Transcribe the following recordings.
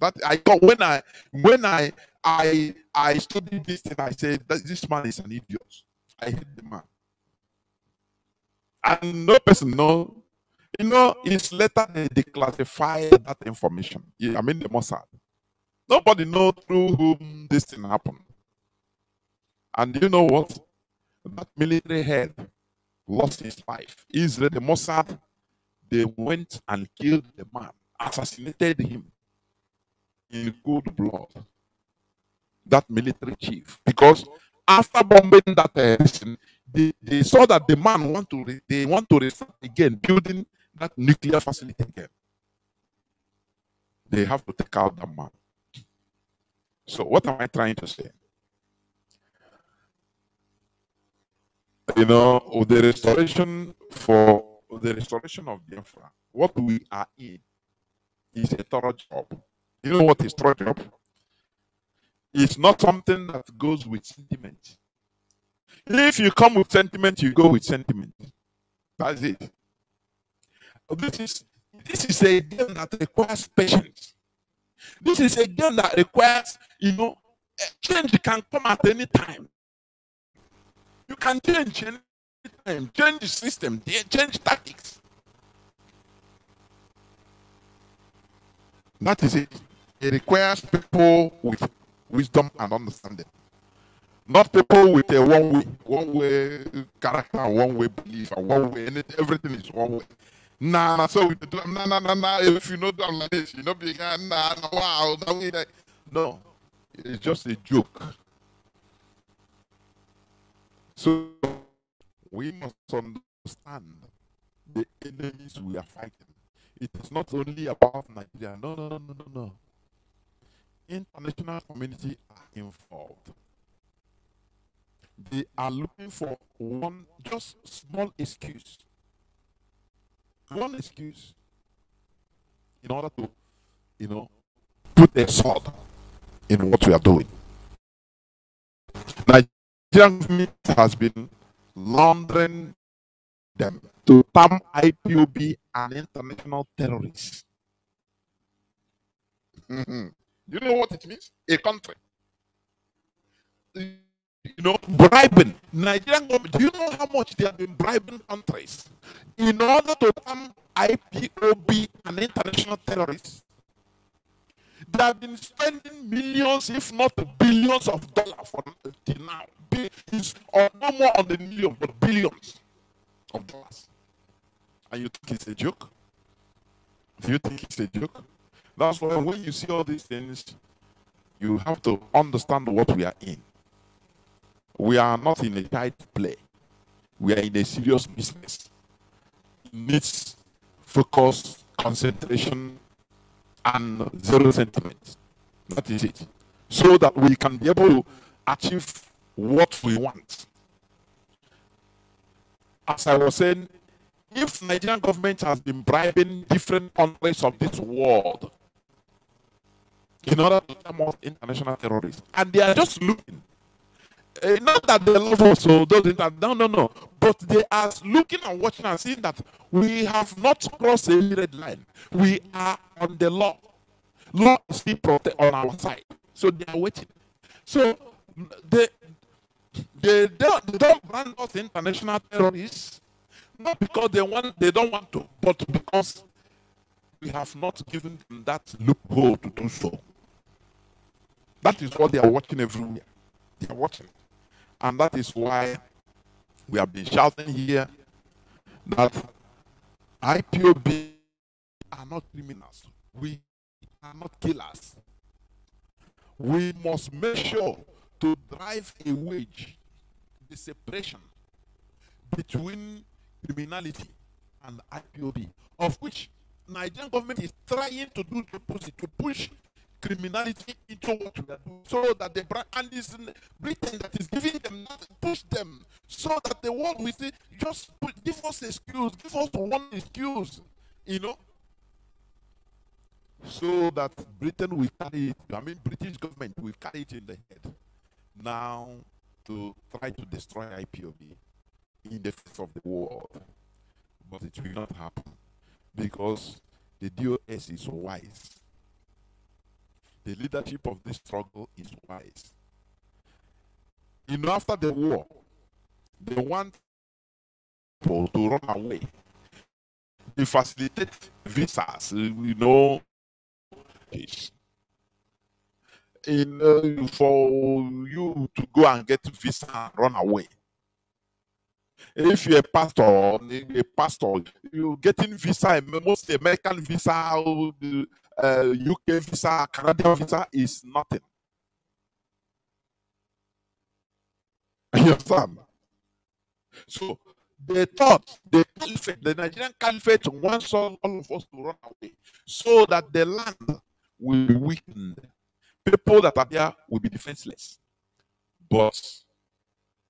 That I thought when I when I I I studied this thing, I said that this man is an idiot. I hate the man. And no person know. You know, it's later they declassify that information. I mean the Mossad. Nobody know through whom this thing happened. And you know what? That military head lost his life. Israel, the Mossad, they went and killed the man, assassinated him in good blood. That military chief. Because after bombing that uh, they, they saw that the man want to they want to restart again, building that nuclear facility again. They have to take out that man. So what am I trying to say? You know, the restoration for the restoration of the Biafra, what we are in is a thorough job. You know what is thorough job? It's not something that goes with sentiment. If you come with sentiment, you go with sentiment. That's it. This is this is a game that requires patience. This is a game that requires, you know, change can come at any time. You can change any time, change the system, change tactics. That is it. It requires people with wisdom and understanding. Not people with a one way, one way character one way belief and one way, and everything is one way. Nah, nah, so we do nah, nah, nah, nah. If you know them like this, you know, be ah, nah, nah, wow, that way, that. No, it's just a joke. So we must understand the enemies we are fighting. It is not only about Nigeria. No, no, no, no, no, no. International community are involved. They are looking for one just small excuse one excuse in order to, you know, put a sword in what we are doing. Nigerian government has been laundering them to term IPOB an international terrorist. Mm-hmm. You know what it means? A country you know, bribing Nigerian government. Do you know how much they have been bribing countries in order to become IPOB an international terrorist? They have been spending millions, if not billions of dollars for until now. It's no more on the million, but billions of dollars. And you think it's a joke? Do you think it's a joke? That's why when you see all these things, you have to understand what we are in. We are not in a tight play. We are in a serious business. It needs focus, concentration, and zero sentiment. That is it. So that we can be able to achieve what we want. As I was saying, if Nigerian government has been bribing different countries of this world in order to come out international terrorists, and they are just looking uh, not that they love us, so those that no, no, no. But they are looking and watching and seeing that we have not crossed a red line. We are on the law. Law is still protect on our side. So they are waiting. So they they don't, they don't brand us international terrorists, not because they want they don't want to, but because we have not given them that loophole to do so. That is what they are watching everywhere. They are watching. And that is why we have been shouting here that IPOB are not criminals. We are not killers. We must make sure to drive a wedge, the separation between criminality and IPOB, of which Nigerian government is trying to do the opposite, to push criminality into what we are doing so that the brand and it's Britain that is giving them that push them so that the world will see just put, give us excuse give us one excuse you know? So that Britain will carry it I mean British government will carry it in the head. Now to try to destroy IPOB in the face of the world. But it will not happen because the DOS is wise the leadership of this struggle is wise. You know, after the war, they want people to run away. They facilitate visas, you know, in uh, for you to go and get visa and run away. If you're a pastor, a pastor, you getting visa, most American visa, uh, UK visa, Canadian visa is nothing. You understand? So they thought the caliphate, the Nigerian caliphate wants all of us to run away so that the land will be weakened. People that are there will be defenseless. But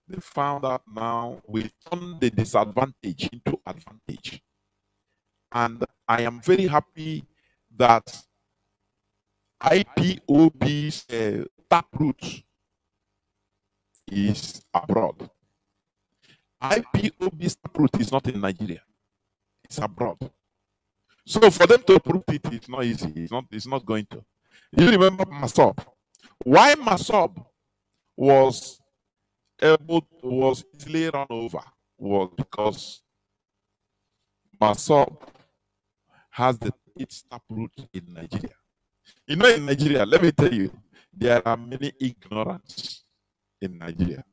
they found out now we turn the disadvantage into advantage. And I am very happy that IPOB's uh, taproot is abroad. IPOB's taproot is not in Nigeria. It's abroad. So for them to prove it, it's not easy. It's not, it's not going to. You remember MASSOB. Why MASSOB was able was easily run over was because MASSOB has the its taproot in Nigeria. You know, in Nigeria, let me tell you, there are many ignorance in Nigeria.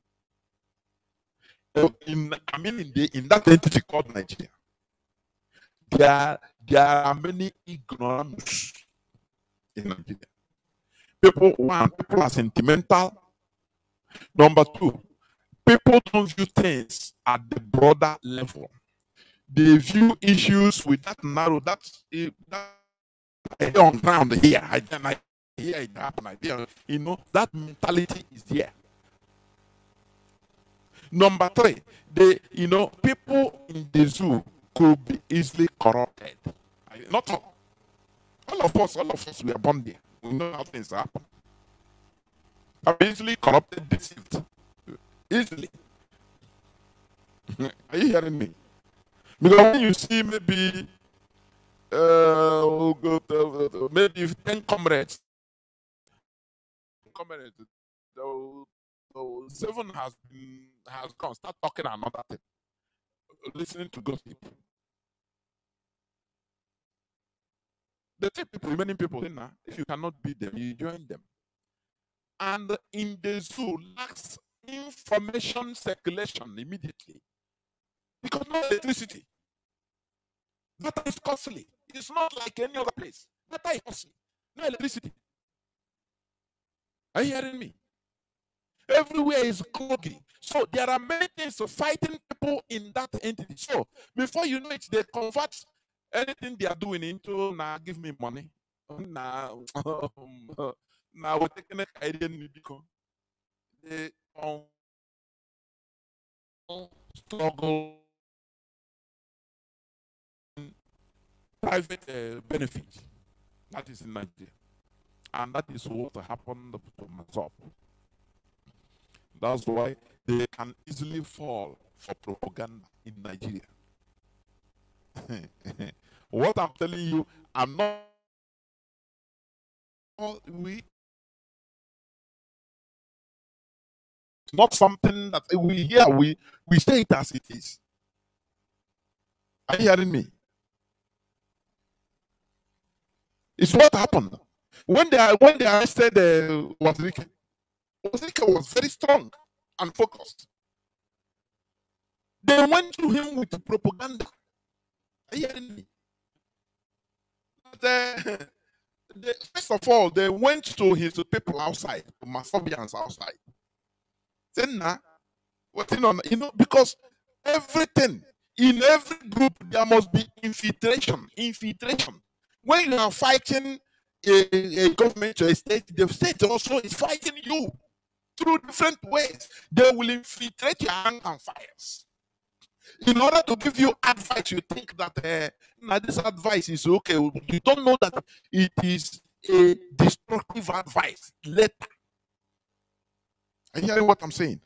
In, I mean, in, the, in that entity called Nigeria, there, there are many ignorance in Nigeria. People, one, people are sentimental. Number two, people don't view things at the broader level. They view issues with that narrow, that's that eh, on ground here. I, I hear it happen. I hear, you know, that mentality is there. Number three, they, you know, people in the zoo could be easily corrupted. Not all. All of us, all of us, we are born there. We know how things happen. I'm easily corrupted, deceived. Easily. are you hearing me? Because when you see maybe uh, maybe 10 comrades, comrades, the, the seven has been has gone, start talking another thing, listening to gossip. The same people, many people, if you cannot beat them, you join them. And in the zoo, lacks information circulation immediately because no electricity. That is costly. It's not like any other place. That is costly. No electricity. Are you hearing me? Everywhere is clogging. So there are many things of fighting people in that entity. So before you know it, they convert anything they are doing into now give me money. Now, now we're taking a idea They um, struggle private uh, benefit. That is in Nigeria. And that is what happened to myself. That's why they can easily fall for propaganda in Nigeria. what I'm telling you, I'm not we not something that we hear, we, we say it as it is. Are you hearing me? It's what happened. When they when they arrested uh, Uwazuruike, Uwazuruike was very strong and focused. They went to him with propaganda. Are you hearing me? Uh, they, first of all, they went to his people outside, to Masobians outside. Then what you know, you know, because everything in every group there must be infiltration, infiltration. When you are fighting a, a government or a state, the state also is fighting you through different ways. They will infiltrate your hand and fires. In order to give you advice, you think that uh, now this advice is okay. You don't know that it is a destructive advice later. Are you hearing what I'm saying?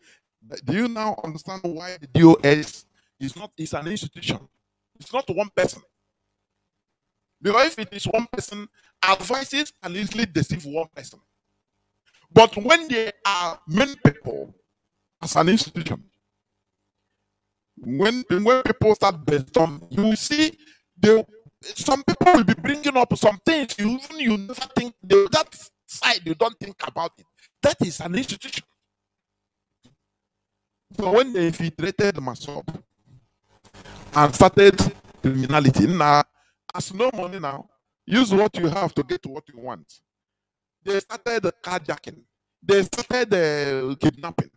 Do you now understand why the DOS is not is an institution? It's not one person. Because if it is one person, advices can easily deceive one person. But when there are many people as an institution, when when people start brainstorming, you will see they some people will be bringing up some things you even you never think they, that side you don't think about it. That is an institution. So when they infiltrated MASSOB and started criminality, now as no money now, use what you have to get to what you want. They started the carjacking. They started the kidnapping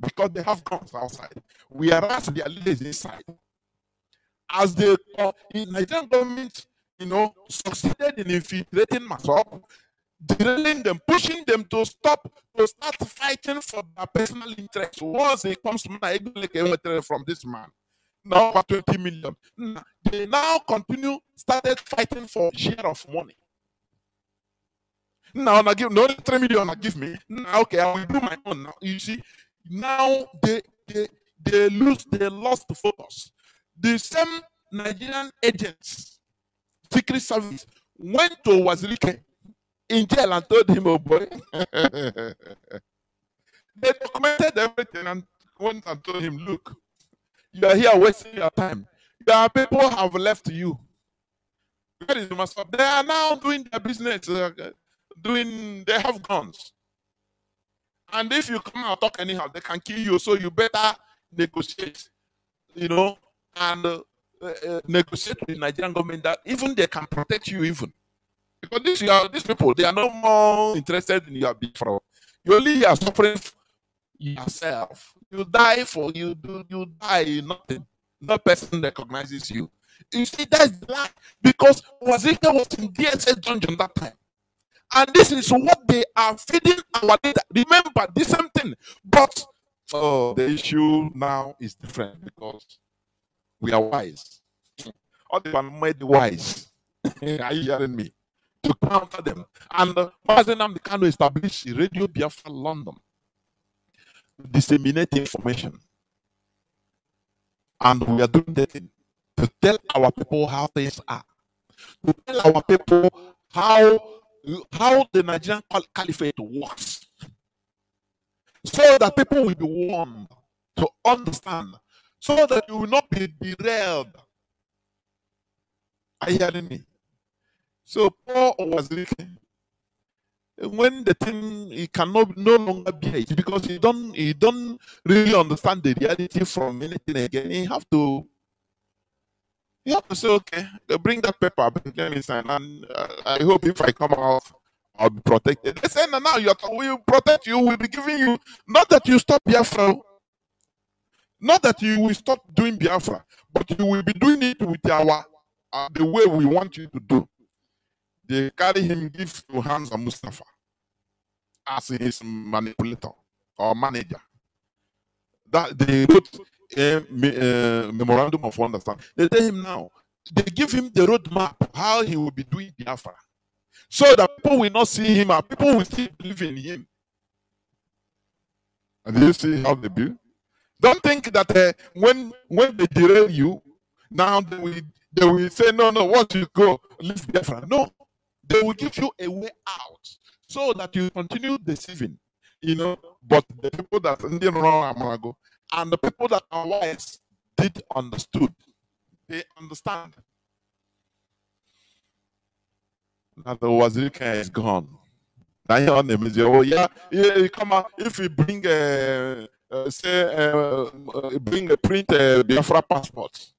because they have guns outside. We Whereas their leaders inside. As the uh, Nigerian government, you know, succeeded in infiltrating MASSOB, drilling them, pushing them to stop, to start fighting for their personal interests. Once it comes to from this man, now for 20 million. They now continue, started fighting for share of money. Now, I give no 3 million, I give me. Now, okay, I will do my own. Now, you see, now they they they lose, they lost the focus. The same Nigerian agents, Secret Service, went to Uwazuruike in jail and told him, oh boy. they documented everything and went and told him, look, you are here wasting your time. Your people have left you. Where is? They are now doing their business, uh, doing, they have guns. And if you come out talk anyhow, they can kill you. So you better negotiate, you know, and uh, uh, negotiate with the Nigerian government that even they can protect you even. Because these, are, these people, they are no more interested in your before. You only are suffering yourself. You die for you do you die nothing. No person recognizes you. You see, that's lie. Because Uwazuruike was in DSS dungeon that time. And this is what they are feeding our data. Remember the same thing. But oh, the issue now is different because we are wise. All the one made wise. are you hearing me? to counter them. And uh, Mazi Nnamdi Kanu established Radio Biafra London disseminate information. And we are doing that to tell our people how things are, to tell our people how how the Nigerian caliphate works, so that people will be warned to understand, so that you will not be derailed. Are you hearing me? So Paul was looking when the thing he cannot no longer be it because he don't he don't really understand the reality from anything again. He have to you have to say, okay, bring that paper, let me sign, and uh, I hope if I come out, I'll be protected. They say, no, now you will protect you, we'll be giving you, not that you stop Biafra, not that you will stop doing Biafra, but you will be doing it with our, uh, the way we want you to do they carry him, give to Hamza Mustafa as his manipulator or manager. That they put a, a, memorandum of understanding. They tell him now, they give him the roadmap how he will be doing Biafra. So that people will not see him and people will still believe in him. And you see how they build? Don't think that uh, when when they derail you, now they will, they will say, no, no, once you go, leave Biafra. No, they will give you a way out so that you continue deceiving. You know, but the people that didn't run Amago and the people that are wise did understood. They understand. Now the Uwazuruike is gone. Now you're on the oh yeah, yeah, come on. If you bring a uh, say uh, uh, bring a print uh, Biafra passport.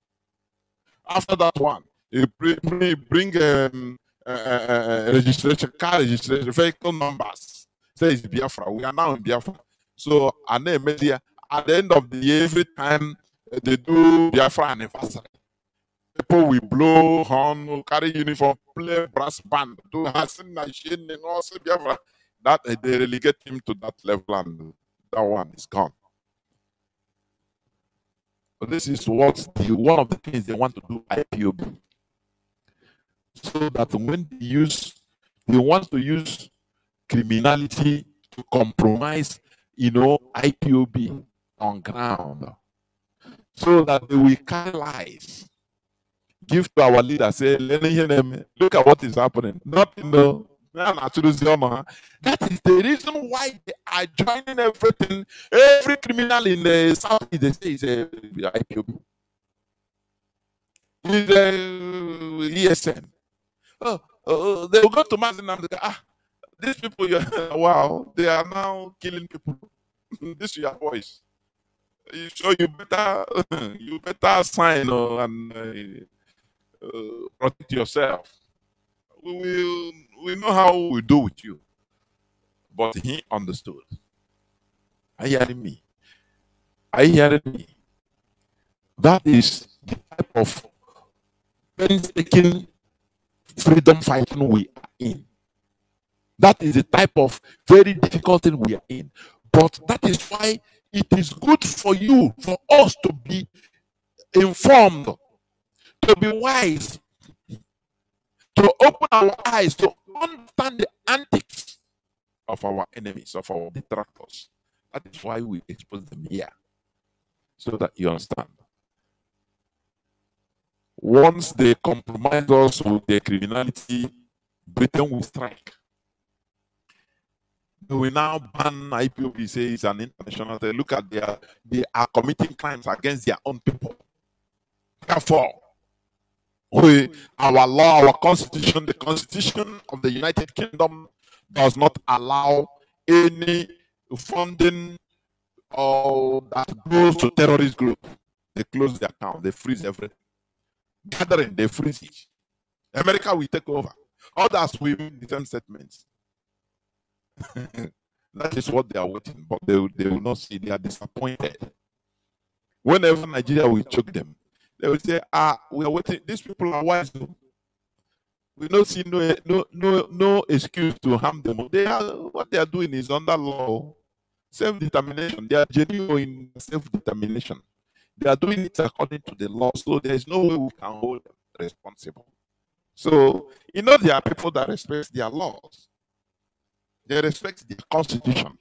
After that one, you bring, bring um, uh, uh, uh, registration, car registration, vehicle numbers. Says Biafra. We are now in Biafra. So, and then at the end of the year, every time they do Biafra anniversary, people will blow horn, carry uniform, play brass band, do Hassan Nashin, and also Biafra. That they relegate him to that level, and that one is gone. So this is what the one of the things they want to do IPOB so that when they use, they want to use criminality to compromise, you know, IPOB on ground, so that they will carry lies. give to our leader, say, look at what is happening. Nothing, no. That is the reason why they are joining everything. Every criminal in the south, they say is a IPOB. Is a ESN. Oh, oh, they will go to Mazin say, ah, these people, wow, they are now killing people. this is your voice. So you better, you better sign uh, and uh, uh, protect yourself. We will we know how we do with you. But he understood. Are you hearing me? Are you hearing me? That is the type of painstaking freedom fighting we are in. That is the type of very difficult thing we are in. But that is why it is good for you, for us to be informed, to be wise, to open our eyes, to understand the antics of our enemies, of our detractors. That is why we expose them here, so that you understand. Once they compromise us with their criminality, Britain will strike. They will now ban IPOB, say it's an international. They look at their, they are committing crimes against their own people. Therefore, we, our law, our constitution, the constitution of the United Kingdom does not allow any funding or that goes to terrorist group. They close the account, they freeze everything. Gathering, they freeze it. America will take over. Others will make different statements. that is what they are waiting, but they, they will not see. They are disappointed. Whenever Nigeria will choke them, they will say, ah, we are waiting. These people are wise. We don't see no, no, no, no excuse to harm them. They are, what they are doing is under law. Self-determination. They are genuine in self-determination. They are doing it according to the law. So there is no way we can hold them responsible. So, you know, there are people that respect their laws. They respect the constitution.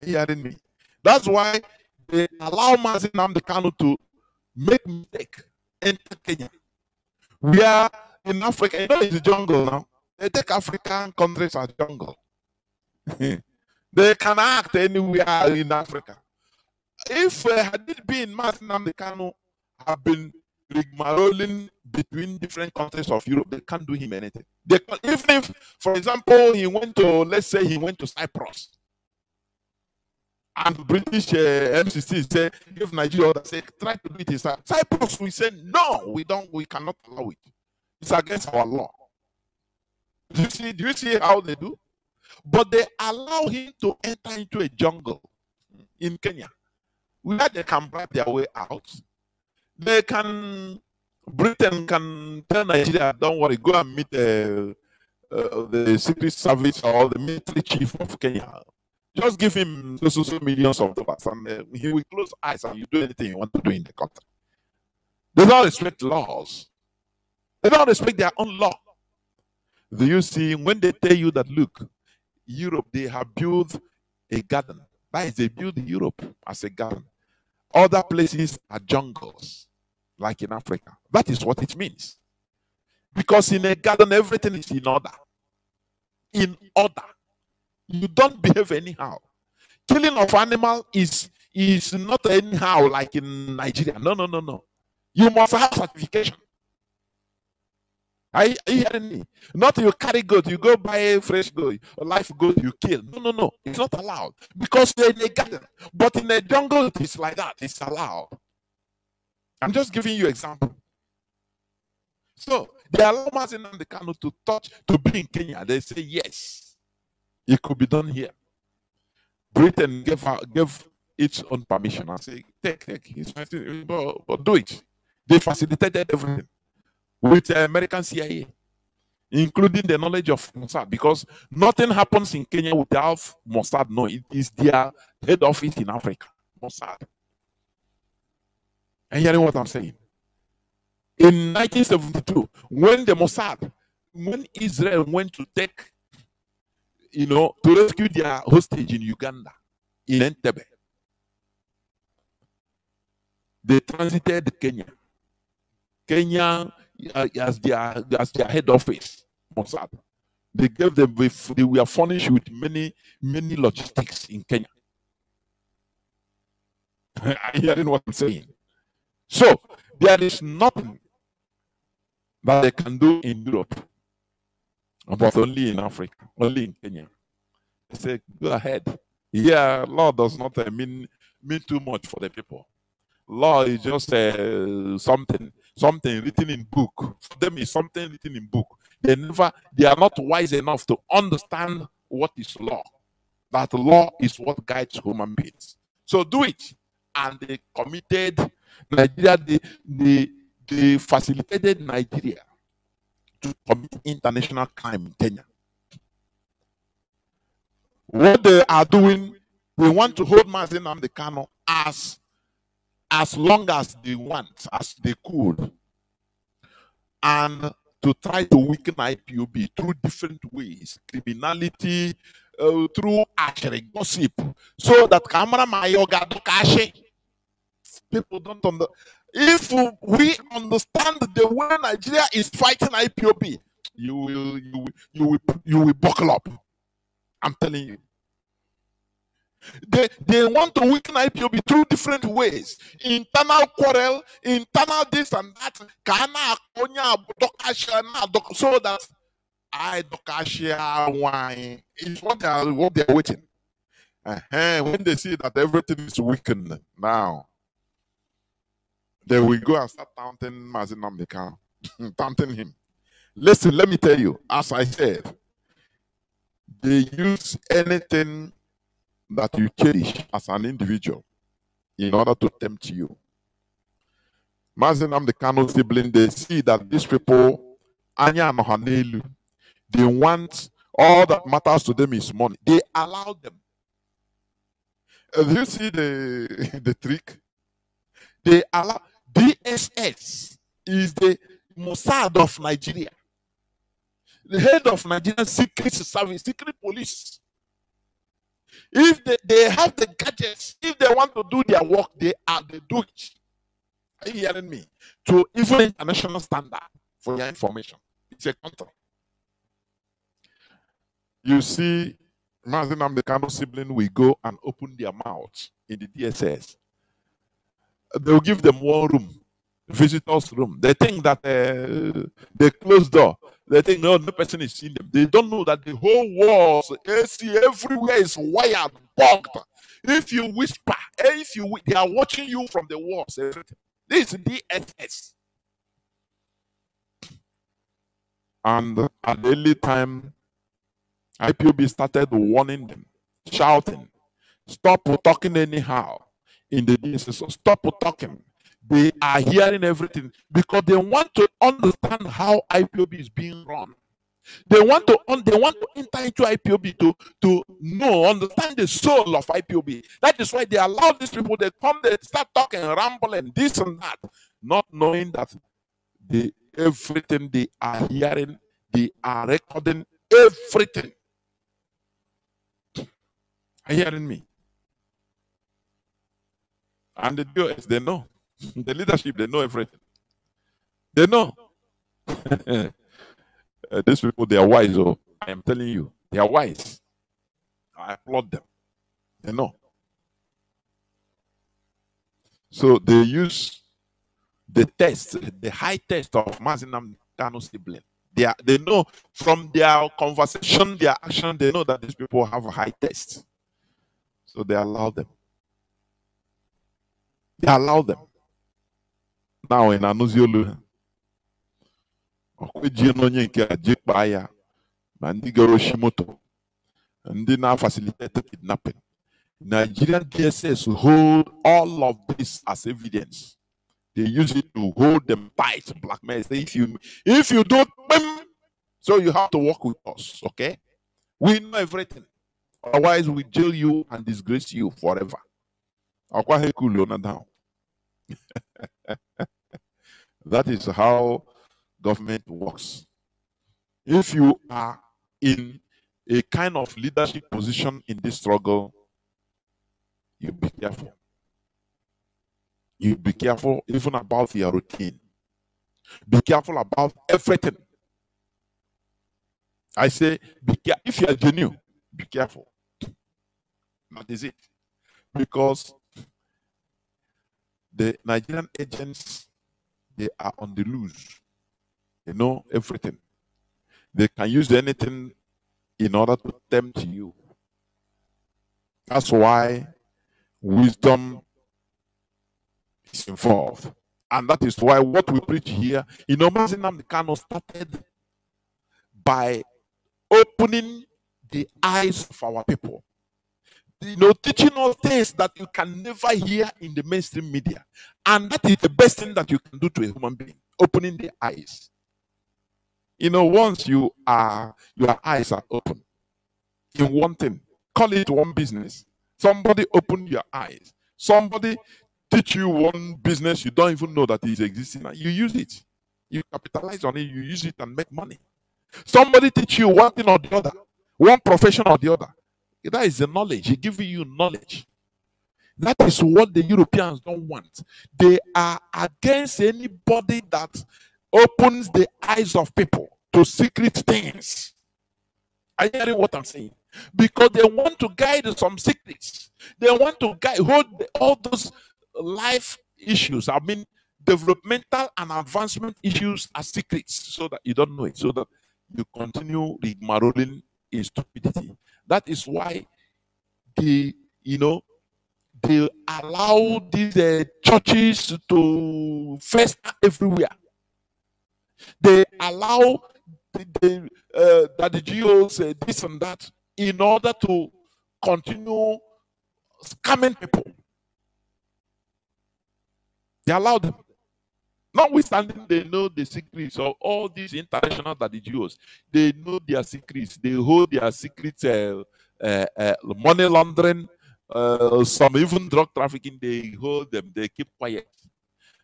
Hearing me? That's why they allow Mazi Nnamdi Kanu to make mistake enter Kenya. We are in Africa, you know it's a jungle now. They take African countries as jungle. they can act anywhere in Africa. If uh, had it been Mazi Nnamdi Kanu have been rigmaroling between different countries of Europe, they can't do him anything. They can, even if, for example, he went to, let's say he went to Cyprus and British uh, MCC say, give Nigeria say, try to do it inside. Cyprus, we say, no, we don't, we cannot allow it. It's against our law. Do you see, do you see how they do? But they allow him to enter into a jungle in Kenya where they can bribe their way out. They can, Britain can tell Nigeria, don't worry, go and meet uh, uh, the Secret Service or the military chief of Kenya just give him millions of dollars and uh, he will close eyes and you do anything you want to do in the country. They don't respect laws. They don't respect their own law. Do you see when they tell you that look, Europe, they have built a garden. That is, they build Europe as a garden. Other places are jungles, like in Africa. That is what it means. Because in a garden, everything is in order. In order. You don't behave anyhow. Killing of animal is is not anyhow like in Nigeria. No, no, no, no. You must have certification. Are you, hearing me? Not you carry goat, you go buy a fresh goat, a live goat, you kill. No, no, no. It's not allowed because you're in a garden. But in a jungle, it's like that. It's allowed. I'm just giving you example. So they allow Mazi Nnamdi Kanu to touch to be in Kenya. They say yes. It could be done here. Britain gave gave its own permission and say, take, take, but, but do it. They facilitated everything with the American CIA, including the knowledge of Mossad, because nothing happens in Kenya without Mossad. No, it is their head office in Africa, Mossad. And hearing what I'm saying? In 1972, when the Mossad, when Israel went to take you know, to rescue their hostage in Uganda, in Entebbe. They transited Kenya. Kenya as their as their head office, Mossad. They gave them they were furnished with many many logistics in Kenya. Are you hearing what I'm saying? So there is nothing that they can do in Europe, but only in Africa, only in Kenya. They say, go ahead. Yeah, law does not uh, mean mean too much for the people. Law is just uh, something, something written in book. For them, is something written in book. They never, they are not wise enough to understand what is law. That law is what guides human beings. So do it. And they committed Nigeria, they, they, they facilitated Nigeria to commit international crime in Kenya. What they are doing, they want to hold Mazi Nnamdi Kanu as as long as they want, as they could, and to try to weaken IPOB through different ways, criminality, uh, through actually gossip, so that camera mayoga people don't understand. If we understand the way Nigeria is fighting IPOB, you will you will you will you will buckle up. I'm telling you. They, they want to weaken IPOB through different ways. Internal quarrel, internal this and that. So that I wine is what they are what they are waiting. Uh-huh. When they see that everything is weakened now, they will go and start taunting Mazi Nnamdi Kanu, taunting him. Listen, let me tell you, as I said, they use anything that you cherish as an individual in order to tempt you. Mazi Nnamdi Kanu sibling, they see that these people, Anya Nohanelu, they want all that matters to them is money. They allow them. Uh, do you see the, the trick? They allow DSS is the Mossad of Nigeria, the head of Nigerian Secret Service, Secret Police. If they, they have the gadgets, if they want to do their work, they are they do it. Are you hearing me? To even international standard for your information. It's a country. You see, Mazi Nnamdi Kanu sibling will go and open their mouths in the DSS. They'll give them one room, visitors room. They think that uh, they close door. They think no, no person is seeing them. They don't know that the whole walls, AC everywhere is wired, bugged. If you whisper, if you they are watching you from the walls, everything. This is DSS. And at the early time, IPOB started warning them, shouting, Stop talking anyhow in the DSS. Stop talking they are hearing everything because they want to understand how IPOB is being run. They want to they want to enter into IPOB to, to know, understand the soul of IPOB. That is why they allow these people, they come, they start talking, rambling, this and that, not knowing that the everything they are hearing, they are recording everything. Are you hearing me? And the DOS, they know. the leadership, they know everything. They know. uh, these people, they are wise. Oh, I am telling you, they are wise. I applaud them. They know. So they use the test, the high test of Mazinam Kano sibling. They, are, they know from their conversation, their action, they know that these people have a high test. So they allow them. They allow them. Na ị na-anụzi olu ha ọkwa na onye nke a ji kpaa kidnapping. Nigerian DSS hold all of this as evidence. They use it to hold them tight blackmail say if you if you don't so you have to work with us okay? We know everything. Otherwise we jail you and disgrace you forever. Down That is how government works. If you are in a kind of leadership position in this struggle, you be careful. You be careful even about your routine. Be careful about everything. I say, be care- if you are genuine, be careful. That is it. Because the Nigerian agents, they are on the loose. They know everything. They can use anything in order to tempt you. That's why wisdom is involved. And that is why what we preach here, you know, Mazi Nnamdi Kanu started by opening the eyes of our people. You know, teaching us things that you can never hear in the mainstream media. And that is the best thing that you can do to a human being, opening the eyes. You know, once you are your eyes are open in one thing, call it one business. Somebody open your eyes. Somebody teach you one business you don't even know that is existing. You use it. You capitalize on it. You use it and make money. Somebody teach you one thing or the other, one profession or the other. That is the knowledge. He gives you knowledge. That is what the Europeans don't want. They are against anybody that opens the eyes of people to secret things. Are you hearing what I'm saying? Because they want to guide some secrets. They want to guide hold all those life issues. I mean, developmental and advancement issues are secrets so that you don't know it, so that you continue rigmaroling in stupidity. That is why they, you know, they allow these uh, churches to fester everywhere. They allow the, the uh, that the GOs uh, this and that in order to continue scamming people. They allow them. Notwithstanding, they know the secrets of all these international GOs. They know their secrets. They hold their secrets, uh, uh, uh, money laundering, uh, some even drug trafficking. They hold them. They keep quiet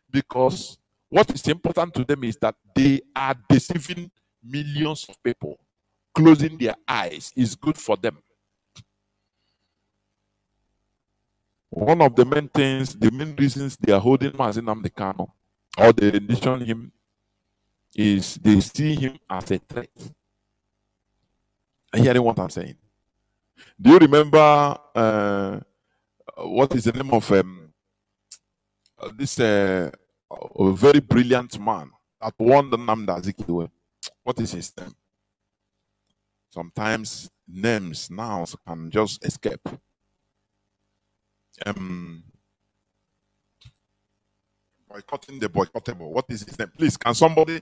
because what is important to them is that they are deceiving millions of people. Closing their eyes is good for them. One of the main things, the main reasons they are holding Mazi Nnamdi Kanu or they rendition him is they see him as a threat. Are you hearing what I'm saying? Do you remember uh, what is the name of um, this uh, very brilliant man that won the Nnamdi Azikiwe? What is his name? Sometimes names now can just escape. Um, boycotting the boycottable. What is his name? Please, can somebody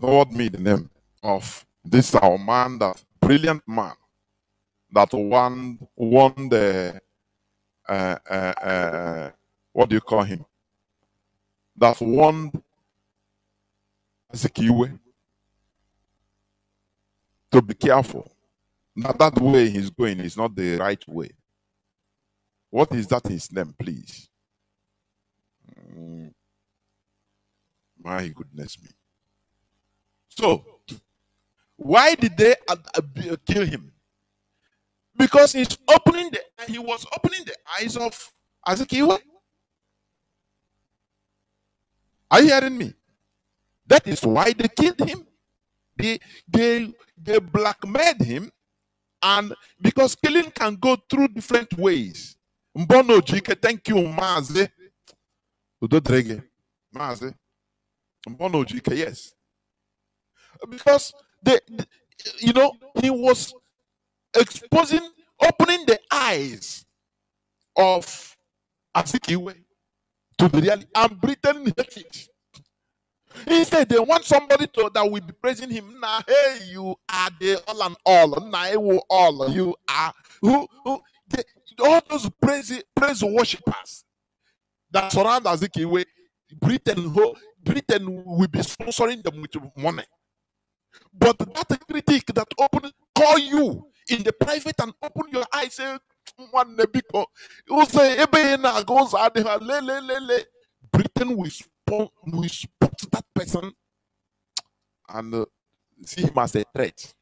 forward me the name of this our man, that brilliant man that won won the uh, uh, uh, what do you call him? That won Zikiwe. To be careful. That that way he's going is not the right way. What is that his name, please? Mm. My goodness me. So, why did they uh, uh, kill him? Because he's opening the he was opening the eyes of Azikiwe. Are you hearing me? That is why they killed him. They they they blackmailed him, and because killing can go through different ways. Thank you. Maze. Mbonu Ojike, yes. Because they, you know, he was exposing, opening the eyes of Azikiwe to the reality, and Britain hate it. He said they want somebody to that will be praising him. Now, hey, you are the all and all. Now, all you are who who all those praise praise worshippers that surround Azikiwe. Britain, Britain will be sponsoring them with money. But that critic that open call you in the private and open your eyes, say one because you say goes Britain will spot, will spot that person and uh, see him as a threat.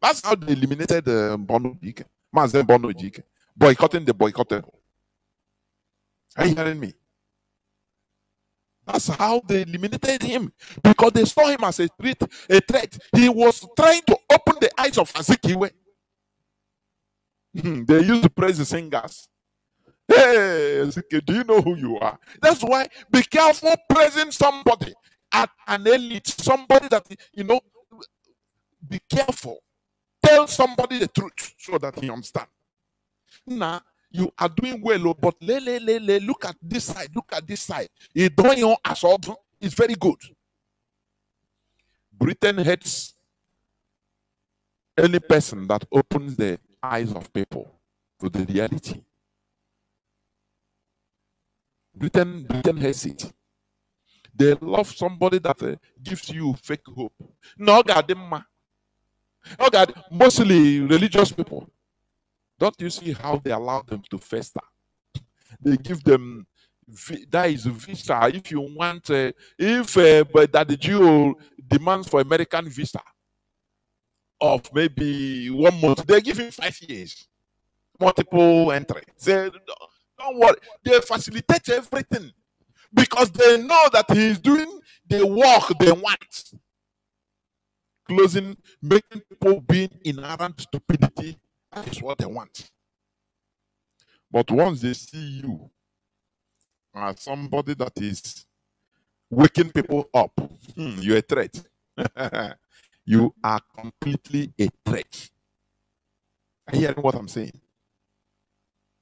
That's how they eliminated uh, Mbonu Ojike. Boycotting the boycotter. Are you hearing me? That's how they eliminated him because they saw him as a threat. A threat. He was trying to open the eyes of Azikiwe. Hmm, they used to praise the singers. Hey, Ezekiel, do you know who you are? That's why be careful praising somebody at an elite, somebody that you know. Be careful. Tell somebody the truth so that he understand. Now you are doing well, oh, but le, le, le, le, look at this side, look at this side. Your assault is very good. Britain hates any person that opens the eyes of people to the reality. Britain, Britain hates it. They love somebody that uh, gives you fake hope. No, God, oh God, mostly religious people. Don't you see how they allow them to fester? They give them that is visa if you want uh, if uh, but that the Jew demands for American visa of maybe one month, they give him five years, multiple entry. Don't worry, they facilitate everything because they know that he's doing the work they want. Closing, making people being inherent stupidity that is what they want. But once they see you as somebody that is waking people up, hmm, you're a threat. you are completely a threat. Are you hearing what I'm saying?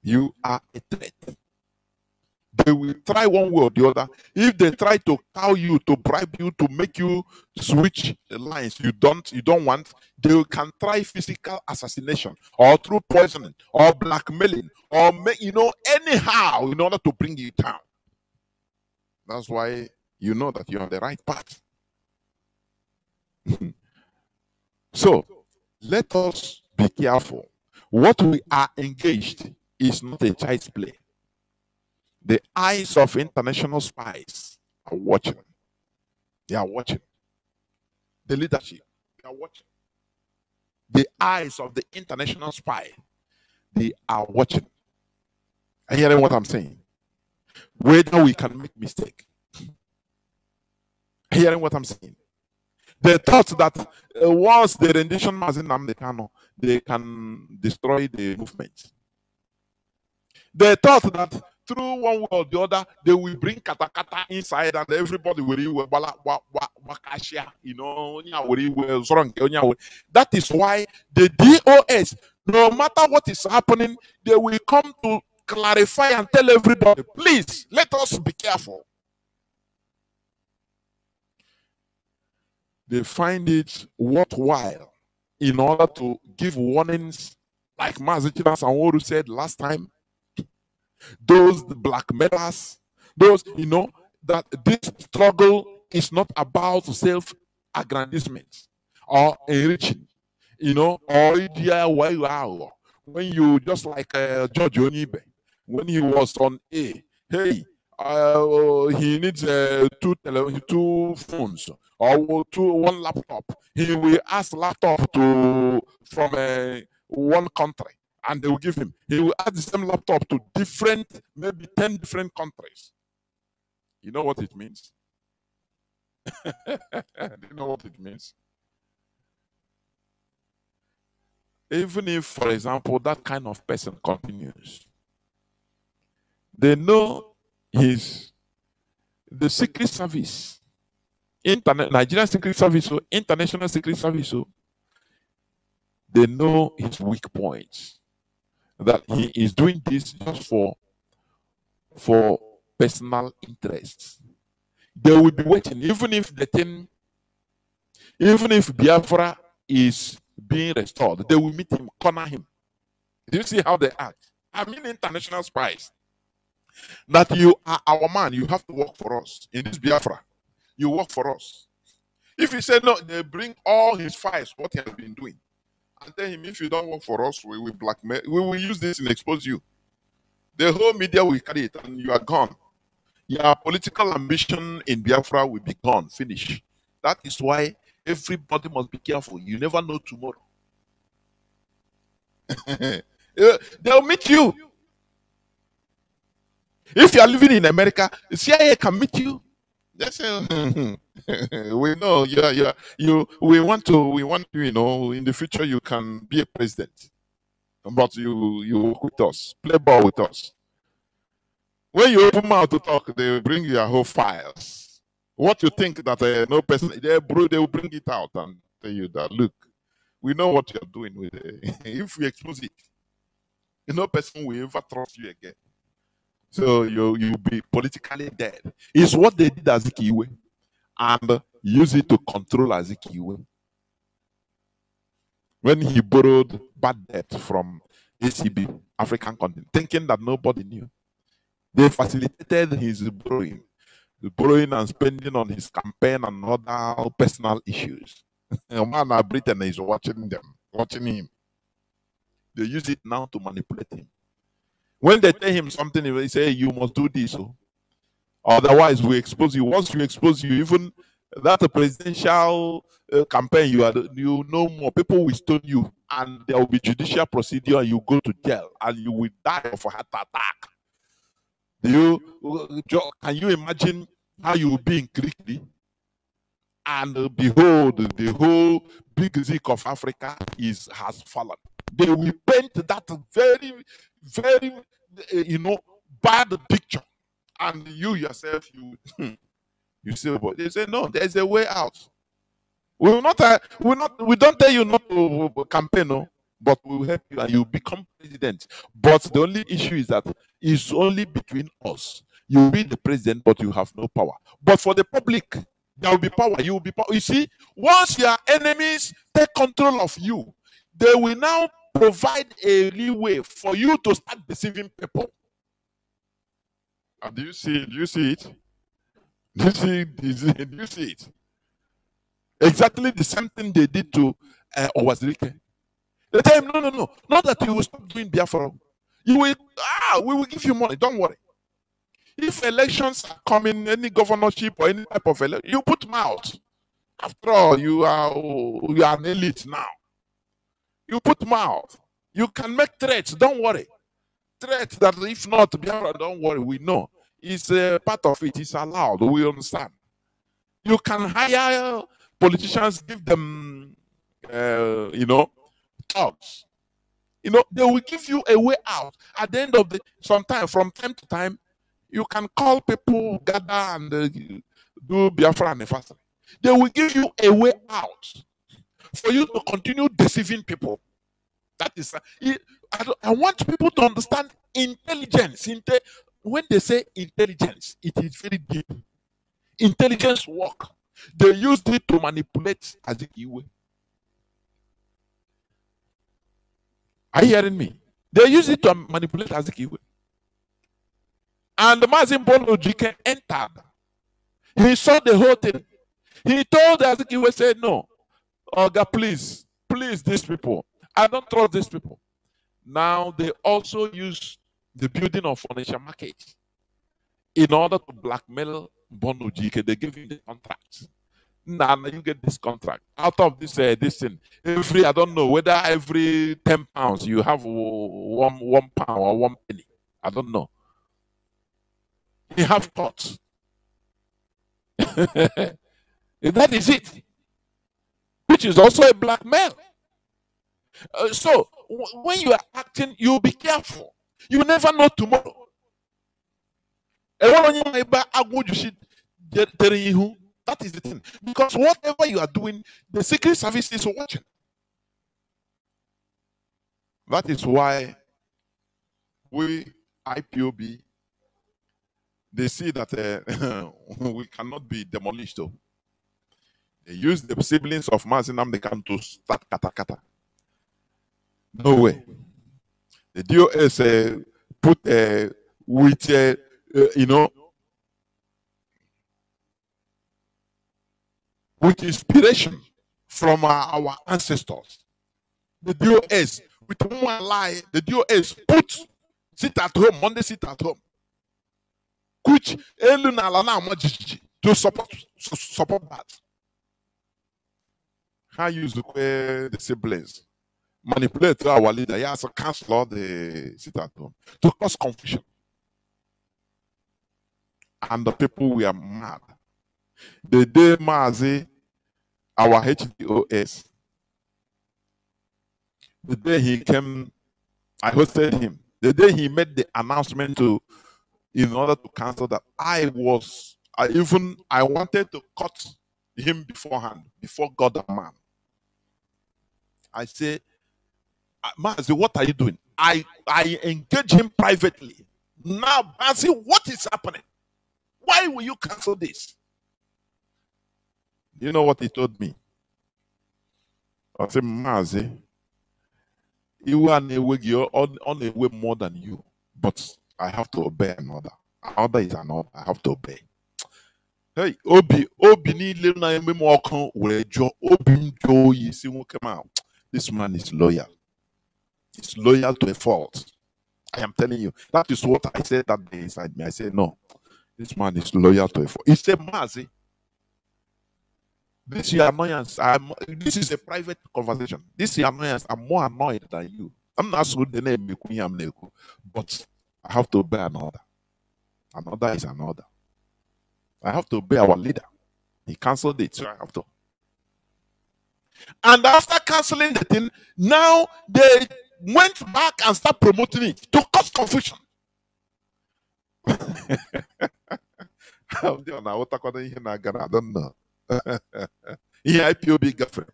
You are a threat they will try one way or the other. If they try to cow you, to bribe you, to make you switch lines you don't you don't want, they can try physical assassination or through poisoning or blackmailing or make you know anyhow in order to bring you down. That's why you know that you're on the right path. so let us be careful. What we are engaged is not a child's play. The eyes of international spies are watching. They are watching. The leadership, they are watching. The eyes of the international spy, they are watching. Are you hearing what I'm saying? Whether we can make mistake. Are you hearing what I'm saying? They thought that uh, once the rendition was in Nnamdi Kanu, they can destroy the movement. They thought that through one way or the other, they will bring katakata inside and everybody will you know, that is why the DOS, no matter what is happening, they will come to clarify and tell everybody, please let us be careful. They find it worthwhile in order to give warnings, like Mazichina Sanworu said last time, those black blackmailers, those, you know, that this struggle is not about self aggrandizement or enriching, you know, or where you. When you just like uh, George Onibe, when he was on A, hey, uh, he needs uh, two tele- two phones or two one laptop. He will ask laptop to from uh, one country and they will give him. He will add the same laptop to different, maybe 10 different countries. You know what it means? Do you know what it means? Even if, for example, that kind of person continues, they know his the secret service, internet Nigerian secret service international secret service, they know his weak points that he is doing this just for for personal interests. They will be waiting, even if the thing, even if Biafra is being restored, they will meet him, corner him. Do you see how they act? I mean, international spies. That you are our man, you have to work for us in this Biafra. You work for us. If he said no, they bring all his files, what he has been doing and tell him if you don't work for us, we will blackmail. We will use this and expose you. The whole media will carry it, and you are gone. Your political ambition in Biafra will be gone, finish. That is why everybody must be careful. You never know tomorrow. Eh, they'll meet you. If you are living in America, CIA can meet you. They say, we know you, you, you, we want to, we want you, you know, in the future you can be a president, but you, you with us, play ball with us. When you open mouth to talk, they bring your whole files. What you think that uh, no person, they, they will bring it out and tell you that, look, we know what you're doing with it. if we expose it, no person will ever trust you again. So you you'll be politically dead. It's what they did as Azikiwe and use it to control as Azikiwe. When he borrowed bad debt from ACB, African continent, thinking that nobody knew. They facilitated his borrowing, borrowing and spending on his campaign and other personal issues. A man of Britain is watching them, watching him. They use it now to manipulate him. When they tell him something, they say, You must do this. So. Oh. Otherwise, we expose you. Once we expose you, even that presidential uh, campaign, you are you know more people will stone you, and there will be judicial procedure, and you go to jail, and you will die of a heart attack. Do you can you imagine how you will be in Kirikiri? And behold, the whole big Zik of Africa is has fallen. They will paint that very very, you know, buy the picture. And you yourself, you you say, but they say, no, there's a way out. We will not, uh, we will not, we don't tell you not to campaign, no, but we will help you and you become president. But the only issue is that it's only between us. You will be the president, but you have no power. But for the public, there will be power. You will be power. You see, once your enemies take control of you, they will now provide a leeway for you to start deceiving people. And do you see? Do you see it? Do you see, do you see it? Exactly the same thing they did to uh, Uwazuruike. They tell him, no, no, no, not that you will stop doing Biafra. You will, ah, we will give you money. Don't worry. If elections are coming, any governorship or any type of election, you put out. After all, you are you are an elite now. You put mouth. You can make threats. Don't worry. Threats that if not, don't worry. We know. It's a part of it. It's allowed. We understand. You can hire politicians, give them, uh, you know, talks. You know, they will give you a way out. At the end of the, sometime, from time to time, you can call people, gather and uh, do Biafra and. They will give you a way out for you to continue deceiving people. That is, uh, I, want people to understand intelligence. Inte when they say intelligence, it is very deep. Intelligence work. They used it to manipulate Azikiwe. Are you hearing me? They use it to manipulate Azikiwe. And Mazi Mbonu Ojike entered. He saw the whole thing. He told Azikiwe, said, No, Oh God, please, please, these people. I don't trust these people. Now they also use the building of financial market in order to blackmail Mbonu Ojike. They give him the contract. Now, you get this contract out of this uh, this thing. Every I don't know whether every ten pounds you have one one pound or one penny. I don't know. You have thoughts. that is it which is also a black man. Uh, so when you are acting, you be careful. You never know tomorrow. That is the thing. Because whatever you are doing, the Secret Service is watching. That is why we, IPOB, they see that uh, we cannot be demolished. Though. They used the siblings of Mazi Nnamdi Kanu to start katakata. No way. The DOS uh, put uh, with, uh, uh, you know, with inspiration from our, ancestors. The DOS, with one lie, the DOS put sit at home, Monday sit at home. Which to support support that. How use the siblings manipulate our leader. He has to cancel the sit at home to cause confusion. And the people we are mad. The day Mazi, our HDOS, the day he came, I hosted him. The day he made the announcement to, in order to cancel that, I was, I even, I wanted to cut him beforehand, before God and man. I say, uh, Mazi, what are you doing? I, I engage him privately. Now, Mazi, what is happening? Why will you cancel this? You know what he told me? I said, Mazi, you are on, a way more than you, but I have to obey another. Another is another. I have to obey. Hey, Obi, Obi niile na-eme m ọkụ were jụọ obi m jụọ oyi si nwoke ma this man is loyal. He's loyal to a fault. I am telling you. That is what I said that day inside me. I said, no, this man is loyal to a fault. He said, Mazi, this is your annoyance. I'm, this is a private conversation. This is your annoyance. I'm more annoyed than you. I'm not so the name but I have to obey another. Another is another. I have to obey our leader. He cancelled it, so I have to. And after canceling the thing, now they went back and start promoting it to cause confusion. I don't know. ihe IPOB gafere.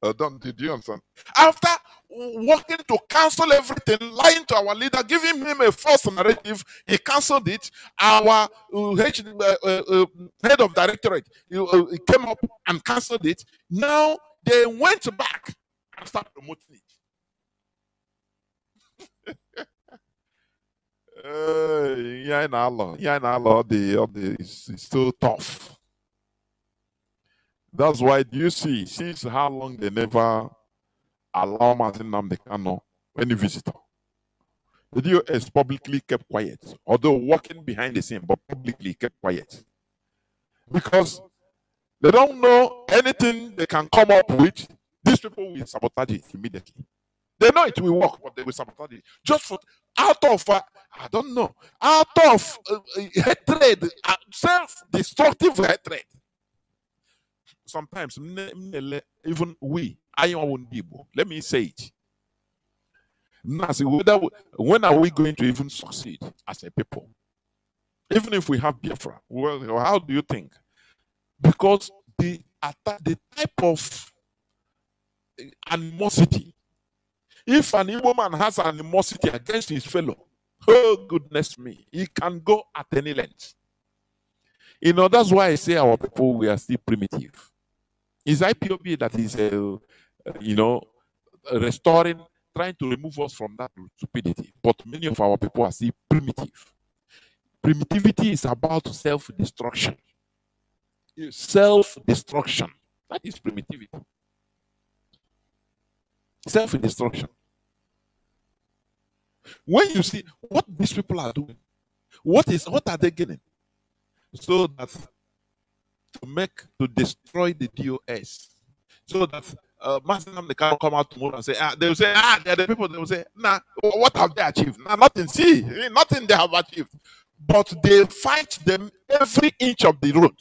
Uh, don't, did you understand? After working to cancel everything, lying to our leader, giving him a false narrative, he cancelled it. Our uh, head, uh, uh, uh head of directorate uh, came up and cancelled it. Now they went back and started promoting it. yeah, in Allah, yeah, in Allah, the, the, it's, it's so tough. That's why do you see, since how long they never allow Mazi Nnamdi Kanu any visitor. The DOS publicly kept quiet, although working behind the scene, but publicly kept quiet. Because they don't know anything they can come up with. These people will sabotage it immediately. They know it will work, but they will sabotage it. Just for out of, uh, I don't know, out of uh, uh hatred, uh, self destructive hatred sometimes even we I people, let me say it. When are we going to even succeed as a people? Even if we have biafra well how do you think? Because the the type of animosity if an evil man has animosity against his fellow oh goodness me he can go at any length. You know that's why i say our people we are still primitive is IPOB that is, uh, you know, restoring, trying to remove us from that stupidity. But many of our people are still primitive. Primitivity is about self-destruction. Self-destruction. That is primitivity. Self-destruction. When you see what these people are doing, what is what are they getting? So that to make to destroy the DOS, so that uh, Mazi Nnamdi Kanu come out tomorrow and say, ah, they will say, ah, they're the people. They will say, nah, what have they achieved? Nah, nothing. See, nothing they have achieved. But they fight them every inch of the road.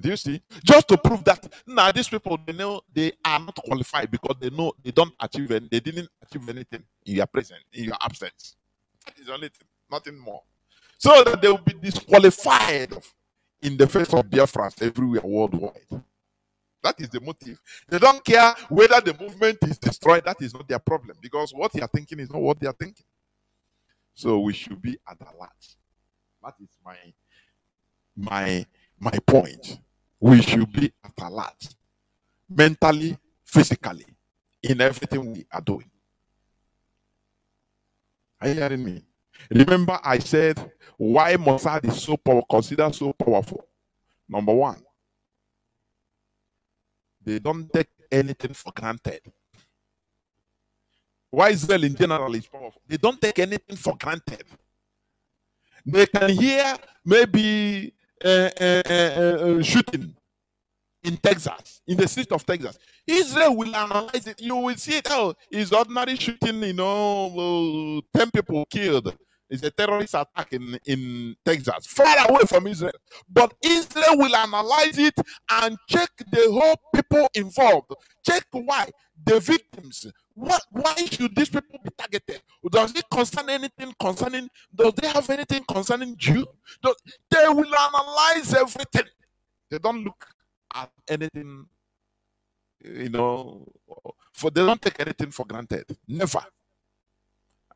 Do you see? Just to prove that now nah, these people they know they are not qualified because they know they don't achieve and they didn't achieve anything in your presence, in your absence. That is only thing, nothing more. So that they will be disqualified in the face of Biafrans everywhere worldwide. That is the motive. They don't care whether the movement is destroyed. That is not their problem because what they are thinking is not what they are thinking. So we should be at alert. That is my my my point. We should be at alert, mentally, physically, in everything we are doing. Are you hearing me? Remember, I said why Mossad is so powerful, considered so powerful. Number one, they don't take anything for granted. Why Israel in general is powerful? They don't take anything for granted. They can hear maybe uh, uh, uh, shooting in Texas, in the state of Texas. Israel will analyze it. You will see it. Oh, it's ordinary shooting, you know, 10 people killed It's a terrorist attack in, in Texas, far away from Israel. But Israel will analyze it and check the whole people involved. Check why the victims. What? Why should these people be targeted? Does it concern anything concerning? Does they have anything concerning Jew? Does, they will analyze everything. They don't look at anything. You know, for they don't take anything for granted. Never.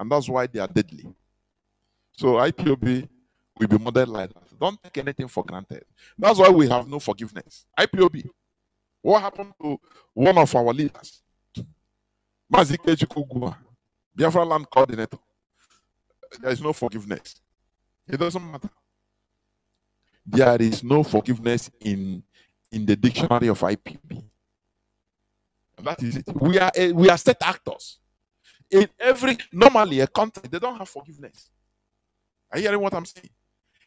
And that's why they are deadly. So IPOB will be modeled like that. Don't take anything for granted. That's why we have no forgiveness. IPOB. What happened to one of our leaders? Mazike Chukugua, Biafra land coordinator. There is no forgiveness. It doesn't matter. There is no forgiveness in in the dictionary of IPB. That is it. We are eh, we are state actors. In every normally a country, they don't have forgiveness. Are you hearing what I'm saying?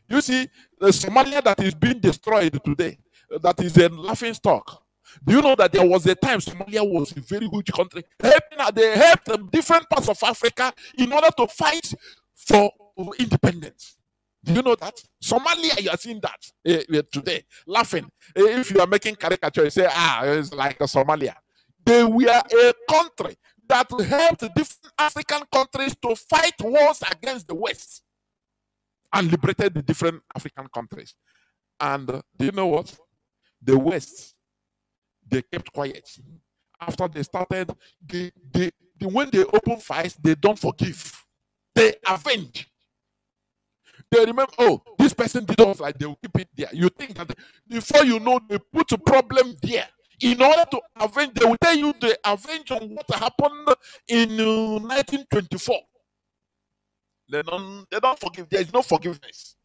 You see, the Somalia that is being destroyed today, that is a laughing stock. Do you know that there was a time Somalia was a very huge country? Helping, they helped different parts of Africa in order to fight for independence. Do you know that? Somalia, you are seeing that uh, today, laughing. Uh, if you are making caricature, you say, ah, it's like a Somalia. They were a country that helped different African countries to fight wars against the West and liberated the different African countries. And uh, do you know what? The West, they kept quiet. After they started, they, they, they when they open fights, they don't forgive. They avenge. They remember, oh, this person did us like they will keep it there. You think that before you know, they put a problem there. In order to avenge, they will tell you they avenge on what happened in uh, 1924. They don't, they don't forgive. There is no forgiveness.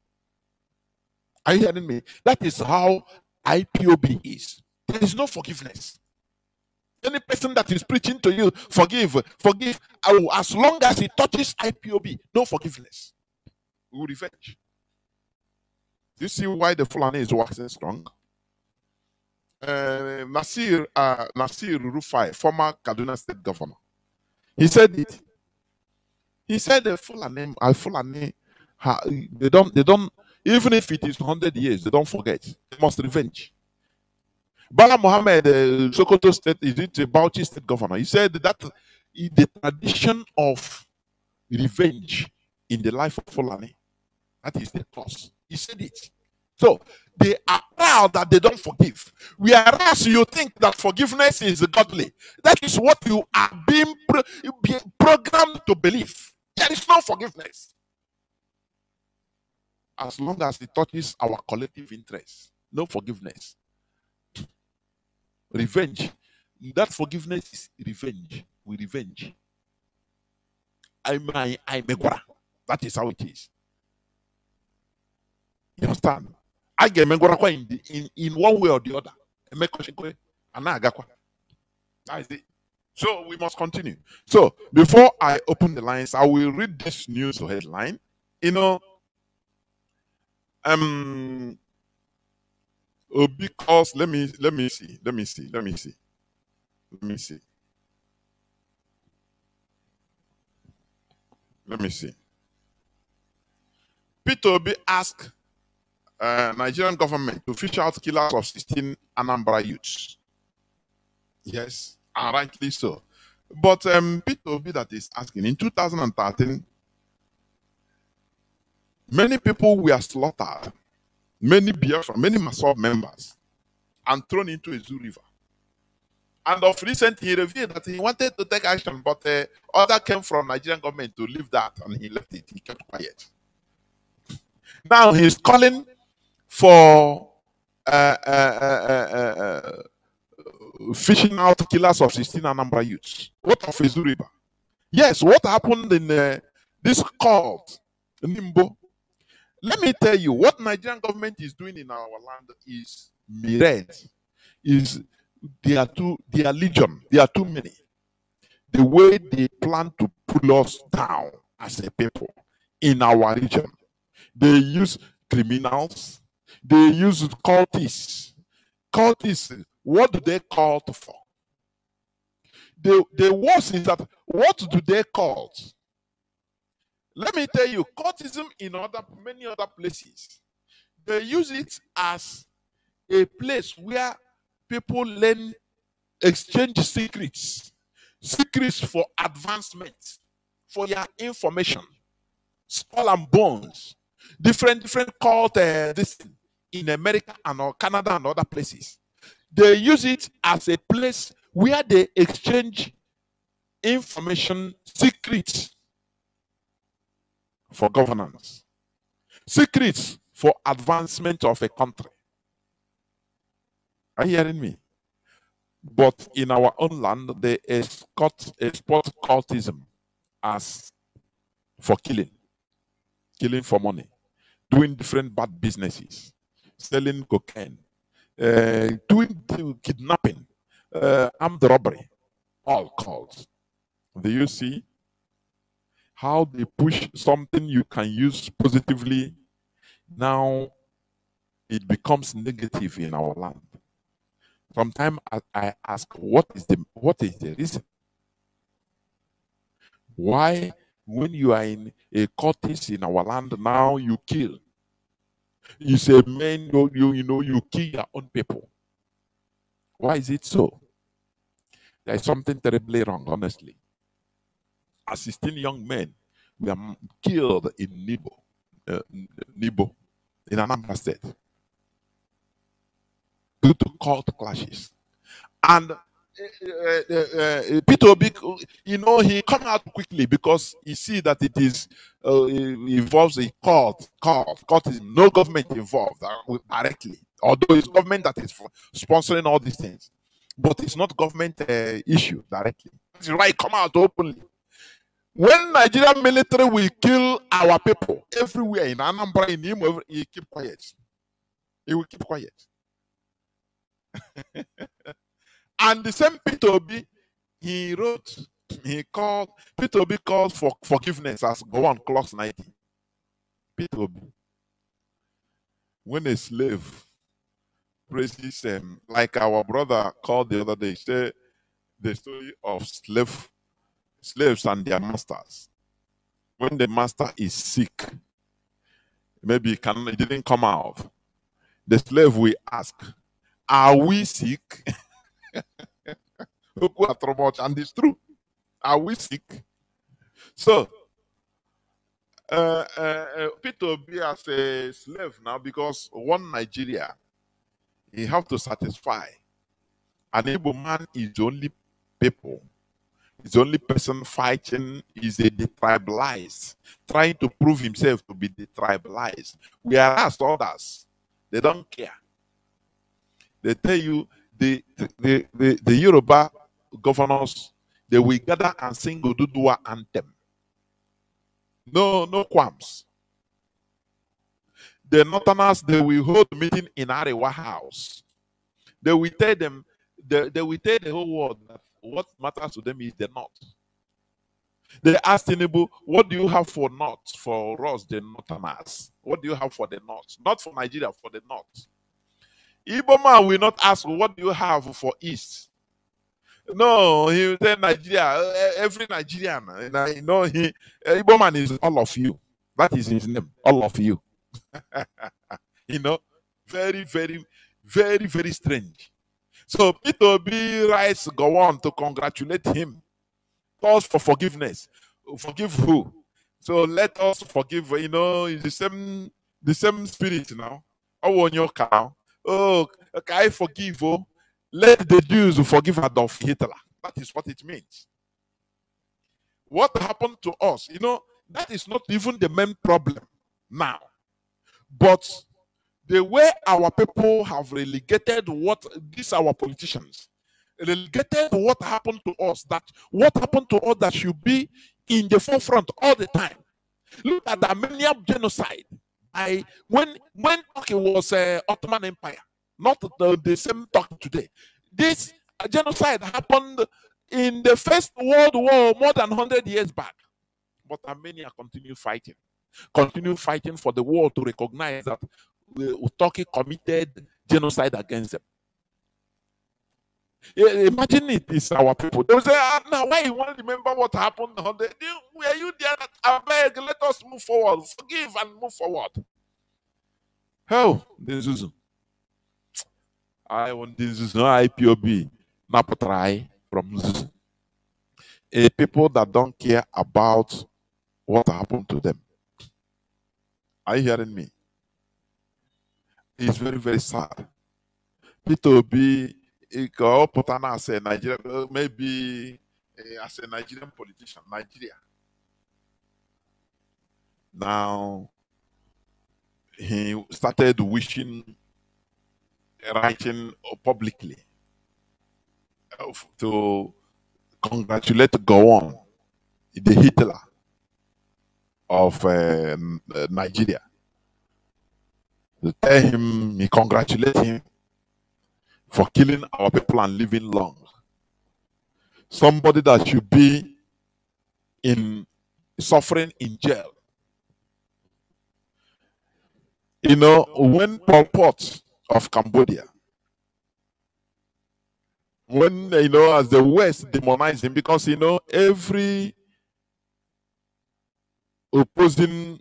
Are you hearing me? That is how IPOB is. There is no forgiveness. Any person that is preaching to you, forgive, forgive, as long as it touches IPOB, no forgiveness. We will revenge. Do you see why the Fulani is waxing strong? Uh, Nasir, uh, Nasir Rufai, former Kaduna State Governor, he said it. He said the Fulani, Fulani, they don't, they don't, even if it is 100 years, they don't forget. They must revenge. Bala Mohammed, uh, Sokoto State, is it Bauchi State Governor? He said that the tradition of revenge in the life of Fulani, that is the cause. He said it. So they are proud that they don't forgive. Whereas you think that forgiveness is godly. That is what you are being, pro being programmed to believe. There is no forgiveness. As long as it touches our collective interest, no forgiveness. Revenge. That forgiveness is revenge. We revenge. I'm I, I'm That is how it is. You understand? I get megwarakwa in, in in one way or the other. That is it. So we must continue. So before I open the lines, I will read this news headline. You know, um, oh, because let me let me see, let me see, let me see, let me see, let me see. Peter Obi asked uh, Nigerian government to fish out killers of 16 Anambra youths. Yes, and rightly so. But um, Peter Obi that is asking, in 2013, many people were slaughtered, many Biafra, many MASSOB members, and thrown into Ezu river. And of recent, he revealed that he wanted to take action, but uh, order came from Nigerian government to leave that, and he left it. He kept quiet. Now he's calling for uh, uh, uh, uh fishing out killers of 16 Anambra youths. What of Ezu River? Yes, what happened in uh, this cult, Nimbo? Let me tell you, what Nigerian government is doing in our land is myriad. Is they are too, they are legion, they are too many. The way they plan to pull us down as a people in our region, they use criminals, they use cultists. Cultists what do they call for? The, the worst is that what do they call? Let me tell you, cultism in other many other places, they use it as a place where people learn exchange secrets, secrets for advancement, for your information, skull and bones, different different cult uh, this in America and or Canada and other places. They use it as a place where they exchange information secrets for governance, secrets for advancement of a country. Are you hearing me? But in our own land, they export, export cultism as for killing, killing for money, doing different bad businesses, selling cocaine, doing kidnapping, uh, armed robbery, all calls. Do you see how they push something you can use positively? Now it becomes negative in our land. Sometimes I, ask, what is the what is the reason? Why, when you are in a cultist in our land, now you kill? You say, man, you, you, know, you kill your own people. Why is it so? There is something terribly wrong, honestly. As 16 young men were killed in Nibo, uh, Nibo, in Anambra State due to cult clashes. And Peter Obi, you know, he come out quickly because he see that it is uh, involves a cult, cult, cultism. No government involved uh, directly, although it's government that is sponsoring all these things, but it's not government uh, issue directly. That's right. Come out openly. When Nigerian military will kill our people everywhere in Anambra, in Imo, he keep quiet. He will keep quiet. and the same Peter Obi, he wrote, he called, Peter Obi called for forgiveness as Gowon clause 90. Peter Obi. When a slave praises him, like our brother called the other day, say the story of slave slaves and their masters. When the master is sick, maybe he, can, he didn't come out. The slave will ask, are we sick? and it's true. Are we sick? So, uh, uh, uh, Peter Obi as a slave now because one Nigeria, he have to satisfy. An able man is only people, is the only person fighting is a detribalized, trying to prove himself to be detribalized. Whereas others, they don't care they tell you the, the, the, the Yoruba governors, they will gather and sing Oduduwa anthem. No, no qualms. The Northerners, they will hold meeting in Arewa House. They will tell them, they, they will tell the whole world that what matters to them is the North. They asked Tinubu, what do you have for North, for us, the Northerners? What do you have for the North? Not for Nigeria, for the North. Igbo man will not ask, what do you have for East? No, he will say Nigeria, eh, every Nigerian. You know, he, eh, Igbo man is all of you. That is his name, all of you. you know, very, very, very, very strange. So Peter Obi. writes, Gowon to congratulate him. Calls for forgiveness. Forgive who? So let us forgive, you know, the same, the same spirit now. Oh, on your cow. Oh, okay, I forgive. Oh, let the Jews forgive Adolf Hitler. That is what it means. What happened to us? You know, that is not even the main problem now. But the way our people have relegated what these our politicians relegated what happened to us, that what happened to us that should be in the forefront all the time. Look at the Armenian genocide. I when when Turkey was uh, Ottoman Empire, not the, the same Turkey today. This genocide happened in the First World War more than 100 years back. But Armenia continue fighting, continue fighting for the world to recognize that uh, Turkey committed genocide against them. Imagine it is our people. They will say, ah, now why you want to remember what happened were you there? I beg, let us move forward. Forgive and move forward. This is I want no IPOB. Try from this. A people that don't care about what happened to them. Are you hearing me? It's very, very sad. Peter Obi ka ọ pụta na as a Nigerian, uh, maybe uh, as a Nigerian politician, Nigeria. Now, he started wishing, writing publicly uh, to congratulate Gowon, the Hitler of uh, Nigeria. To tell him, he congratulate him for killing our people and living long. Somebody that should be in suffering in jail. You know, when Pol Pot of Cambodia, when you know, as the West demonized him, because you know, every opposing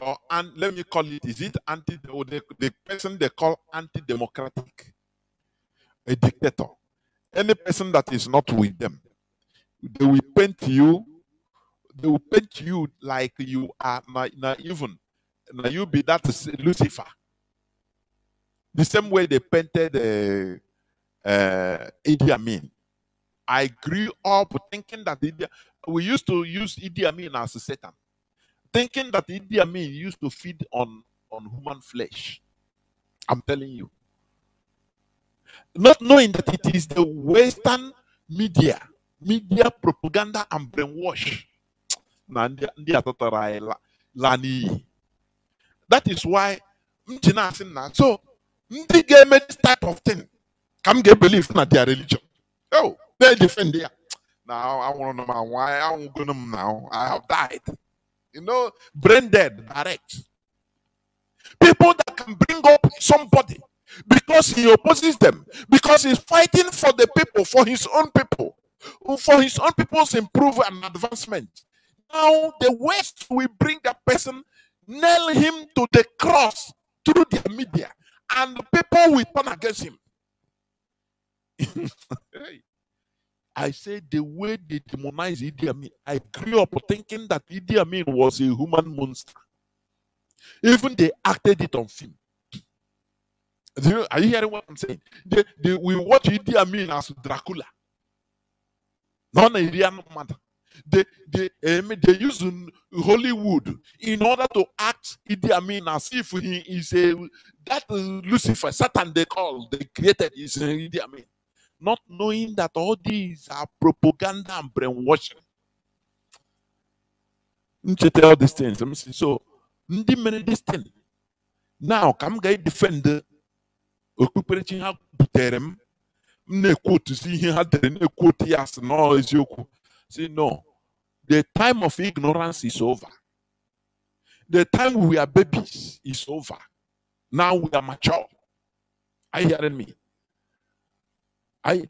or and let me call it is it anti the, the person they call anti-democratic? A dictator. Any person that is not with them they will paint you they will paint you like you are not even now you be that lucifer. The same way they painted uh, uh, Idi Amin. I grew up thinking that Idi, we used to use Idi Amin as a Satan thinking that Idi Amin used to feed on, on human flesh. I'm telling you. Not knowing that it is the Western media, media propaganda and brainwash. That is why so ndị this type of thing ka m ga-ebelieve na their religion. Oh, they defend there. Now I want to know why I'm going to now. I have died. You know, brain dead, direct. People that can bring up somebody because he opposes them, because he's fighting for the people, for his own people, for his own people's improvement and advancement. Now the West will bring that person, nail him to the cross through their media, and the people will turn against him. I said the way they demonize Idi Amin, I grew up thinking that Idi Amin was a human monster. Even they acted it on film. Are you hearing what I'm saying? They, they, we watch Idi Amin as Dracula. Non-Nigerian matter. They, they, um, they use Hollywood in order to act Idi Amin as if he is a that Lucifer, Satan they call, they created is Idi Amin not knowing that all these are propaganda and brainwashing. Ncheta all these things. Let me see. So, ndị mere this thing. Now, ka m ga-edefend okpukperechi ha butere m m na-ekwu otuzi ihe ha dere na-ekwu otu ya sị nọ eziokwu si no the time of ignorance is over the time we are babies is over now we are mature are you hearing me I,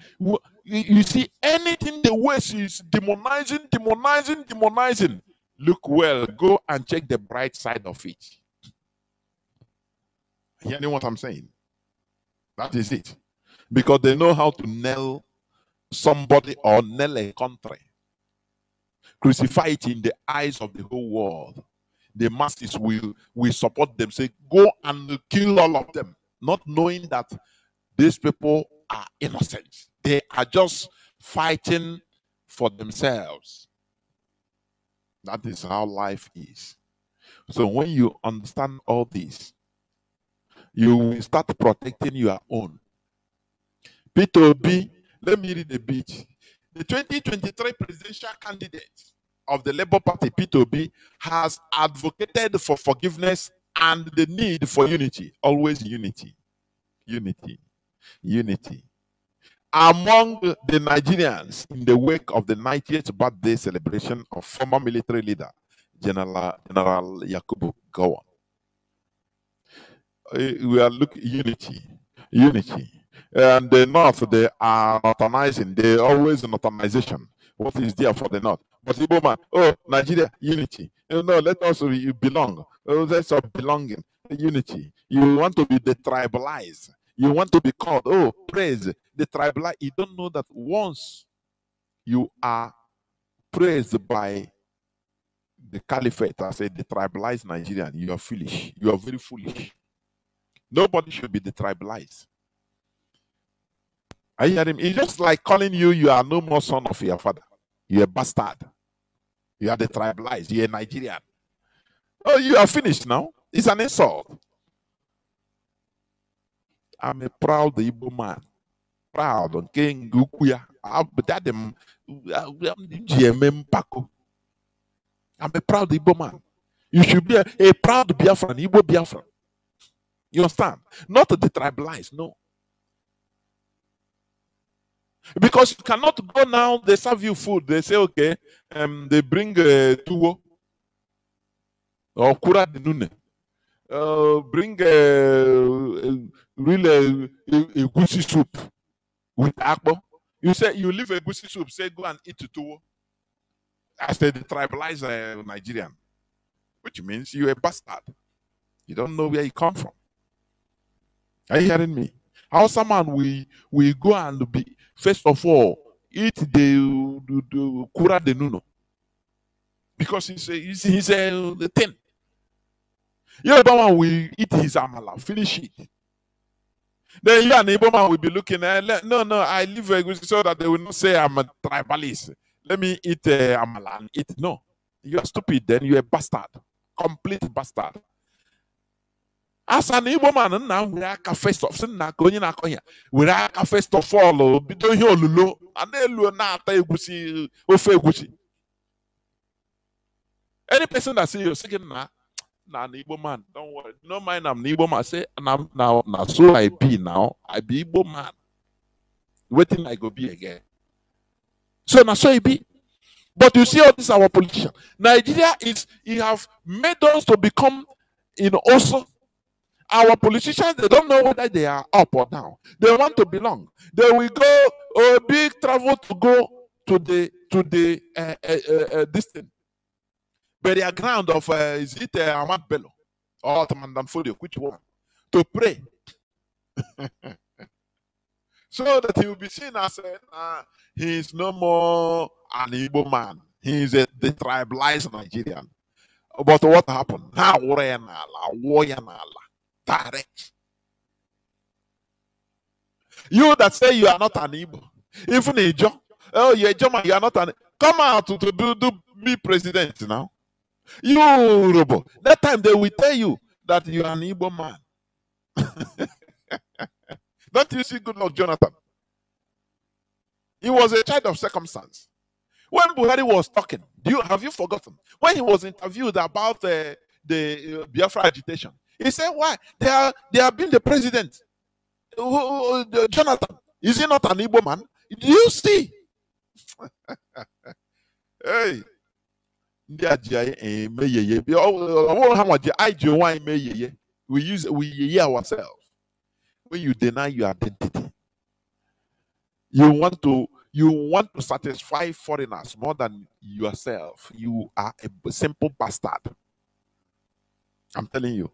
you see, anything the West is demonizing, demonizing, demonizing. Look well, go and check the bright side of it. You know what I'm saying? That is it. Because they know how to nail somebody or nail a country. Crucify it in the eyes of the whole world. The masses will, will support them. Say, go and kill all of them. Not knowing that these people are innocent. They are just fighting for themselves. That is how life is. So when you understand all this, you will start protecting your own. Peter Obi, let me read a bit. The 2023 presidential candidate of the Labour Party, Peter Obi, has advocated for forgiveness and the need for unity. Always unity. Unity unity. Among the Nigerians in the wake of the 90th birthday celebration of former military leader General, General Yakubu Gowon. Uh, we are looking unity, unity. And the North, they are northernizing. They always northernization. What is there for the North? But Igbo man, oh, Nigeria, unity. You know, let us belong. Oh, that's a belonging, unity. You want to be detribalized. You want to be called, oh, praise, the tribal. You don't know that once you are praised by the caliphate as a detribalized Nigerian, you are foolish. You are very foolish. Nobody should be detribalized. I hear him. It's just like calling you, you are no more son of your father. You're a bastard. You are detribalized. You're a Nigerian. Oh, you are finished now. It's an insult. I'm a proud Igbo man. Proud. On King Gukuya. I'm a proud Igbo man. You should be a, a proud Biafran, Igbo Biafran. You understand? Not the tribalized, no. Because you cannot go now, they serve you food. They say, okay, um, they bring uh, tuwo or kura de nune. Uh, bring uh, really egusi soup with akbo. You say you leave egusi soup, say go and eat tuwo. As they tribalize uh, Nigerian, which means you're a bastard. You don't know where you come from. Are you hearing me? How someone we we go and be first of all eat the the, the kura de nuno because he's a, he's, he's a the thing. Yoruba one will eat his amala, finish it. Then you and man will be looking at no no I live so that they will not say I'm a tribalist. Let me eat uh, amala and eat. No, you are stupid. Then you're a bastard, complete bastard. asa na igbo man nna m were aka first of sị nna ka onye na-akọ ya were aka first of all bido ihe olulo a na-elu na-ata egwusi ofe egwusi any person that say you sị gị nna na na igbo man don't worry. No mind I'm na igbo man say na now na so i be now. I be igbo man. Waiting i go be again. So na so e be. But you see all this our politician. Nigeria is he have made us to become you know also our politicians, they don't know whether they are up or down. They want to belong. They will go a big travel to go to the to the uh, uh, uh. Burial ground of uh, is it uh, Ahmad Bello or Usman Danfodio, which one? To pray. so that he will be seen as uh, he is no more an Igbo man. He is a detribalized Nigerian. But what happened? Now, direct. You that say you are not an Igbo, even a John, oh, you're a German, you are not an come out to, to do, do be president now. You Robo, that time they will tell you that you are an Igbo man. Don't you see Goodluck, Jonathan? He was a child of circumstance. When Buhari was talking, do you have you forgotten? When he was interviewed about uh, the uh, Biafra agitation, he said, Why? They are they have been the president. Jonathan, is he not an Igbo man? Do you see? hey. Yeye. We use we ourselves. When you deny your identity you want to you want to satisfy foreigners more than yourself. You are a simple bastard. I'm telling you.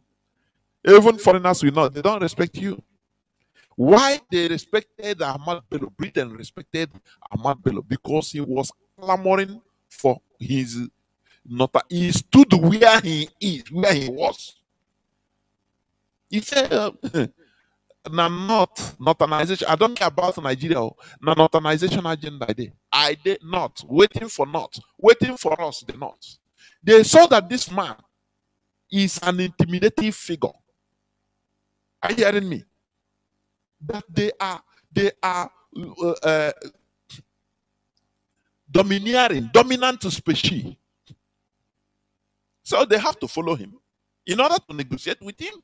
Even foreigners will not, they don't respect you. Why they respected Ahmad Bello, Britain respected Ahmad Bello because he was clamoring for his not he stood where he is, where he was. He said, uh, "Na not northernization. I don't care about Nigeria. Oh. Na northernization agenda. I did. I did not waiting for not waiting for us. The not. They saw that this man is an intimidating figure. Are you hearing me? That they are they are uh, uh, domineering, dominant species. So they have to follow him in order to negotiate with him.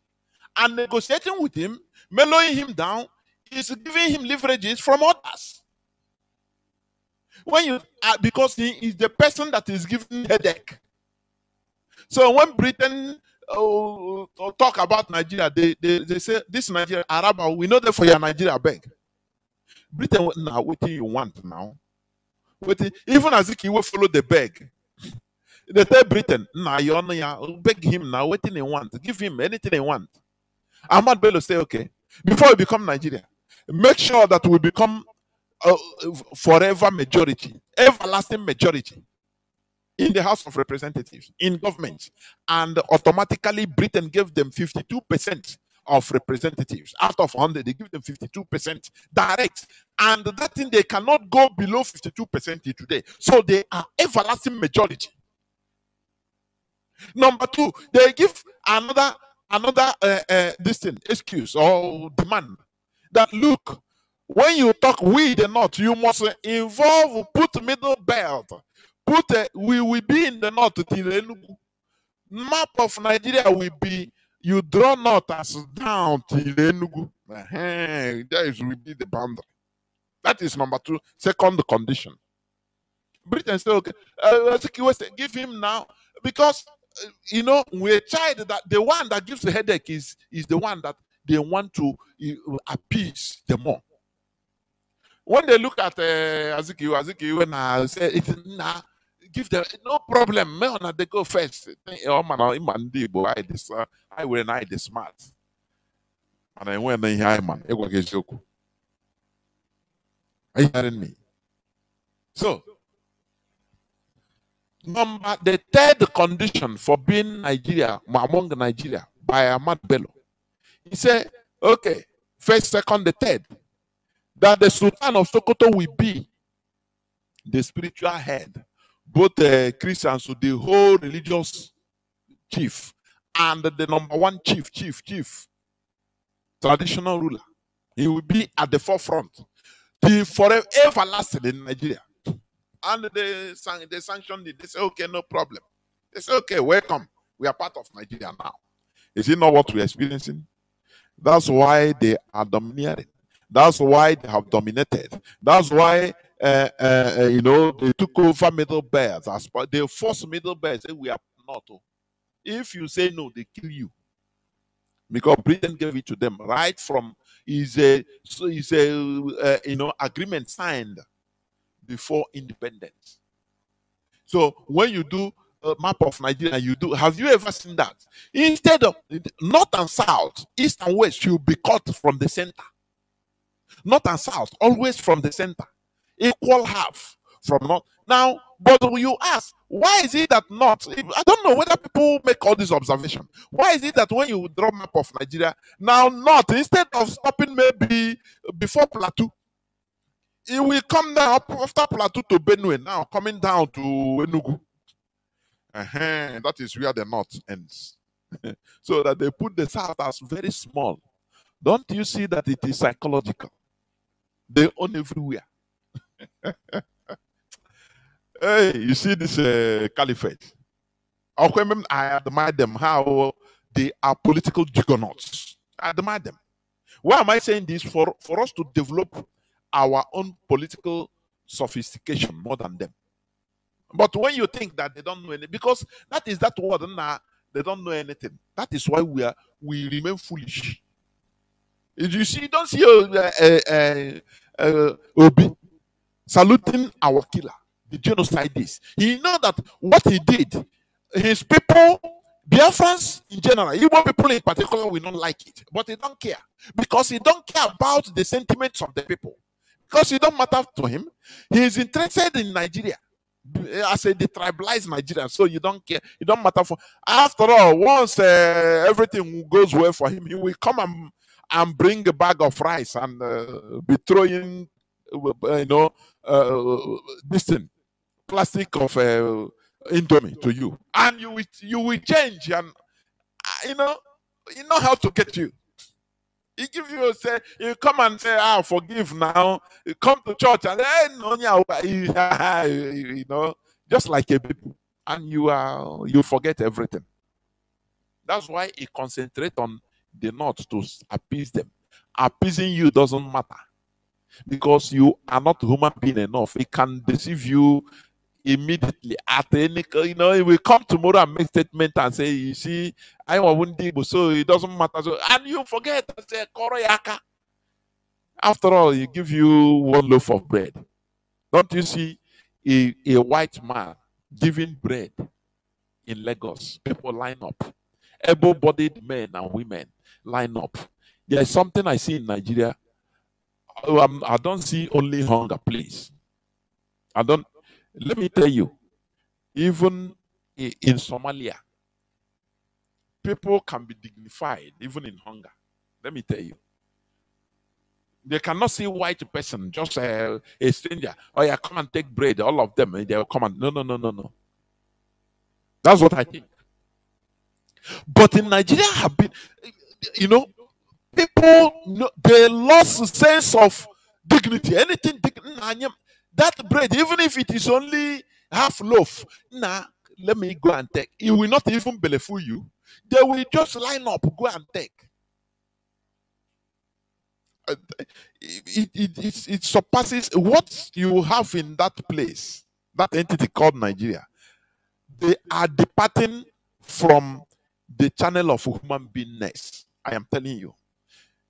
And negotiating with him, mellowing him down, is giving him leverages from others. When you uh, because he is the person that is giving headache. So when Britain oh, talk about Nigeria, they, they, they say, this Nigeria, Arab, we know that for your Nigeria bank. Britain, now, what do you want now? What, even as if you will follow the beg. They tell Britain, nah, beg him now, what do he want? Give him anything he want. Ahmad Bello say, okay, before we become Nigeria, make sure that we become a forever majority, everlasting majority in the House of Representatives, in government. And automatically, Britain gave them 52% of representatives. Out of 100, they give them 52% direct. And that thing, they cannot go below 52% today. So they are everlasting majority. Number two, they give another another uh, uh, this thing, excuse or demand that look, when you talk we the north, you must involve put middle belt. Put a, we will be in the north till Enugu. Map of Nigeria will be you draw north as down till Enugu. That is will be the boundary. That is number two second condition. Britain say okay. Uh, give him now because uh, you know we're a child that the one that gives the headache is is the one that they want to uh, appease the more. When they look at uh, Azikiwe, Azikiwe when I say it nah, give them no problem. Me on they go first. Oh man, I'm man. I this I will I the smart. And I went in here, man. Are you hearing me? So number the third condition for being Nigeria among Nigeria by Ahmad Bello. He said, okay, first, second, the third that the Sultan of Sokoto will be the spiritual head, both uh, Christians, so the whole religious chief, and the number one chief, chief, chief, traditional ruler. He will be at the forefront, the forever everlasting in Nigeria. And they, they sanctioned it. They say, okay, no problem. They say, okay, welcome. We are part of Nigeria now. Is it not what we're experiencing? That's why they are domineering. That's why they have dominated. That's why uh, uh, you know they took over Middle Bears. As they forced Middle Bears. Say we are not. Oh. If you say no, they kill you. Because Britain gave it to them right from is a so is a uh, you know agreement signed before independence. So when you do a map of Nigeria, you do have you ever seen that? Instead of north and south, east and west, you'll be cut from the center north and south, always from the center, equal half from north. Now, but you ask, why is it that not? I don't know whether people make all this observation. Why is it that when you draw map of Nigeria, now not instead of stopping maybe before Plateau, it will come down after Plateau to Benue, now coming down to Enugu. Uh-huh, that is where the north ends. so that they put the south as very small. Don't you see that it is psychological? They own everywhere. hey, you see this uh, caliphate? I admire them how they are political juggernauts. I admire them. Why am I saying this? For, for us to develop our own political sophistication more than them. But when you think that they don't know anything, because that is that word, nah, they don't know anything. That is why we are we remain foolish. You see, you don't see uh, uh, uh, Obi saluting our killer, the genocidist. He know that what he did, his people, Biafrans in general, Igbo people in particular, will not like it, but he don't care because he don't care about the sentiments of the people because it don't matter to him. He is interested in Nigeria as a detribalized Nigeria, so you don't care. It don't matter for. After all, once uh, everything goes well for him, he will come and and bring a bag of rice and uh, be throwing, uh, you know, uh, this thing, plastic of uh, indomie to you, and you will, you will change, and uh, you know, you know how to get you. He give you say, you come and say, ah, forgive now. You come to church and hey, no, you know, just like a baby, and you are you forget everything. That's why he concentrate on the north to appease them. Appeasing you doesn't matter because you are not human being enough. It can deceive you immediately at any, you know, he will come tomorrow and make statement and say, you see, I want to do so it doesn't matter. So, and you forget, say, Koroyaka. After all, he give you one loaf of bread. Don't you see a, a white man giving bread in Lagos? People line up. Able-bodied men and women line up. There is something I see in Nigeria. Um, I don't see only hunger, please. I don't. Let me tell you, even in mm. Somalia, people can be dignified even in hunger. Let me tell you. They cannot see white person, just a, a stranger. Oh yeah, come and take bread. All of them, eh, they will come and no, no, no, no, no. That's what I think. But in Nigeria, have been, you know, people they lost sense of dignity. Anything that bread, even if it is only half loaf, nah, let me go and take. It will not even belittle you. They will just line up, go and take. Uh, it, it, it, it surpasses what you have in that place, that entity called Nigeria. They are departing from the channel of human beingness. I am telling you.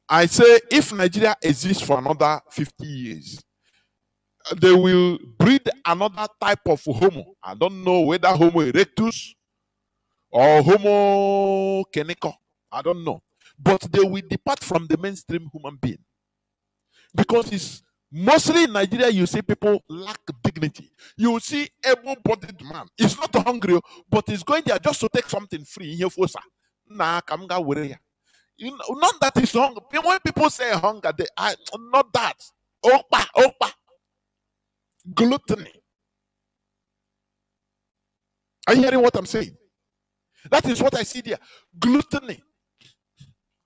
I say if Nigeria exists for another 50 years, they will breed another type of homo. I don't know whether Homo erectus or Homo keneko. I don't know. But they will depart from the mainstream human being. Because it's mostly in Nigeria, you see people lack dignity. You see able-bodied man. He's not hungry, but he's going there just to take something free. Here for Nah, come you know, not that it's hunger. When people say hunger, they are not that. Opa, opa. Gluttony. Are you hearing what I'm saying? That is what I see there. Gluttony.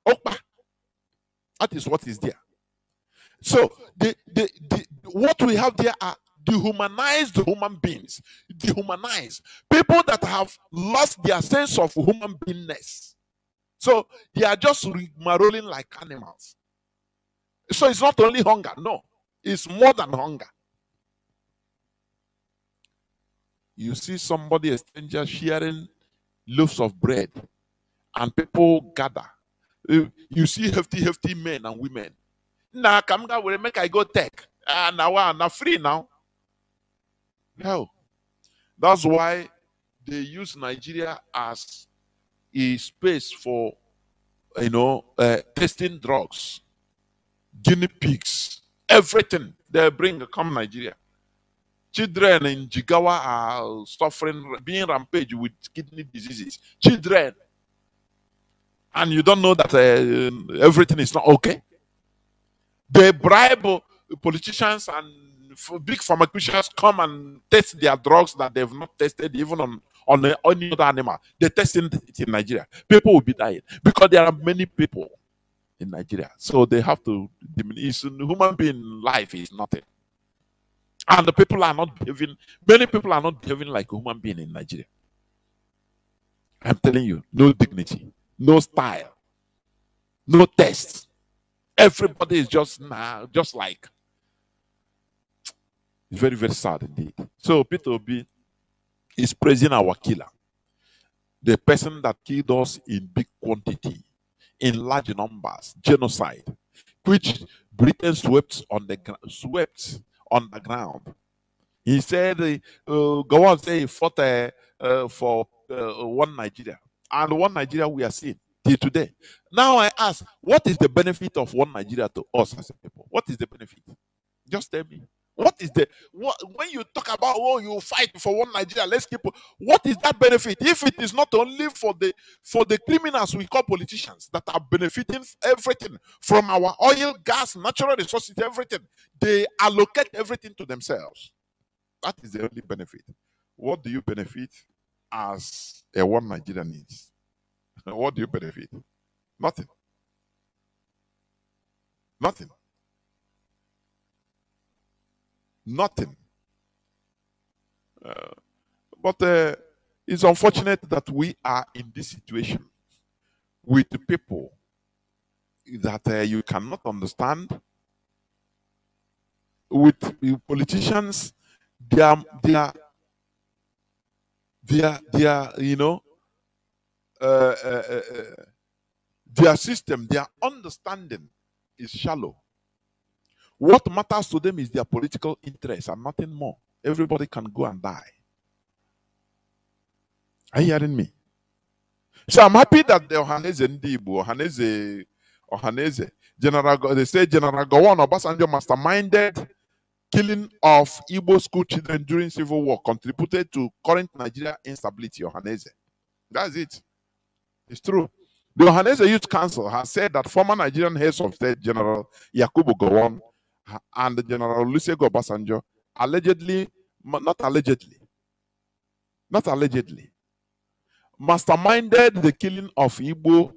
Opa. That is what is there. So the, the, the what we have there are dehumanized human beings. Dehumanized. People that have lost their sense of human beingness. So they are just rolling like animals. So it's not only hunger, no, it's more than hunger. You see somebody, a stranger, sharing loaves of bread, and people gather. You see hefty, hefty men and women. Now, come down, will make I go take. And now I'm free now. Hell, that's why they use Nigeria as a space for, you know, uh, testing drugs, guinea pigs, everything they bring come Nigeria. Children in Jigawa are suffering, being rampage with kidney diseases. Children. And you don't know that uh, everything is not okay. They bribe politicians and big pharmaceuticals come and test their drugs that they've not tested even on on any other animal. They testing it in Nigeria. People will be dying because there are many people in Nigeria. So they have to diminish. Human being life is nothing. And the people are not behaving, many people are not behaving like a human being in Nigeria. I'm telling you, no dignity, no style, no taste. Everybody is just now, just like. It's very, very sad indeed. So Peter Obi is praising our killer, the person that killed us in big quantity, in large numbers, genocide, which Britain swept on the swept on the ground. He said, uh, go on, say fought uh, uh, for uh, one Nigeria. And one Nigeria we are seeing till today. Now I ask, what is the benefit of one Nigeria to us as a people? What is the benefit? Just tell me. What is the what when you talk about oh you fight for one Nigeria, let's keep what is that benefit? If it is not only for the for the criminals we call politicians that are benefiting everything from our oil, gas, natural resources, everything, they allocate everything to themselves. That is the only benefit. What do you benefit as a one Nigeria needs? what do you benefit? Nothing. Nothing. Nothing. Uh, but uh, it's unfortunate that we are in this situation with people that uh, you cannot understand. With politicians, they are, they are their their you know uh, uh, uh, their system, their understanding is shallow. What matters to them is their political interest and nothing more. Everybody can go and die. Are you hearing me? So I'm happy that the Ohanaeze Ndigbo, Ohanaeze, Ohanaeze, General, they say General Gowon Obasanjo masterminded killing of Igbo school children during civil war contributed to current Nigeria instability, Ohanaeze. That's it. It's true. The Ohanaeze Youth Council has said that former Nigerian heads of state, General Yakubu Gowon and General Olusegun Obasanjo, allegedly, not allegedly, not allegedly, masterminded the killing of Igbo,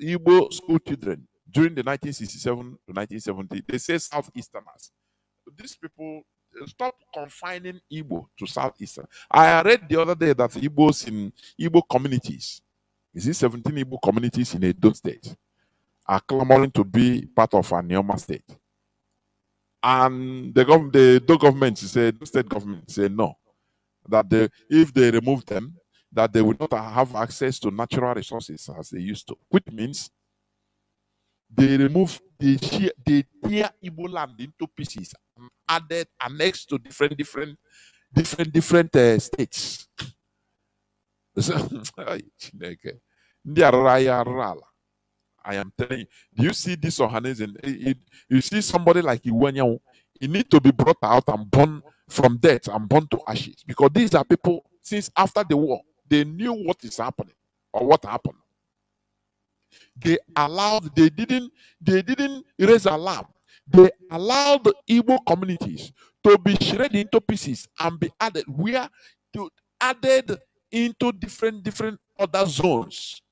Igbo school children during the 1967 to 1970. They say Southeasterners. These people eh, stop confining Igbo to Southeastern. I read the other day that Igbos in Igbo communities is it 17 Igbo communities in Edo State are clamoring to be part of a Anioma State. And the, gov- the government said, the state government said no. That they, if they remove them, that they will not have access to natural resources as they used to, which means they remove they the they tear Igbo land into pieces and added annexed to different different different different uh, states. Ndị. I am telling you. Do you see this Ohanezen? You see somebody like Iwuanyanwu, he need to be brought out and born from death and born to ashes. Because these are people, since after the war, they knew what is happening or what happened. They allowed, they didn't, they didn't raise alarm. They allowed Igbo communities to be shredded into pieces and be added where to added into different different other zones.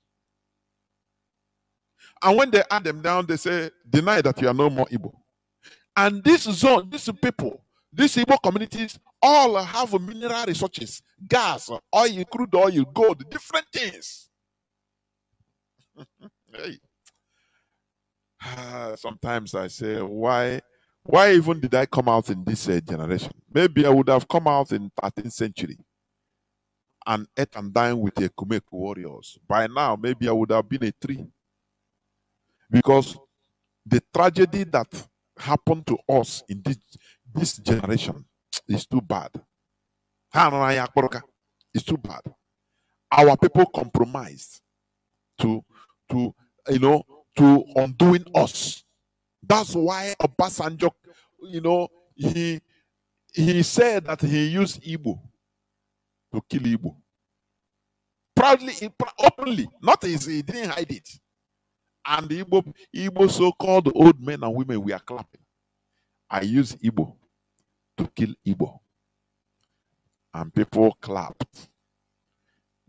And when they add them down, they say, deny that you are no more Igbo. And this zone, these people, these Igbo communities all have mineral resources, gas, oil, crude oil, gold, different things. hey. Sometimes I say, why, why even did I come out in this uh, generation? Maybe I would have come out in 13th century and ate and dined with the Kumeku warriors. By now, maybe I would have been a tree. Because the tragedy that happened to us in this, this generation is too bad. It's too bad. Our people compromised to, to you know, to undoing us. That's why Obasanjo, you know, he he said that he used Igbo to kill Igbo. Proudly, openly, not easy, he didn't hide it. And the Igbo, Igbo so-called old men and women, we are clapping. I use Igbo to kill Igbo. And people clapped.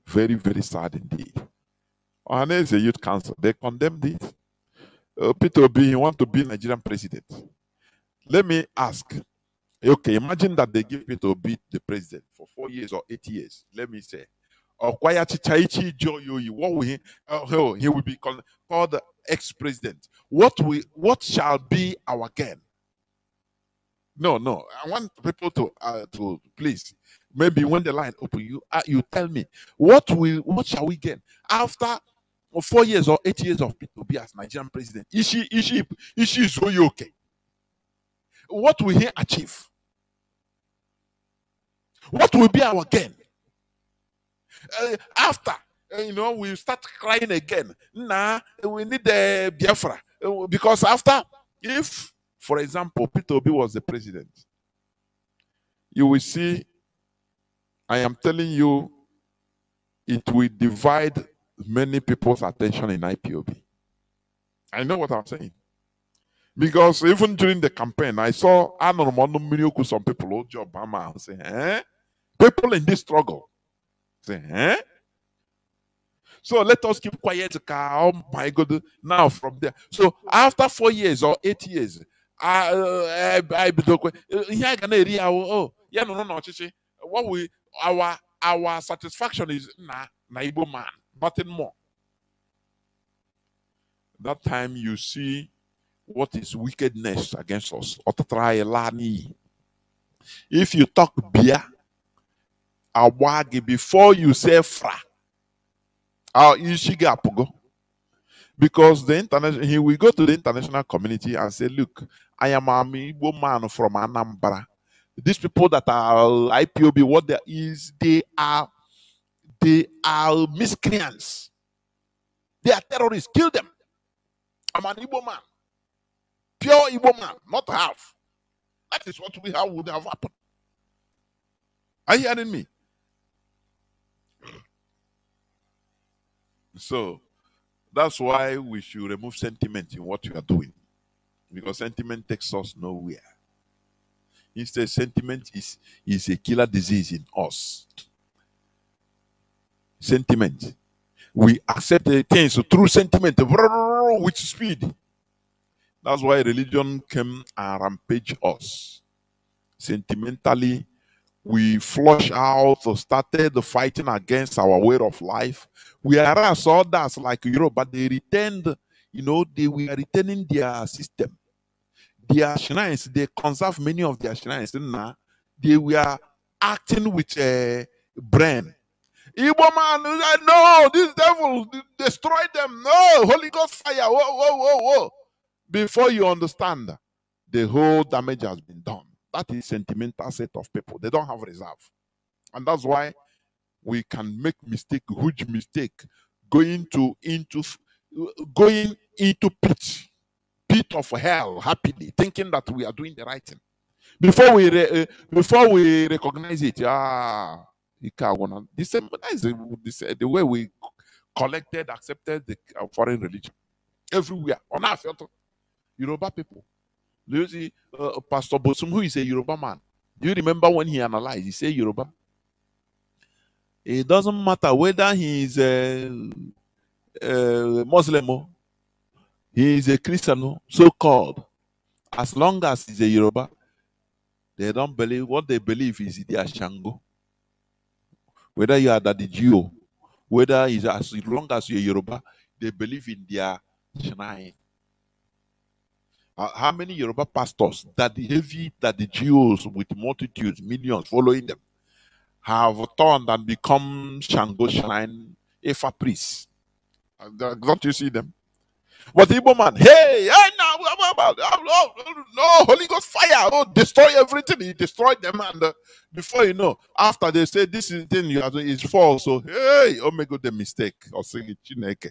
Very, very sad indeed. And there's a youth council. They condemned it. Uh, Peter Obi, you want to be Nigerian president. Let me ask. Okay, imagine that they give Peter Obi the president for four years or eight years. Let me say. Okwaya Chichaichi Joyoyi, what will he, uh, he will be called, called the ex-president. What we, what shall be our gain? No, no. I want people to uh, to please maybe when the line open, you uh, you tell me what will what shall we gain after four years or eight years of Peter Obi as Nigerian president? Is she is she is she so okay? What will he achieve? What will be our gain? Uh, after uh, you know we start crying again. Nah, we need the Biafra because after if for example Peter Obi was the president, you will see. I am telling you, it will divide many people's attention in IPOB. I know what I'm saying. Because even during the campaign, I saw some people, old job, say, eh? People in this struggle. Say, eh? So let us keep quiet. Oh my God. Now from there. So after four years or eight years, I I here can area oh yeah no no no what we our our satisfaction is na na man nothing more. That time you see what is wickedness against us. If you talk beer, awagi before you say fra. Our Ishigapugo. Because the international he will go to the international community and say, Look, I am a Igbo man from Anambra. These people that are IPOB, what there is, they are they are miscreants. They are terrorists. Kill them. I'm an Igbo man. Pure Igbo man, not half. That is what we have would have happened. Are you hearing me? So that's why we should remove sentiment in what you are doing. Because sentiment takes us nowhere. Instead, sentiment is, is a killer disease in us. Sentiment. We accept the things through sentiment with speed. That's why religion came and rampage us. Sentimentally, we flush out or started the fighting against our way of life. We Whereas others like Europe, but they retained, you know, they were retaining their system. Their shrines, they conserve many of their shrines. They were acting with a brain. Igbo man, no, this devil destroy them. No, Holy Ghost fire. Whoa, whoa, whoa, whoa. Before you understand, the whole damage has been done. That is sentimental set of people. They don't have reserve. And that's why we can make mistake, huge mistake, going to into going into pit, pit of hell happily, thinking that we are doing the right thing. Before we re, uh, before we recognize it, ah, this, is the, the way we collected, accepted the uh, foreign religion everywhere on our earth. Yoruba people. Do you see uh, Pastor Bosun, who is a Yoruba man? Do you remember when he analyzed? He said Yoruba. It doesn't matter whether he is a, a Muslim or he is a Christian, so called. As long as he's a Yoruba, they don't believe what they believe is their Shango. Whether you are the Jew, whether is as long as you're Yoruba, they believe in their shrine. Uh, how many Yoruba pastors that the heavy, that the Jews with multitudes, millions following them, have turned and become Shango Shrine Ifa priests? Don't you see them? But the Igbo man, hey, hey, now, no, Holy Ghost fire, oh, destroy everything. He destroyed them, and uh, before you know, after they say this is thing you doing is false, so hey, oh my God, the mistake or saying Chineke.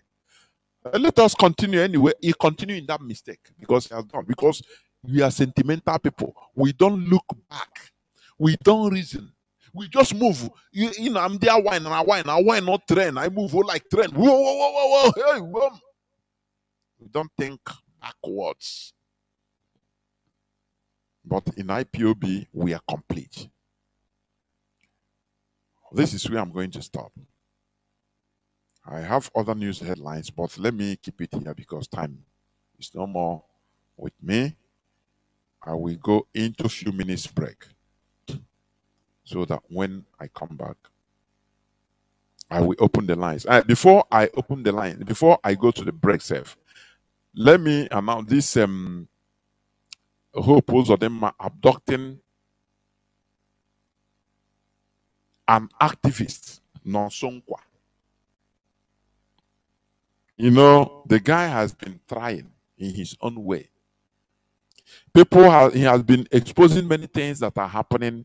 Let us continue anyway. He continue in that mistake because he has done. Because we are sentimental people. We don't look back. We don't reason. We just move. You, you know, I'm there wine and I wine. I wine not train. I move like train. Whoa, whoa, whoa, whoa, whoa. Hey, whoa. We don't think backwards. But in IPOB, we are complete. This is where I'm going to stop. I have other news headlines, but let me keep it here because time is no more with me. I will go into few minutes break so that when I come back, I will open the lines. Before I open the line, before I go to the break safe, let me announce this um, Hope them abducting an activist, Nonsonkwa. You know, the guy has been trying in his own way. People have he has been exposing many things that are happening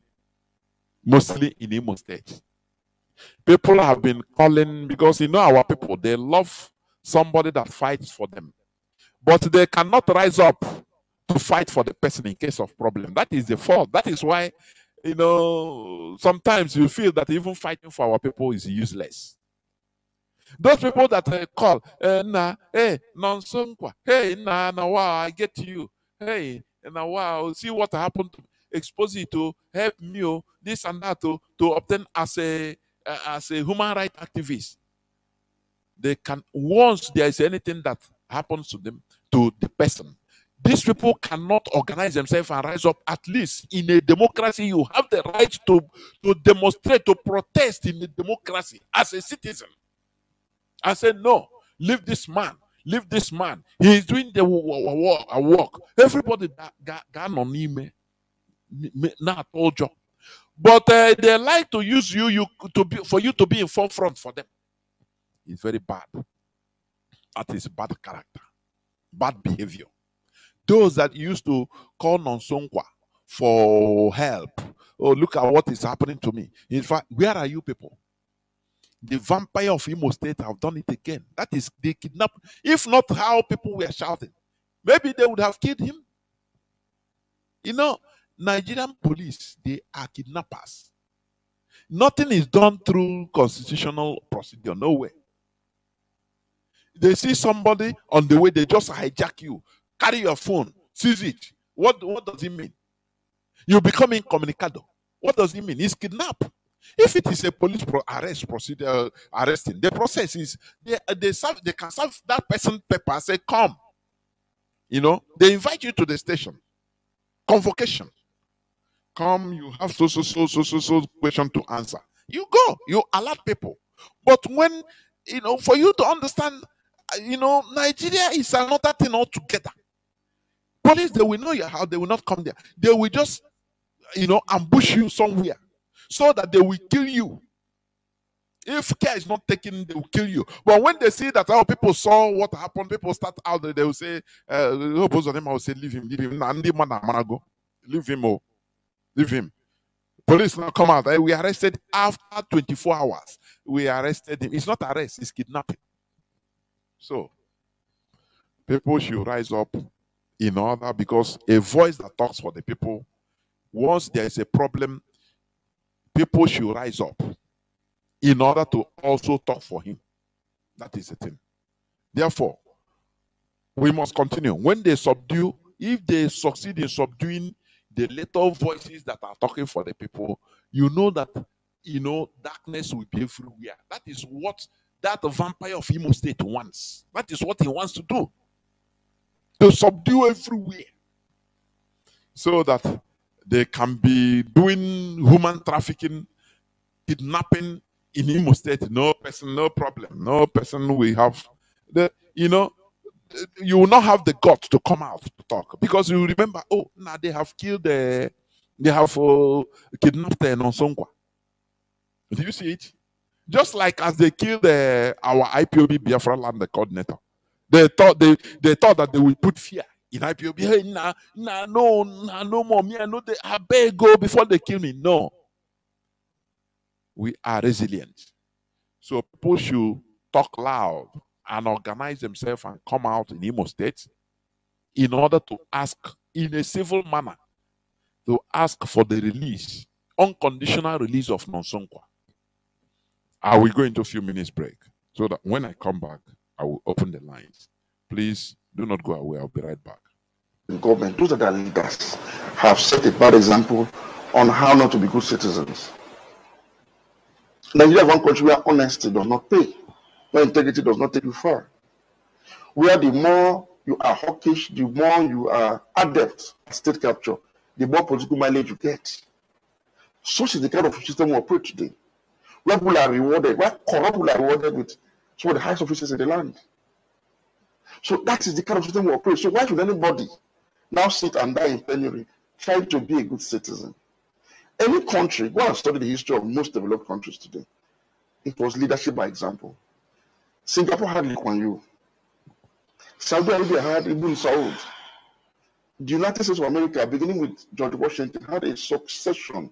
mostly in Imo State. People have been calling because you know our people they love somebody that fights for them, but they cannot rise up to fight for the person in case of problem. That is the fault. That is why you know sometimes you feel that even fighting for our people is useless. Those people that uh, call, uh, nah, hey, nonsonkwa, hey, nah, nah, wow, I get you. Hey, now wow, see what happened. to Expose it to help me, oh, this and that, to, oh, to obtain as a uh, as a human rights activist. They can once there is anything that happens to them to the person, these people cannot organize themselves and rise up. At least in a democracy, you have the right to, to demonstrate, to protest in a democracy as a citizen. I said, no, leave this man. Leave this man. He is doing the work. Everybody got on him. Not all job. But uh, they like to use you, you to be for you to be in forefront for them. It's very bad. That is bad character, bad behavior. Those that used to call Nonsonkwa for help. Oh, look at what is happening to me. In fact, where are you people? The vampire of Imo State have done it again. That is, they kidnap. If not how people were shouting, maybe they would have killed him. You know, Nigerian police, they are kidnappers. Nothing is done through constitutional procedure, no way. They see somebody on the way, they just hijack you, carry your phone, seize it. What, what does it mean? You become incommunicado. What does it mean? It's kidnap. If it is a police pro arrest procedure, uh, arresting, the process is they they serve they can serve that person paper say come. You know, they invite you to the station. Convocation. Come, you have so so so so so so question to answer. You go, you alert people. But when you know, for you to understand, uh, you know, Nigeria is another thing altogether. Police, they will know your house, they will not come there. They will just, you know, ambush you somewhere so that they will kill you. If care is not taken, they will kill you. But when they see that our people saw what happened, people start out they will say, uh, most of them I will say, leave him, leave him. Leave him, oh. Leave him. Police now come out. We arrested after 24 hours. We arrested him. It's not arrest, it's kidnapping. So, people should rise up in order because a voice that talks for the people, once there is a problem, people should rise up in order to also talk for him. That is the thing. Therefore, we must continue. When they subdue, if they succeed in subduing the little voices that are talking for the people, you know that you know darkness will be everywhere. That is what that vampire of Imo State wants. That is what he wants to do. To subdue everywhere. So that they can be doing human trafficking, kidnapping in Imo State. No person, no problem. No person will have the, you know, you will not have the guts to come out to talk because you remember, oh, now they have killed the, they have uh, kidnapped the Nonsonkwa. Do you see it? Just like as they killed uh, our IPOB Biafra land the coordinator, they thought they, they thought that they would put fear in IPOB. Hey, nah, nah, no, nah, no more. Me, I know they I beg go before they kill me. No. We are resilient. So people should talk loud and organize themselves and come out in Imo State in order to ask in a civil manner to ask for the release, unconditional release of Nonsonkwa. I will go into a few minutes break so that when I come back, I will open the lines. Please do not go away. I'll be right back. The government, those that are leaders, have set a bad example on how not to be good citizens. Nigeria is one country where honesty does not pay, where integrity does not take you far. Where the more you are hawkish, the more you are adept at state capture, the more political mileage you get. Such is the kind of system we operate today. Where people are rewarded, where corrupt people are rewarded with some of the highest offices in the land. So that is the kind of system we operate. So why should anybody now sit and die in penury trying to be a good citizen? Any country, go and study the history of most developed countries today. It was leadership by example. Singapore had Lee Kuan Yew. Saudi Arabia had Ibn Saud. The United States of America, beginning with George Washington, had a succession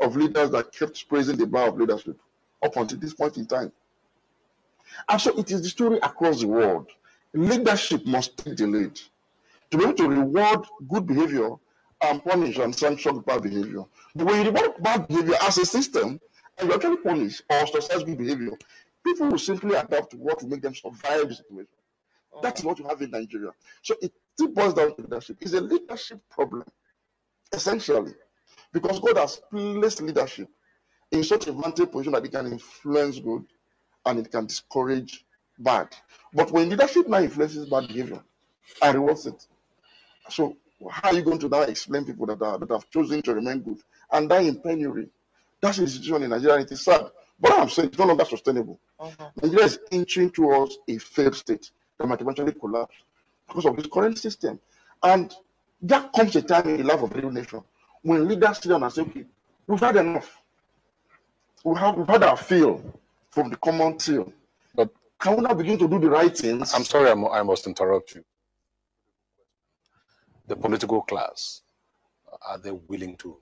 of leaders that kept praising the bar of leadership up until this point in time. And so it is the story across the world. Leadership must take the lead. To be able to reward good behavior and punish and sanction bad behavior. But when you reward bad behavior as a system, and you actually punish or ostracize good behavior, people will simply adapt to what will make them survive the situation. Oh. That is what you have in Nigeria. So it still boils down to leadership. It's a leadership problem, essentially, because God has placed leadership in such a vantage position that it can influence good and it can discourage bad. But when leadership now influences bad behavior and rewards it, so how are you going to now explain people that, are, that have chosen to remain good and die in penury? That's the situation in Nigeria. It is sad. But I'm saying it's no longer sustainable. Uh-huh. Nigeria is inching towards a failed state that might eventually collapse because of this current system. And that comes a time in the life of every nation when leaders sit down and say, okay, We've had enough. We have we've had our fill from the common till. Can we now begin to do the right things? I'm sorry, I'm, I must interrupt you. The political class, are they willing to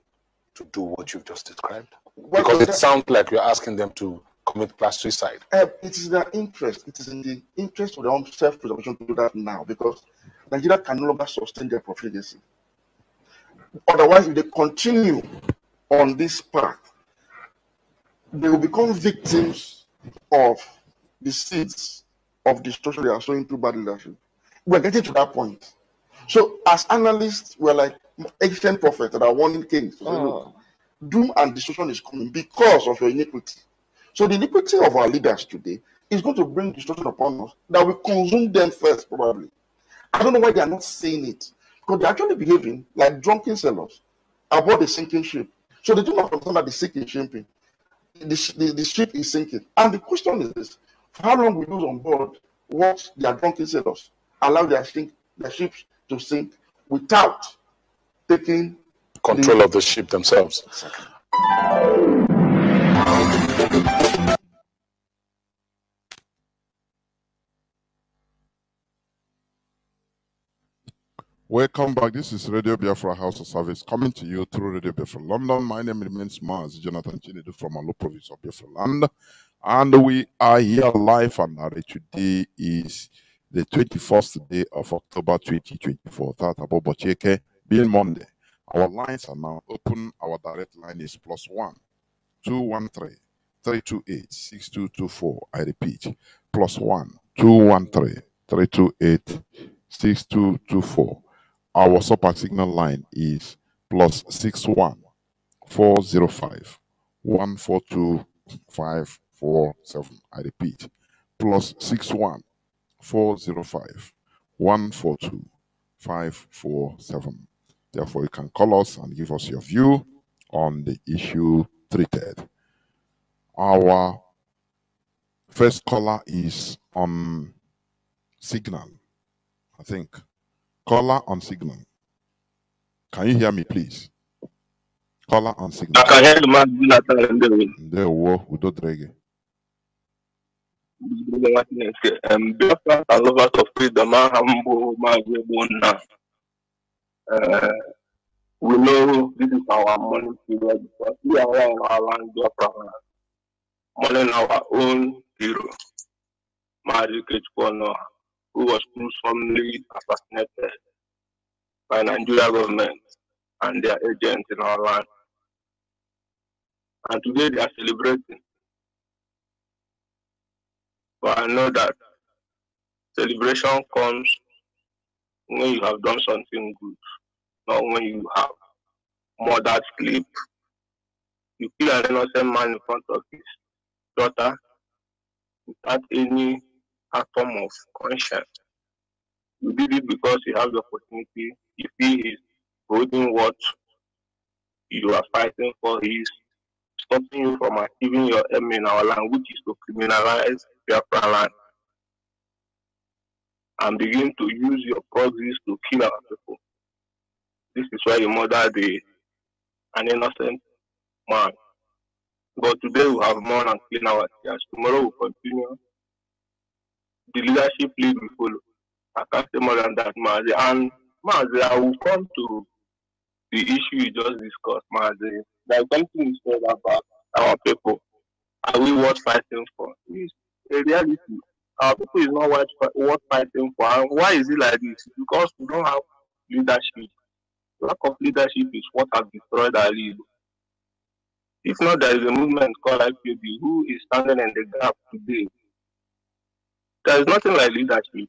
to do what you've just described? Well, Because it sounds like you're asking them to commit class suicide. Uh, it is their interest. It is in the interest of their own self-preservation to do that now because Nigeria can no longer sustain their profligacy. Otherwise, if they continue on this path, they will become victims of the seeds of destruction they are sowing through bad leadership. We're getting to that point. So, as analysts, we're like ancient prophets that are warning kings. "Look, ah. doom and destruction is coming because of your iniquity. So the iniquity of our leaders today is going to bring destruction upon us that will consume them first, probably. I don't know why they are not saying it. Because they're actually behaving like drunken sailors aboard the sinking ship. So they do not understand that the sinking ship. The, the, the ship is sinking. And the question is this how long will those on board watch their drunken sailors allow their, sink, their ships to sink without taking Control of the ship themselves. Welcome back. This is Radio Biafra House of Service coming to you through Radio Biafra London. My name remains Mazi Jonathan Chinedu from Alo province of Biafra land. And we are here live and direct. Today is the 21st day of October 2024. That about Bocheke being Monday. Our lines are now open. Our direct line is plus one 213 328 6224. I repeat, plus one 213 328 6224. Our super signal line is plus 61 405 142 547. I repeat, plus 61 405 142 547. Therefore, you can call us and give us your view on the issue treated. Our first caller is on signal, I think. Caller on signal. Can you hear me, please? Caller on signal. I can hear man Ndewo, Udo Drege. Biafra and lovers of freedom, now. Uh, we know this is our period because we are in our land, Biafra. Mourning our own hero, Maji Kechikono, who was gruesomely assassinated by Nigeria government and their agents in our land. And today they are celebrating. But I know that celebration comes when you have done something good, not when you have murdered sleep. You kill an innocent man in front of his daughter without any atom of conscience. You did it because you have the opportunity. You feel he's holding what you are fighting for. He's stopping you from achieving your aim in our land, which is to criminalize Biafra land and begin to use your proxies to kill our people. This is why you murder the an innocent man. But today we have more and clean our tears. Tomorrow we'll continue. The leadership lead will follow. I can't say more than that, Mazi. And Mazi, I will come to the issue you just discussed, Mazi. There's something you said about our people. Are we worth fighting for? It's a reality. Our people is not worth, worth fighting for. And why is it like this? Because we don't have leadership. Lack of leadership is what has destroyed our league. If not, there is a movement called IPOB who is standing in the gap today. There is nothing like leadership in.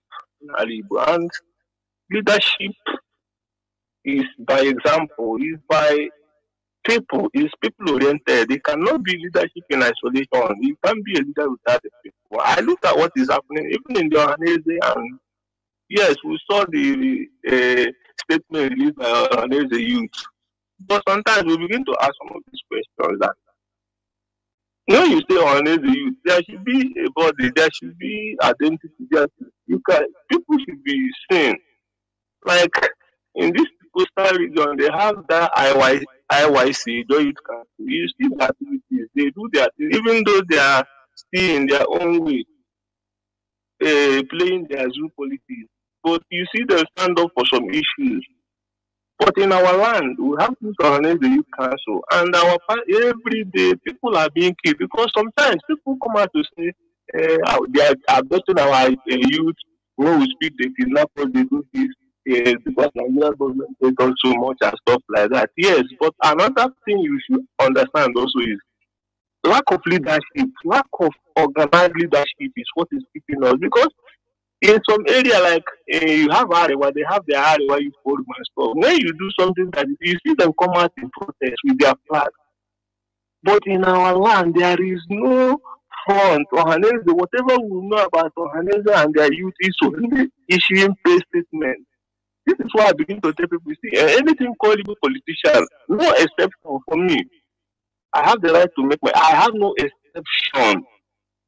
And leadership is by example, is by people, is people oriented. It cannot be leadership in isolation. You can't be a leader without the people. I look at what is happening, even in the Ohanaeze, and yes, we saw the uh, statement released by Ohanaeze youth. But sometimes we begin to ask some of these questions that when you say Ohanaeze youth, there should be a body, there should be identity, there should, you can, people should be seen. Like in this coastal region, they have that IY, IYC, Ijaw Youth Council. You see the activities, they do their even though they are still in their own way, uh, playing their zoo politics. But you see them stand up for some issues. But in our land, we have to organize the youth council, and our every day people are being killed because sometimes people come out to say uh, they are abducting our uh, youth. When we speak, they kidnap us, they do this uh, because Nigeria government take on so much and stuff like that. Yes, but another thing you should understand also is lack of leadership, lack of organized leadership is what is keeping us because in some area like uh, you have Arewa, they have their Arewa youth forum and stuff. When you do something that you see them come out in protest with their flag. But in our land, there is no front. Ohanaeze, whatever we know about Ohanaeze and their youth is only issuing press statements. This is why I begin to tell people, see, eh, anything called even politician, no exception for me. I have the right to make my, I have no exception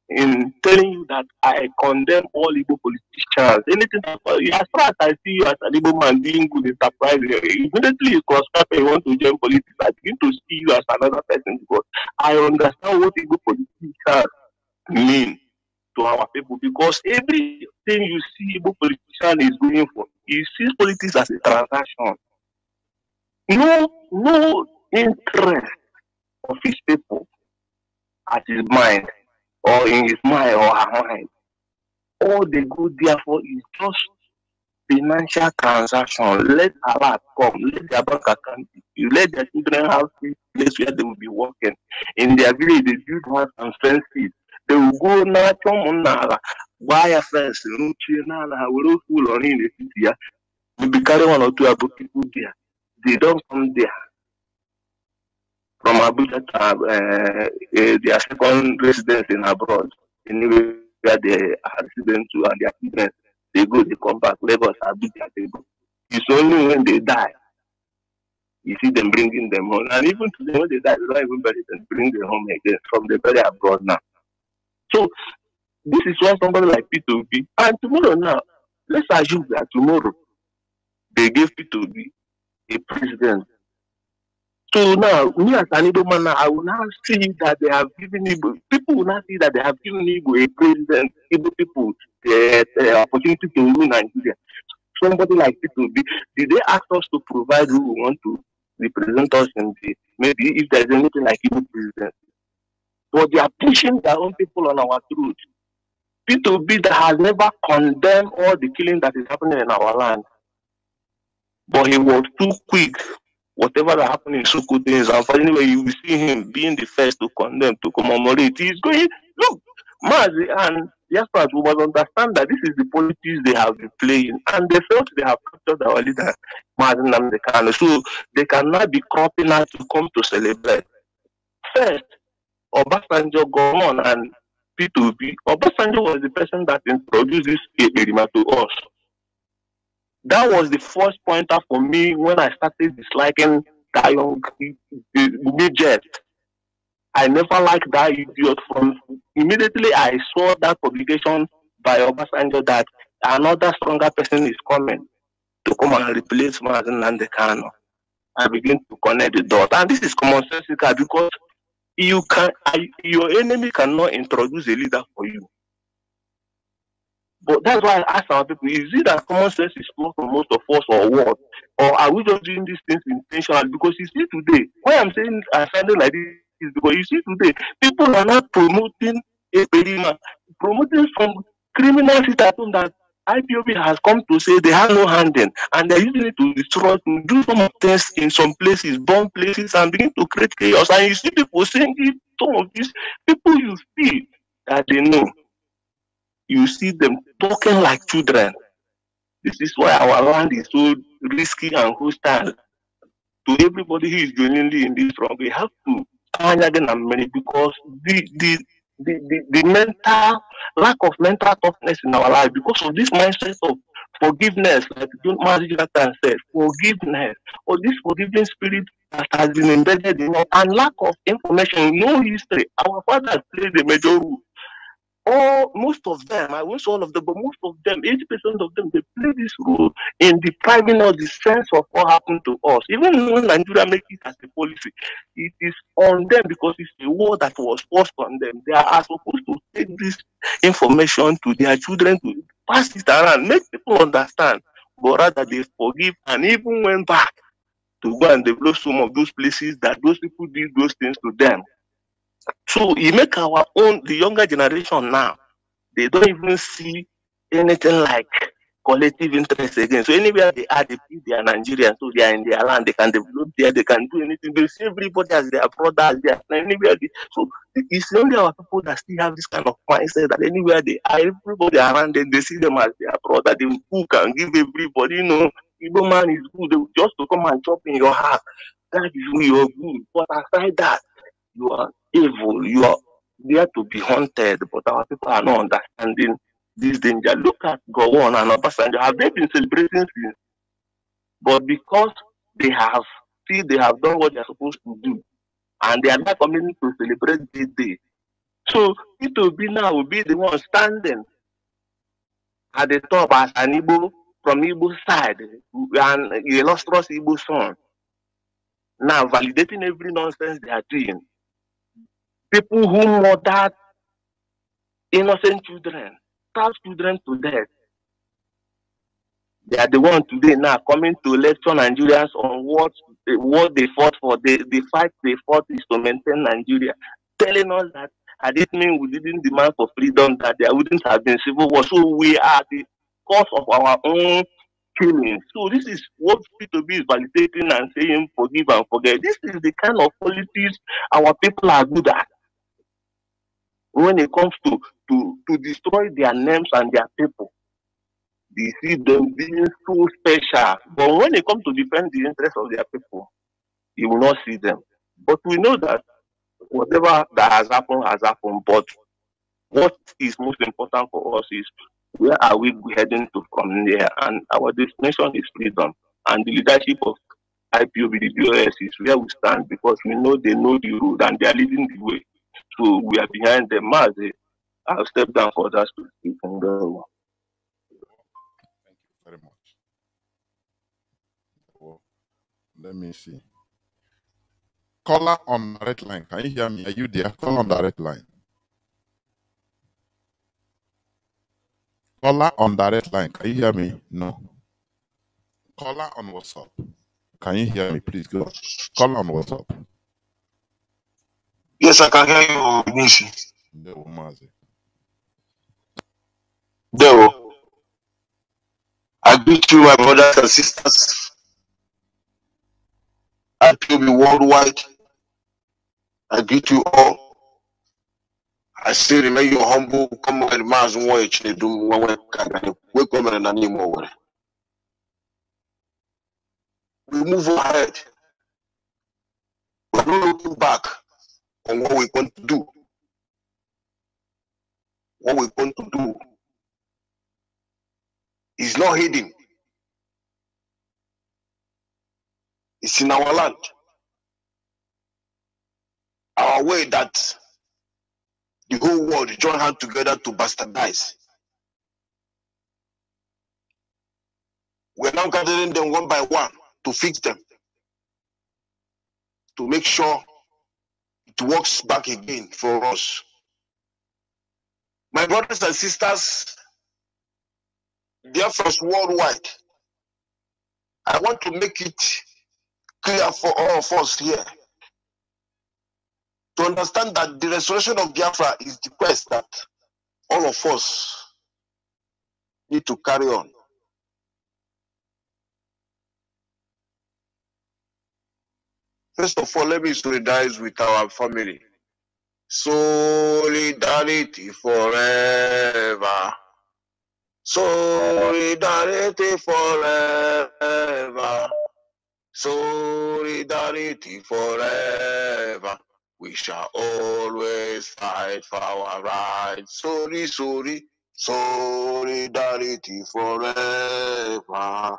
in telling you that I condemn all Igbo politicians. Anything as far as I see you as an Igbo man being good in surprise, immediately you cross and you want to join politics, I begin to see you as another person because I understand what Igbo politicians mean to our people because everything you see Igbo politician is going for, he sees politics as a transaction. No, no interest of his people at his mind or in his mind or her mind. All they go there for is just financial transaction. Let Allah come, let their bank account let their children have a place where they will be working. In their village, they build house and fences. They will go na chọmụnala gbaa ya fence rụchie n'ala ha were ofe ụlọ niile n'etiti ya one or two abo people there. They don come there. From Abuja to uh, uh, their second residence in abroad, anywhere where they are resident to and their children, they go, they come back, Lagos, Abuja, they go. It's only when they die, you see them bringing them home. And even today, when they die, they don't even bury them, bring them home again from the very abroad now. So, this is why somebody like Peter Obi, and tomorrow now, let's assume that tomorrow they give Peter Obi a president so now, me as an Igbo man, I will now see that they have given Igbo, people will now see that they have given Igbo a president, Igbo people, the, the opportunity to rule Nigeria. Somebody like people, did they ask us to provide who we want to represent us in the, maybe if there's anything like Igbo president. But they are pushing their own people on our throat. Peter Obi that has never condemned all the killing that is happening in our land. But he was too quick whatever that happened in Suku Sokoto is anyway, you will see him being the first to condemn, to commemorate. He's going, look, Mazi and yes, but we must understand that this is the politics they have been playing, and they felt they have captured our leader, Mazi Nnamdi Kanu. So they cannot be cropping out to come to celebrate. First, Obasanjo on and Peter Obi. Obasanjo was the person that introduced this Erima to us that was the first pointer for me when I started disliking that young midget. I never liked that idiot from immediately I saw that publication by Obasanjo that another stronger person is coming to come and replace Mazi Nnamdi Kanu. I begin to connect the dots. And this is common sense because you can your enemy cannot introduce a leader for you. But that's why I ask our people, is it that common sense is close for most of us or what? Or are we just doing these things intentionally? Because you see today, why I'm saying I sounded like this is because you see today, people are not promoting a perima, promoting some criminal system that IPOB has come to say they have no hand in, and they're using it to destroy, to do some things in some places, bomb places, and begin to create chaos. And you see people saying some of these people you see that they know you see them talking like children. This is why our land is so risky and hostile to everybody who is genuinely in this wrong. We have to again and many because the, the the, the, the mental lack of mental toughness in our life because of this mindset of forgiveness, like John Jonathan said, forgiveness, or this forgiving spirit that has been embedded in us, and lack of information, no history. Our fathers played a major role all most of them, I say all of them, but most of them, 80% of them, they play this role in depriving us the sense of what happened to us. Even when Nigeria makes it as a policy, it is on them because it's a war that was forced on them. They are supposed to take this information to their children to pass it around, make people understand. But rather they forgive and even went back to go and develop some of those places that those people did those things to them. So you make our own the younger generation now, they don't even see anything like collective interest again. So anywhere they are, they they are Nigerian, so they are in their land, they can develop there, they can do anything. They see everybody as their brother, as their anywhere. They, so it's only our people that still have this kind of mindset that anywhere they are, everybody around them, they see them as their brother. They who can give everybody, you know, Igbo man is good, they just to come and chop in your house. That is who you're good. But aside that, you are evil, you are there to be hunted, but our people are not understanding this danger. Look at Gowon and Obasanjo. Have they been celebrating since? But because they have see they have done what they're supposed to do, and they are not coming to celebrate this day. So it will be now will be the one standing at the top as an Igbo from Igbo side, and illustrious Igbo son. Now validating every nonsense they are doing. People who murdered innocent children, starve children to death. They are the one today now coming to lecture Nigerians on what what they fought for. The, the fight they fought is to maintain Nigeria, telling us that had it mean we didn't demand for freedom, that there wouldn't have been civil war. So we are the cause of our own killing. So this is what P2B is validating and saying forgive and forget. This is the kind of policies our people are good at. When it comes to to, to destroy their names and their people, they see them being so special. But when it comes to defend the interests of their people, you will not see them. But we know that whatever that has happened has happened. But what is most important for us is where are we heading to from there? And our destination is freedom. And the leadership of IPOB, the BOS, is where we stand because we know they know the road and they are leading the way. We are behind them. As I'll step down for that go. Thank you very much. Well, let me see. Caller on red line. Can you hear me? Are you there? Call on the red line. Caller on the red line. Can you hear me? No. Caller on WhatsApp. Can you hear me? Please go. Call on WhatsApp. Yes, I can hear you, Nishi. Ndewo Mazi. Deo, I greet you, my brothers and sisters. IPOB worldwide. I greet you all. I still remain your humble, come on, Mars, watch, they do, we come in an anymore. We move ahead. We're not looking back on what we're going to do. What we're going to do is not hidden. It's in our land. Our way that the whole world join hand together to bastardize. We're now gathering them one by one to fix them, to make sure works back again for us. My brothers and sisters, dear friends worldwide, I want to make it clear for all of us here to understand that the restoration of Biafra is the quest that all of us need to carry on. First of all, let me solidarize with our family. Solidarity forever. Solidarity forever. Solidarity forever. We shall always fight for our rights. Sorry, sorry. Solidarity forever.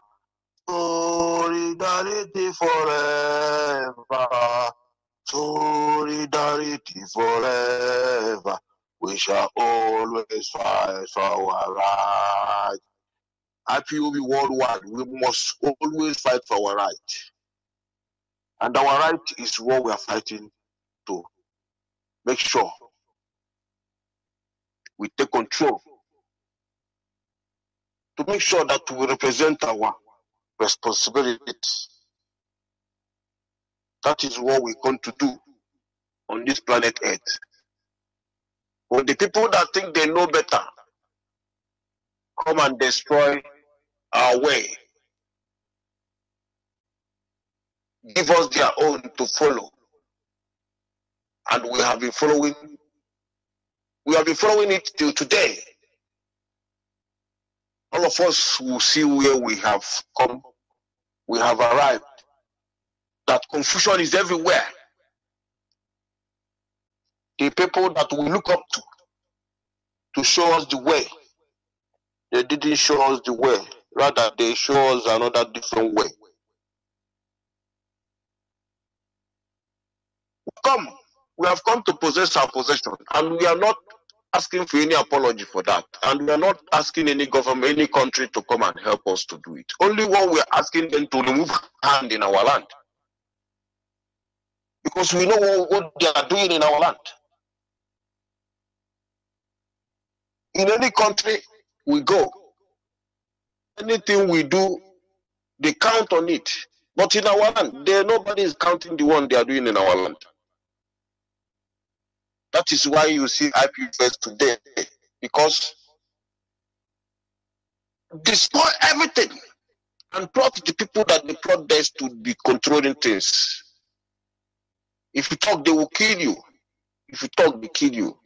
Solidarity forever. Solidarity forever. We shall always fight for our right. IPOB worldwide, we must always fight for our right. And our right is what we are fighting to make sure we take control to make sure that we represent our responsibilities. That is what we come to do on this planet Earth. When the people that think they know better come and destroy our way, give us their own to follow. And we have been following, we have been following it till today. All of us will see where we have come, we have arrived. That confusion is everywhere. The people that we look up to to show us the way, they didn't show us the way. Rather, they show us another different way. Come, we have come to possess our possession, and we are not asking for any apology for that. And we are not asking any government, any country to come and help us to do it. Only what we are asking them to remove hand in our land. Because we know what, what they are doing in our land. In any country we go, anything we do, they count on it. But in our land, there nobody is counting the one they are doing in our land. That is why you see IPFS today, because destroy everything and brought the people that brought there to be controlling things. If you talk, they will kill you. If you talk, they kill you.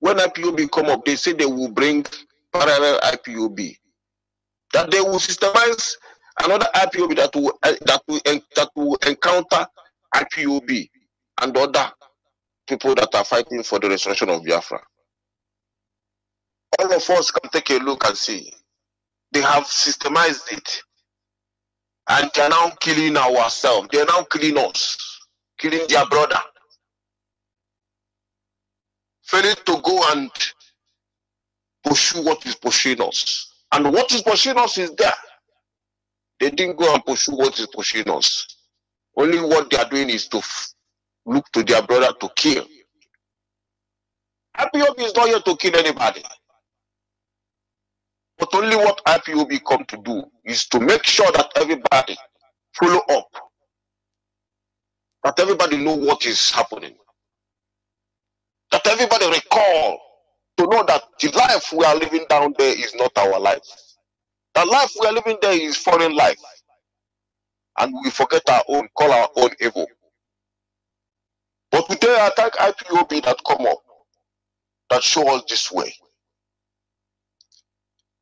When IPOB come up, they say they will bring parallel IPOB. That they will systemize another IPOB that will uh, that will that will encounter IPOB and other people that are fighting for the restoration of Biafra. All of us can take a look and see. They have systemized it. And they are now killing ourselves. They are now killing us, killing their brother. Failing to go and pursue what is pushing us. And what is pushing us is there. They didn't go and pursue what is pushing us. Only what they are doing is to look to their brother to kill. IPOB is not here to kill anybody. But only what IPOB come to do is to make sure that everybody follow up. That everybody know what is happening. That everybody recall to know that the life we are living down there is not our life. The life we are living there is foreign life. And we forget our own, call our own evil. But today I thank IPOB that come up, that show us this way.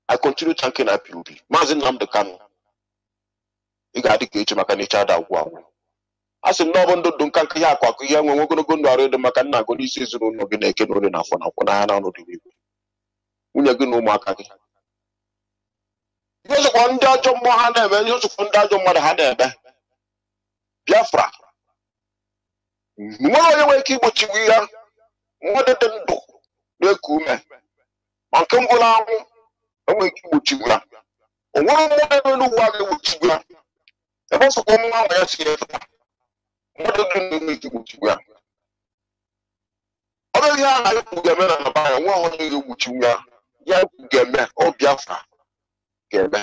I continue thanking IPOB. Mazin Nnamdi Kanu. Ị ga-adị ka echi maka na echi ada agwụ agwụ. A sị m na ọ bụ ndụ ndụ nka nka ihe akụ akụ ihe nwe nwe ogologo ndụ arụ ịdị maka nna gị n'isi ezinụlọ gị na-eke na ori na afọ na akwụ n'ahịa na ọnọdụ igwe. Nwunye gị na ụmụaka gị. Ihe ozugbo ndị ajọ mmụọ ha na-eme, ihe ozugbo ndị ajọ mmadụ ha na-eme. Biafra nwere onye nwere ike igbochiwu ya mmadụ dị ndụ na-eku ume. Ma nke ngwụrụ anwụ enweghị ike igbochiwu ya. O nwere mmụọ ebe n'ugwu a ga-egbochiwu ya ebe ọsọkwa mmụọ ahụ ya si efeta mmadụ dị ndụ enweghị ike igbochiwu ya. Ọ bụghị ihe a na-ekwu ga-eme na naba ya nwa onye ga-egbochiwu ya ya ga-eme ọ Biafra ga-eme.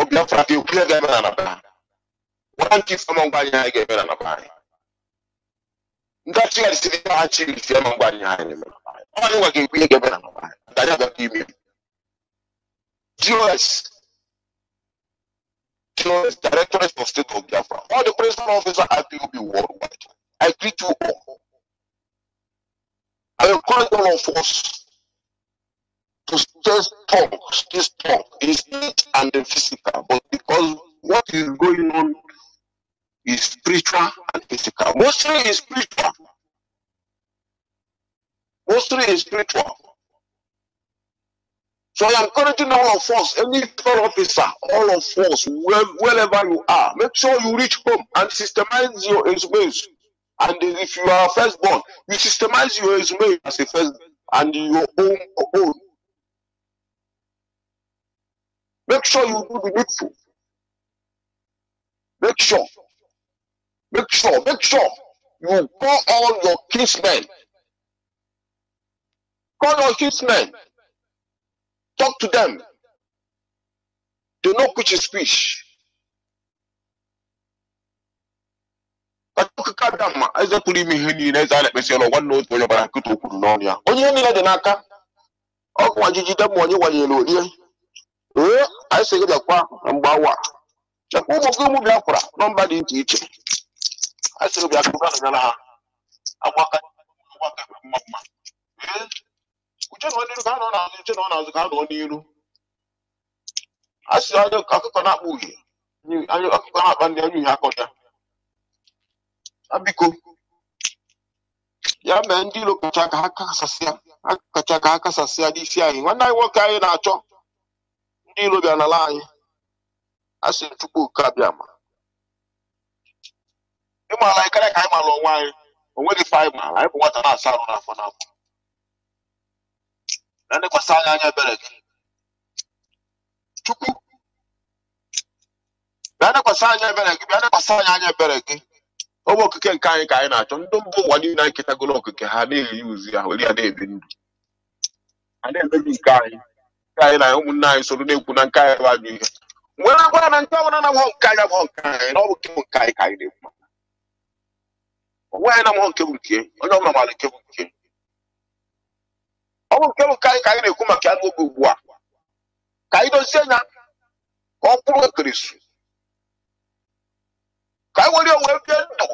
Ọ Biafra ga-ekwu ihe ga-eme na naba ya nwa nke ifeọma ngwa anyị anyị ga-eme na naba anyị ndị ọchịgharị siri ebe ha chiri ifeọma ngwa anyị anyị na-eme na naba anyị ọ anyị nwa ga-ekwu ihe ga-eme na naba anyị ndị anyị abịakwa ime GOS GOS Directorate of State of Biafra all the principal officer IPOB worldwide I greet you all. I encourage all of us to stay strong, stay strong in spirit and in physical, but because what is going on is spiritual and physical. Mostly is spiritual. Mostly is spiritual. So I am encouraging all of us, any fellow officer, all of us, wherever you are, make sure you reach home and systemize your expense And if you are firstborn, you systemize your resume as a first and your own own. Make sure you do the needful. Make sure. Make sure. Make sure you call all your kinsmen. Call your kinsmen. Talk to them. They know which is which. akụkọ pụrụ ime ihe niile eze a na-ekpesịrị nwanne otu onye ọbara nkịta okwuru n'ọnụ ya onye niile dị n'aka ọgwụ ajijide ma onye wanyere orie ee anyị sị gị bịakwa na mgbawa chekwa ụmụ gị ụmụ Biafra nọmba dị iche iche anyị sị gị bịa kụba na nyere ha. Agbaka agbaka mma mma. Ee uche na n'iru ka ha nọ n'azụ uche na ọ n'azụ ka ha nọ n'iru. A sị anyị akụkọ na-akpọ uhie anyị akụkọ na-akpa ndị anya uhie akọcha. Biko ya mee ndị ilo kacha ka ha kasasịa ha kacha ka ha kasasịa n'isi anyị. Nwanne anyị nwoke anyị na-achọ ndị ilo bịa n'ala anyị. A chukwu oke abịa ma ịmaala anyị karịa ka anyị maara onwe anyị. Onweghị ife anyị maara. Anyị bụ nwata na-asa arụ n'afọ n'afọ na nlekwasị anya anya ebere gị. Chukwu bịa nekwasị anya ebere gị bịa nekwasị anya anya ebere gị. Ọ okike nke anyị ka anyị na-achọ. Ndị mbụ ụwa niile anyị ketagolo okike ha na-eyi uzi ya were ya na-ebi ndụ. A na-emebi nke anyị nke anyị na ụmụnne anyị soro na-ekwu na nke anyị bụ ajọ ihe. Mgbe na agwara na nke ọbụla na-abụghọ nke anyị abụghọ nke anyị na ọ bụ nke bụ nke anyị ka anyị na-ekwu. Maka onwe anyị na-amụghọ nke bụ nke onye ọbụla maara nke bụ nke. Ọ bụ nke bụ nke anyị ka anyị na-ekwu maka ya n'oge ugbu a. Ka anyị dozie ya ka ọ bụrụ ekirisu ka anyị were wee bie ndụ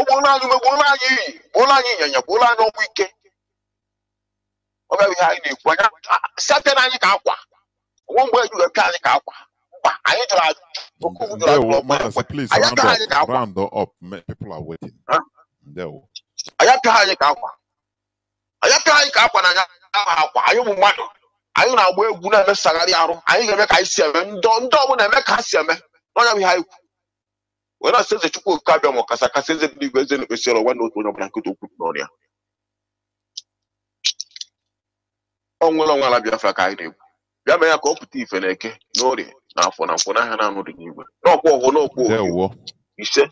ụgbọrụ anyị megbuola anyị iyi gbuola anyị ịnyịnya gbuola anyị ọgwụ ike. Ọ bịa ihe anyị na-ekwu anya site na anyị ka akwa. Onwe mgbe ejughị eke anyị ka akwa. Anyị jụrụ ajụ okwu jụrụ ajụ anyị apịaghị anyị ka akwa anyị apịaghị anyị ka akwa anyị apịaghị anyị ka akwa na anyị aha akwa anyị bụ mmadụ anyị na-agba egwu na-emesagharị arụ anyị ga-eme ka anyị si eme ndị ndị ọbụla na-eme ka ha si eme n'ọnya bụ ihe anyị kwu wee na-asị eze chukwu oke abịa ma ọkasa kasị eze dị n'igwe eze na-ekpesịrị ọgwa na otu onye ọbụla nkịta okwu n'ọrụ ya ọ nwere ọnwa ala biafra ka anyị na-ekwu bịa mee ya ka ọ pụta ife na eke na orie na nkwụ n'ahịa na-anụ dị n'igwe n'ọkwa ọgwụ n'ọkwa wo. ise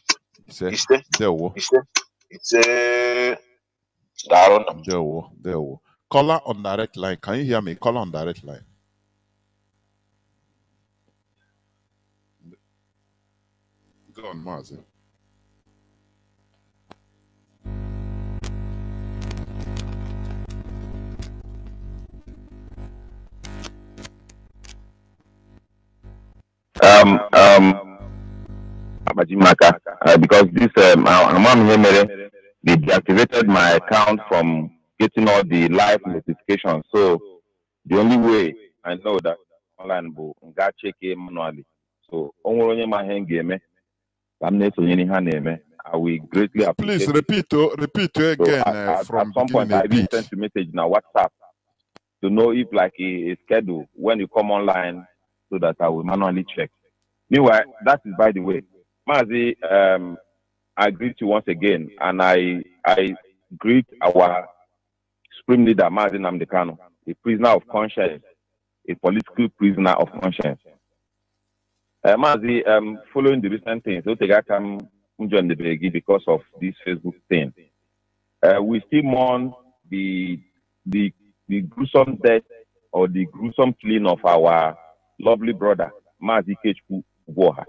ise ise ise daalụ nna m There. wo. There. wo. Caller on direct line. Can you hear me? Caller on direct line. Go on, Mazi. Um, um, Abajimaka, uh, because this um, Amam Hemere, they deactivated my account from getting all the live notifications. So the only way I know that online bụ nga check it manually. So o nwere onye ma ihe m ga-eme ka m na-esonye n'ihe a na-eme. I will greatly Please appreciate it. repeat oh, repeat So again at, uh, at, from at some point, I even sent a message now WhatsApp to know if like a, a schedule when you come online so that I will manually check. Meanwhile, that is by the way. Mazi, um, I greet you once again, and I I greet our supreme leader, Mazi Nnamdi Kanu, a prisoner of conscience, a political prisoner of conscience. Uh, Mazi, um, following the recent things, Otegakam Unjon Debegi because of this Facebook thing. Uh, we still mourn the the the gruesome death or the gruesome killing of our lovely brother Mazi Kechku Woha.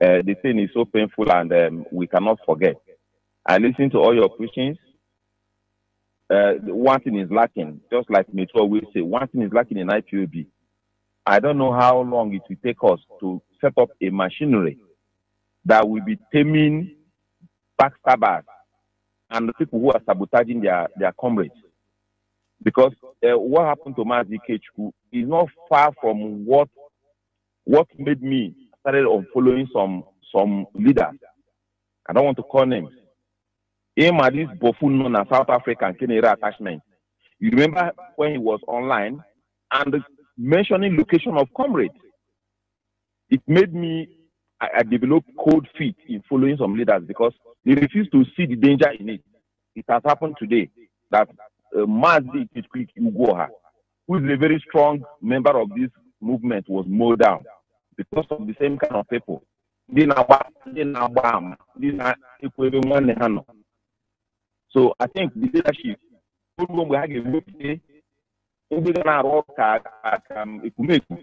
Uh, the thing is so painful and um, we cannot forget. I listened to all your preachings. Uh, one thing is lacking, just like Metro always say, one thing is lacking in IPOB. I don't know how long it will take us to set up a machinery that will be taming backstabbers and the people who are sabotaging their, their comrades. Because uh, what happened to Mazi Kechku is not far from what what made me started on following some some leaders. I don't want to call names. Him and this buffoon known as South African Kenera attachment. You remember when he was online and mentioning location of comrades. It made me I, I developed cold feet in following some leaders because They refuse to see the danger in it. It has happened today that uh, Mazdi Quick Ugoha, who is a very strong member of this movement, was mowed down because of the same kind of people. So I think the leadership mgbe ha ga-ewepụta ndị ga na-arụ ọrụ ka ka ekwumekwu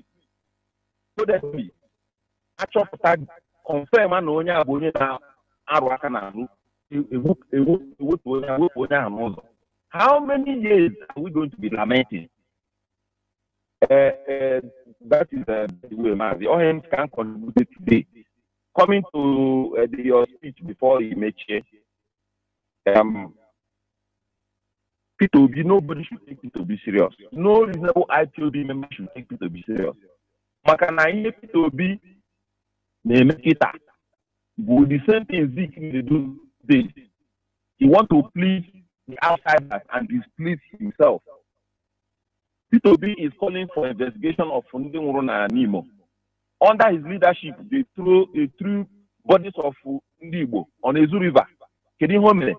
so that we achọpụta confirm na onye a bụ onye na-arụ aka n'ahụ ewepụ onye wepụ onye ahụ n'ụzọ how many years are we going to be lamenting uh, uh, that is uh, the way Mazi Ohem can contribute today coming to uh, the, your speech before you make um, Peter Obi, nobody should take Peter Obi serious. No reasonable IPOB member should take Peter Obi serious. Maka na ihe Peter Obi na-eme kịta the same thing Zik dey do today. He want to please the outsiders and displease himself. Peter Obi is calling for investigation of ndị nwụrụ na Nimo. Under his leadership, they threw, they threw bodies of ndị Igbo on Ezu River. O mere?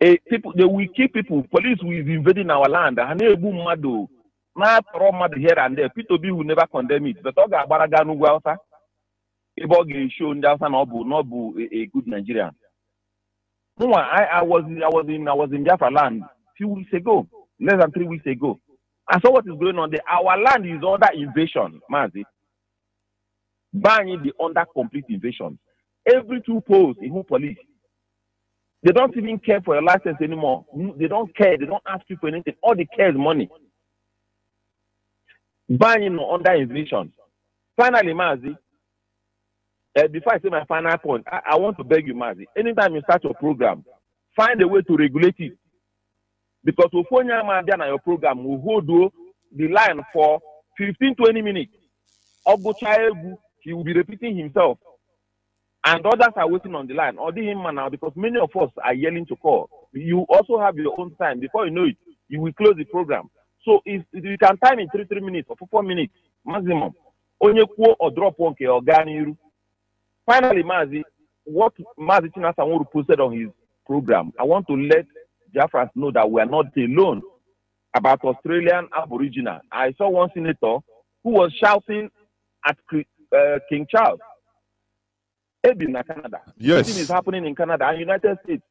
a people they will people police will be invading our land ha na-egbu mmadụ na-atọrọ mmadụ here and there Peter Obi will never condemn it but ọ ga-agbara gaa n'ugwu Hausa ebe ọ ga-esho ndị Hausa na ọ bụ na ọ bụ a good Nigerian nwa I, I was I was in I was in Biafra land few weeks ago less than three weeks ago I saw what is going on there our land is under invasion maazi Banyi be under complete invasion every two posts ihu police They don't even care for your license anymore. They don't care. They don't ask you for anything. All they care is money. Buying under inflation. Finally, Mazi, uh, before I say my final point, I, I, want to beg you, Mazi, anytime you start your program, find a way to regulate it. Because Ofonya Mandia na your program will hold the line for 15, 20 minutes. Obuchaegu, he will be repeating himself and others are waiting on the line. Or him now because many of us are yelling to call. You also have your own time. Before you know it, you will close the program. So if, if you can time in three three minutes or four, four minutes maximum, onye kwuo or drop one ke ọganiru. Finally, Mazi, what Mazi Chinasa Nworu posted on his program, I want to let Biafrans know that we are not alone about Australian Aboriginal. I saw one senator who was shouting at uh, King Charles Ebi in Canada. Yes. Something is happening in Canada and United States.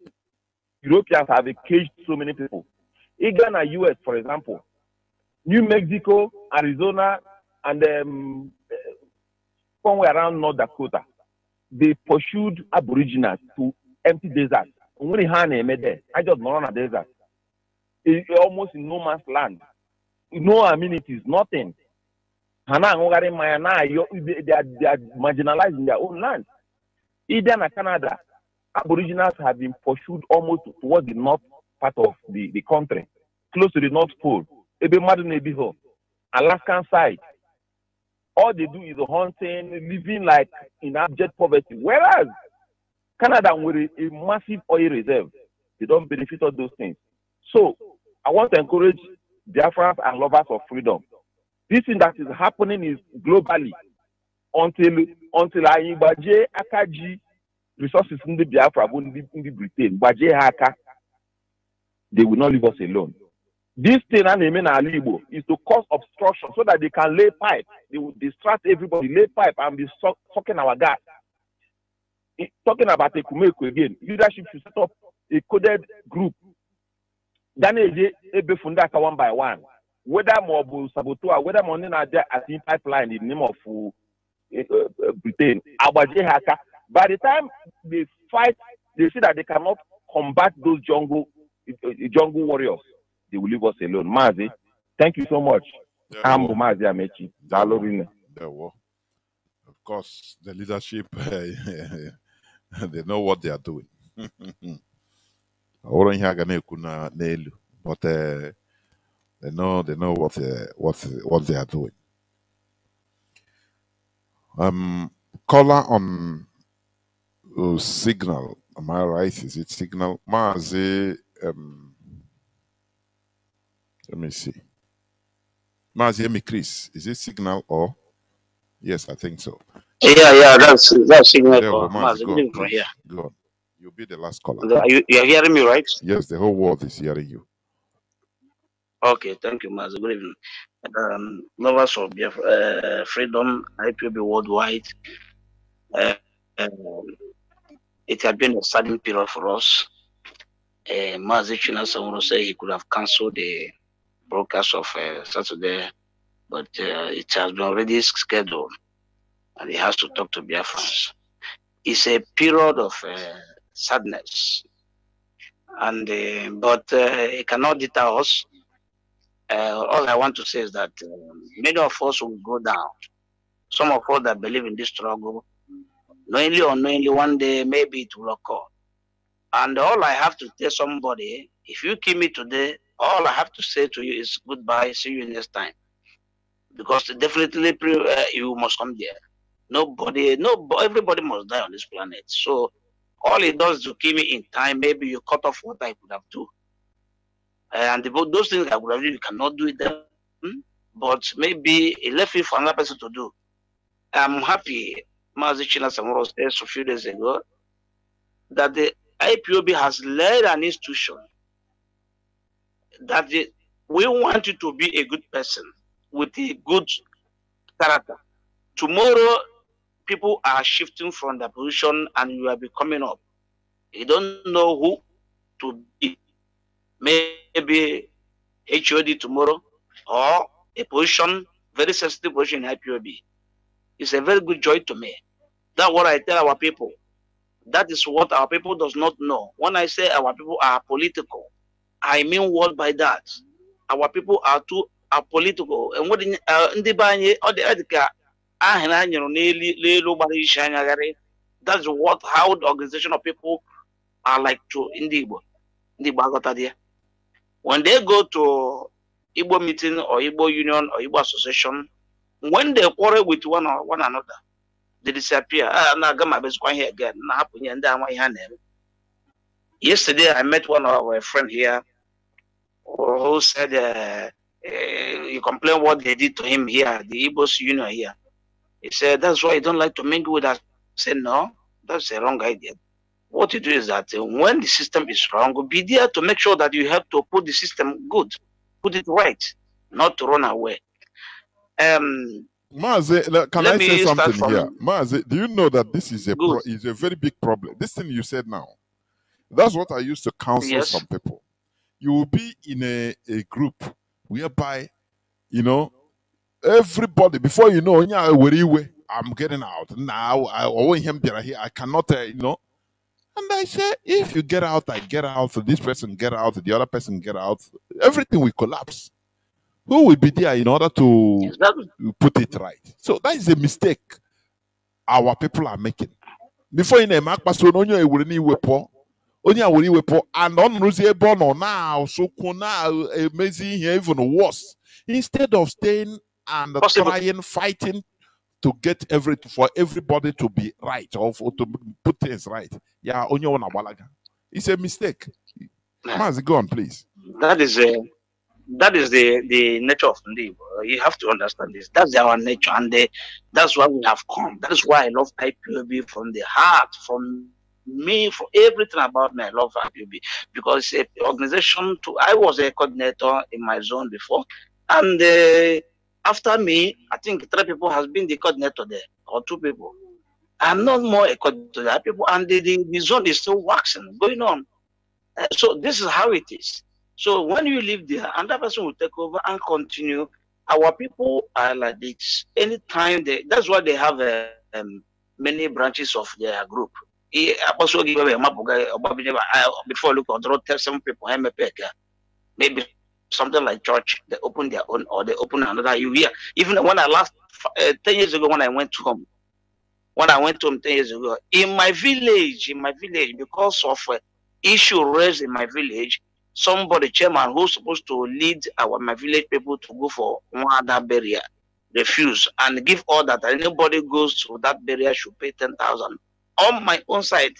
Europeans have caged so many people. Even and US, for example, New Mexico, Arizona, and um, somewhere around North Dakota, they pursued Aborigines to empty deserts. When they had there, I just not on a desert. It, almost no man's land. No amenities, nothing. Hana they are, they are marginalized in their own land. Either in Canada, Aboriginals have been pursued almost towards the north part of the, the country, close to the North Pole, Ebe Madunebiho, Alaskan side. All they do is hunting, living like in abject poverty. Whereas Canada, with a, a massive oil reserve, they don't benefit of those things. So I want to encourage Biafrans and lovers of freedom. This thing that is happening is globally until until anyị gbajie aka ji resources ndị Biafra bụ ndị Britain gbajie ha they will not leave us alone. This thing a na-eme n'ala Igbo is to cause obstruction so that they can lay pipe they will distract everybody lay pipe and be suck, sucking our gas. Talking about Ekumeku again leadership should set up a coded group na-eje ebefu ndị aka one by one whether ma ọ whether ma ndị na-aja ati pipeline in name of uh, Britain, Abaje Haka. By the time they fight, they see that they cannot combat those jungle jungle warriors. They will leave us alone. Mazi, thank you so much. I'm Mazi Amechi. Dalorine. Of course, the leadership, they know what they are doing. but uh, they know they know what uh, what what they are doing. Um, caller on uh, signal. Am I right? Is it signal? Mazi, um, let me see. Mazi Emi Chris. Is it signal or? Yes, I think so. Yeah, yeah, that's that's signal for Mazi, Mazi. go on, evening from please. here. Go on. You'll be the last caller. Are you you're hearing me right? Yes, the whole world is hearing you. Okay, thank you, Mazi. Good evening. Um, lovers of uh, freedom, IPOB worldwide. Uh, um, it had been a sudden period for us. Uh, Mazi Chinasa Nworu said he could have cancelled the broadcast of uh, Saturday, but uh, it has been already scheduled, and he has to talk to Biafrans. It's a period of uh, sadness, and uh, but uh, it cannot deter us. Uh, all I want to say is that um, many of us will go down. Some of us that believe in this struggle, knowingly or unknowingly, one day maybe it will occur. And all I have to tell somebody, if you kill me today, all I have to say to you is goodbye, see you next time. Because definitely uh, you must come there. Nobody, no, everybody must die on this planet. So all it does to keep me in time. Maybe you cut off what I could have do. And those things I would have done, you cannot do it then. Hmm? But maybe it left it for another person to do. I'm happy, Mazi China Samoro said a few days ago, that the IPOB has led an institution that the, we want you to be a good person with a good character. Tomorrow, people are shifting from the position and you are becoming up. You don't know who to be. Maybe HOD tomorrow or a position, very sensitive position in IPOB. It's a very good joy to me. That's what I tell our people. That is what our people does not know. When I say our people are political, I mean what by that? Our people are too are political. And what in ndị be anyị ọ dị ọ dị ka ahịrị a nyụrụ n'elu n'elu gbara isi anya gharị. That's what how the organization of people are like to aghọta dị. When they go to Igbo meeting or Igbo union or Igbo association, when they quarrel with one or one another, they disappear. Ah, aga m abịazikwa here again. Yesterday, I met one of our friend here who said uh, uh, he complained what they did to him here, the Igbos union here. He said that's why he don't like to mingle with us. I said no, that's a wrong idea. What you do is that uh, when the system is wrong, be there to make sure that you have to put the system good, put it right, not to run away. Um, Mazi, le- can I say something here? Mazi, do you know that this is a pro- is a very big problem? This thing you said now, that's what I used to counsel Yes. some people. You will be in a, a group whereby, you know, everybody before you know, "Nya, where you were, I'm getting out now. I. I cannot, uh, you know. And I say, if you get out, I get out. This person get out. The other person get out. Everything will collapse. Who will be there in order to put it right. So that is a mistake our people are making. Before you name akpaso na onye ewere n'iwepụ onye a were iwepụ and ọ nọrọzi ebe ọ nọ now sokwu na emezi ihe even worse instead of staying and Possible. trying fighting to get every for everybody to be right or for, to put things right. Yeah, onye ọ na-agbalaga. It's a mistake. Mazi, go on, please. that is a that is the the nature of Ndi. You have to understand this. That's our nature, and the, that's why we have come. That is why I love IPOB from the heart, from me, for everything about me. I love IPOB because it's a organization. To I was a coordinator in my zone before, and uh, after me, I think three people has been the coordinator there, or two people. I'm not more a coordinator. There people, and the, the, the zone is still waxing, going on. Uh, so this is how it is. So when you leave there, another person will take over and continue. Our people are like this. Anytime they, that's why they have uh, um, many branches of their group. Eh, apostle give away, uh, Before look, or tell some people, MPK, maybe something like church, they open their own or they open another. You hear, even when I last, uh, 10 years ago, when I went home, when I went home 10 years ago, in my village, in my village, because of uh, issue raised in my village, somebody chairman who's supposed to lead our my village people to go for one other barrier refuse and give order that anybody goes to that barrier should pay 10,000 on my own side.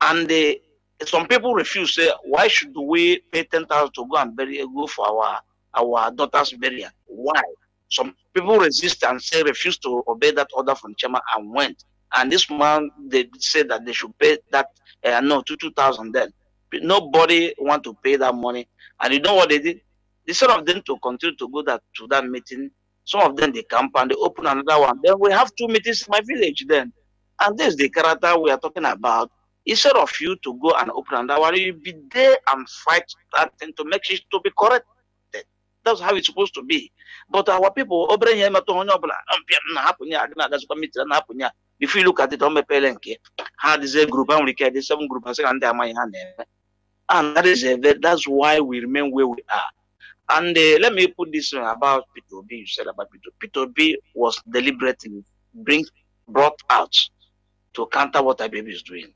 And they, some people refuse, say, why should we pay 10,000 to go and bury, go for our, our daughter's burial? Why? Some people resist and say refuse to obey that order from chairman and went. And this man, they said that they should pay that, uh, no, to 2000 then. Nobody want to pay that money. And you know what they did? Instead of them to continue to go that to that meeting, some of them they camp and they open another one. Then we have two meetings in my village then. And this is the character we are talking about. Instead of you to go and open another one, you be there and fight that thing to make it to be corrected. That's how it's supposed to be. But our people, if you look at it nke ha adịzie group ha nwere ike dị seven group and and that is a, that's why we remain where we are and uh, let me put this about Peter Obi. You said about Peter. Peter Obi was deliberately bring brought out to counter what IPOB is doing.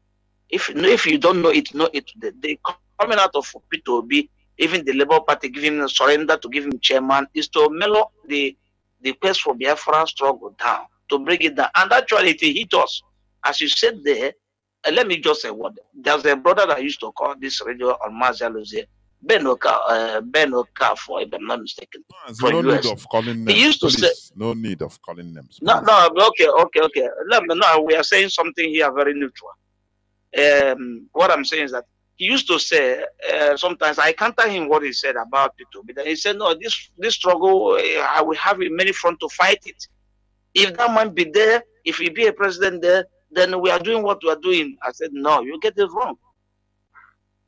If if you don't know it, know it. The, the coming out of Peter Obi, even the Labour Party giving surrender to give him chairman, is to mellow the the quest for Biafra struggle down, to bring it down. And actually, it hit us. As you said there, uh, let me just say what there's a brother that used to call this radio on Luze, Ben Oka, uh, Ben Okafor, if I'm not mistaken. For no US. need of calling He used to please. say- no need of calling names. No, no, okay, okay, okay. Let me, no, we are saying something here very neutral. Um, what I'm saying is that he used to say uh, sometimes I can't tell him what he said about Peter, but he said, "No, this this struggle, uh, I will have many front to fight it. If that man be there, if he be a president there, then we are doing what we are doing." I said, "No, you get it wrong."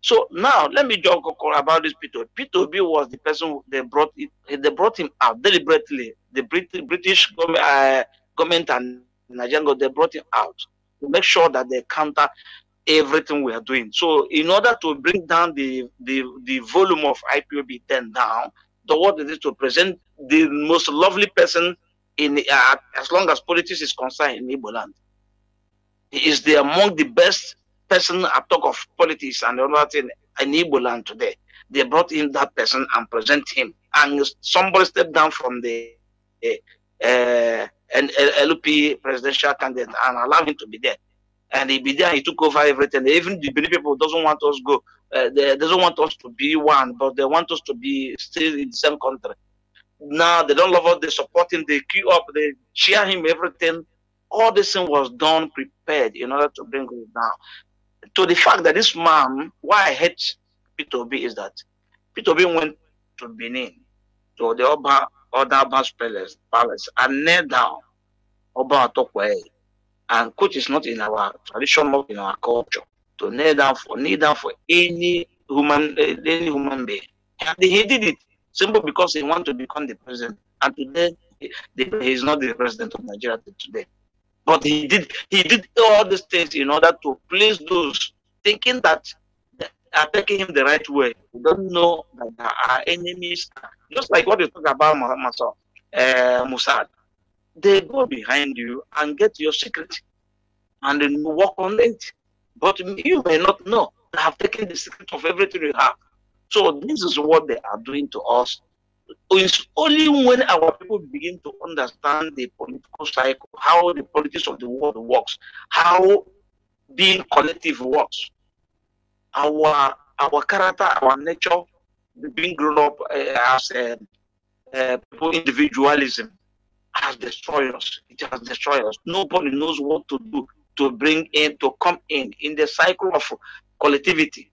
So now let me go about this Peter. Peter Obi was the person they brought it, they brought him out deliberately. The Brit- British government, uh, government and Nigerian they brought him out to make sure that they counter everything we are doing. So in order to bring down the the, the volume of IPOB then down, the what is to present the most lovely person in uh, as long as politics is concerned in Igbo land. He is the among the best person I talk of politics and other thing in Igbo land today. They brought in that person and present him, and somebody stepped down from the uh, an LP presidential candidate and allow him to be there. And he be there, he took over everything. Even the Benin people doesn't want us go, uh, they doesn't want us to be one, but they want us to be still in the same country. Now they don't love us, they support him, they queue up, they cheer him, everything. All this thing was done, prepared in order to bring it down. To the fact that this man, why I hate Peter Obi is that Peter Obi went to Benin, to the Oba, other Abbas palace, palace and knelt down Oba Atokwe, and which is not in our tradition, not in our culture, to kneel down for kneel down for any human eh, any human being. And he did it simply because he wanted to become the president. And today he is not the president of Nigeria today. But he did he did all these things in order to please those thinking that are taking him the right way. We don't know that there are enemies, just like what you talk about Masa, uh, Mossad. They go behind you and get your secret and then work on it. But you may not know. They have taken the secret of everything you have. So this is what they are doing to us. It's only when our people begin to understand the political cycle, how the politics of the world works, how being collective works, our our character, our nature, being grown up uh, as uh, uh, individualism has destroyed us. It has destroyed us. Nobody knows what to do to bring in, to come in, in the cycle of collectivity.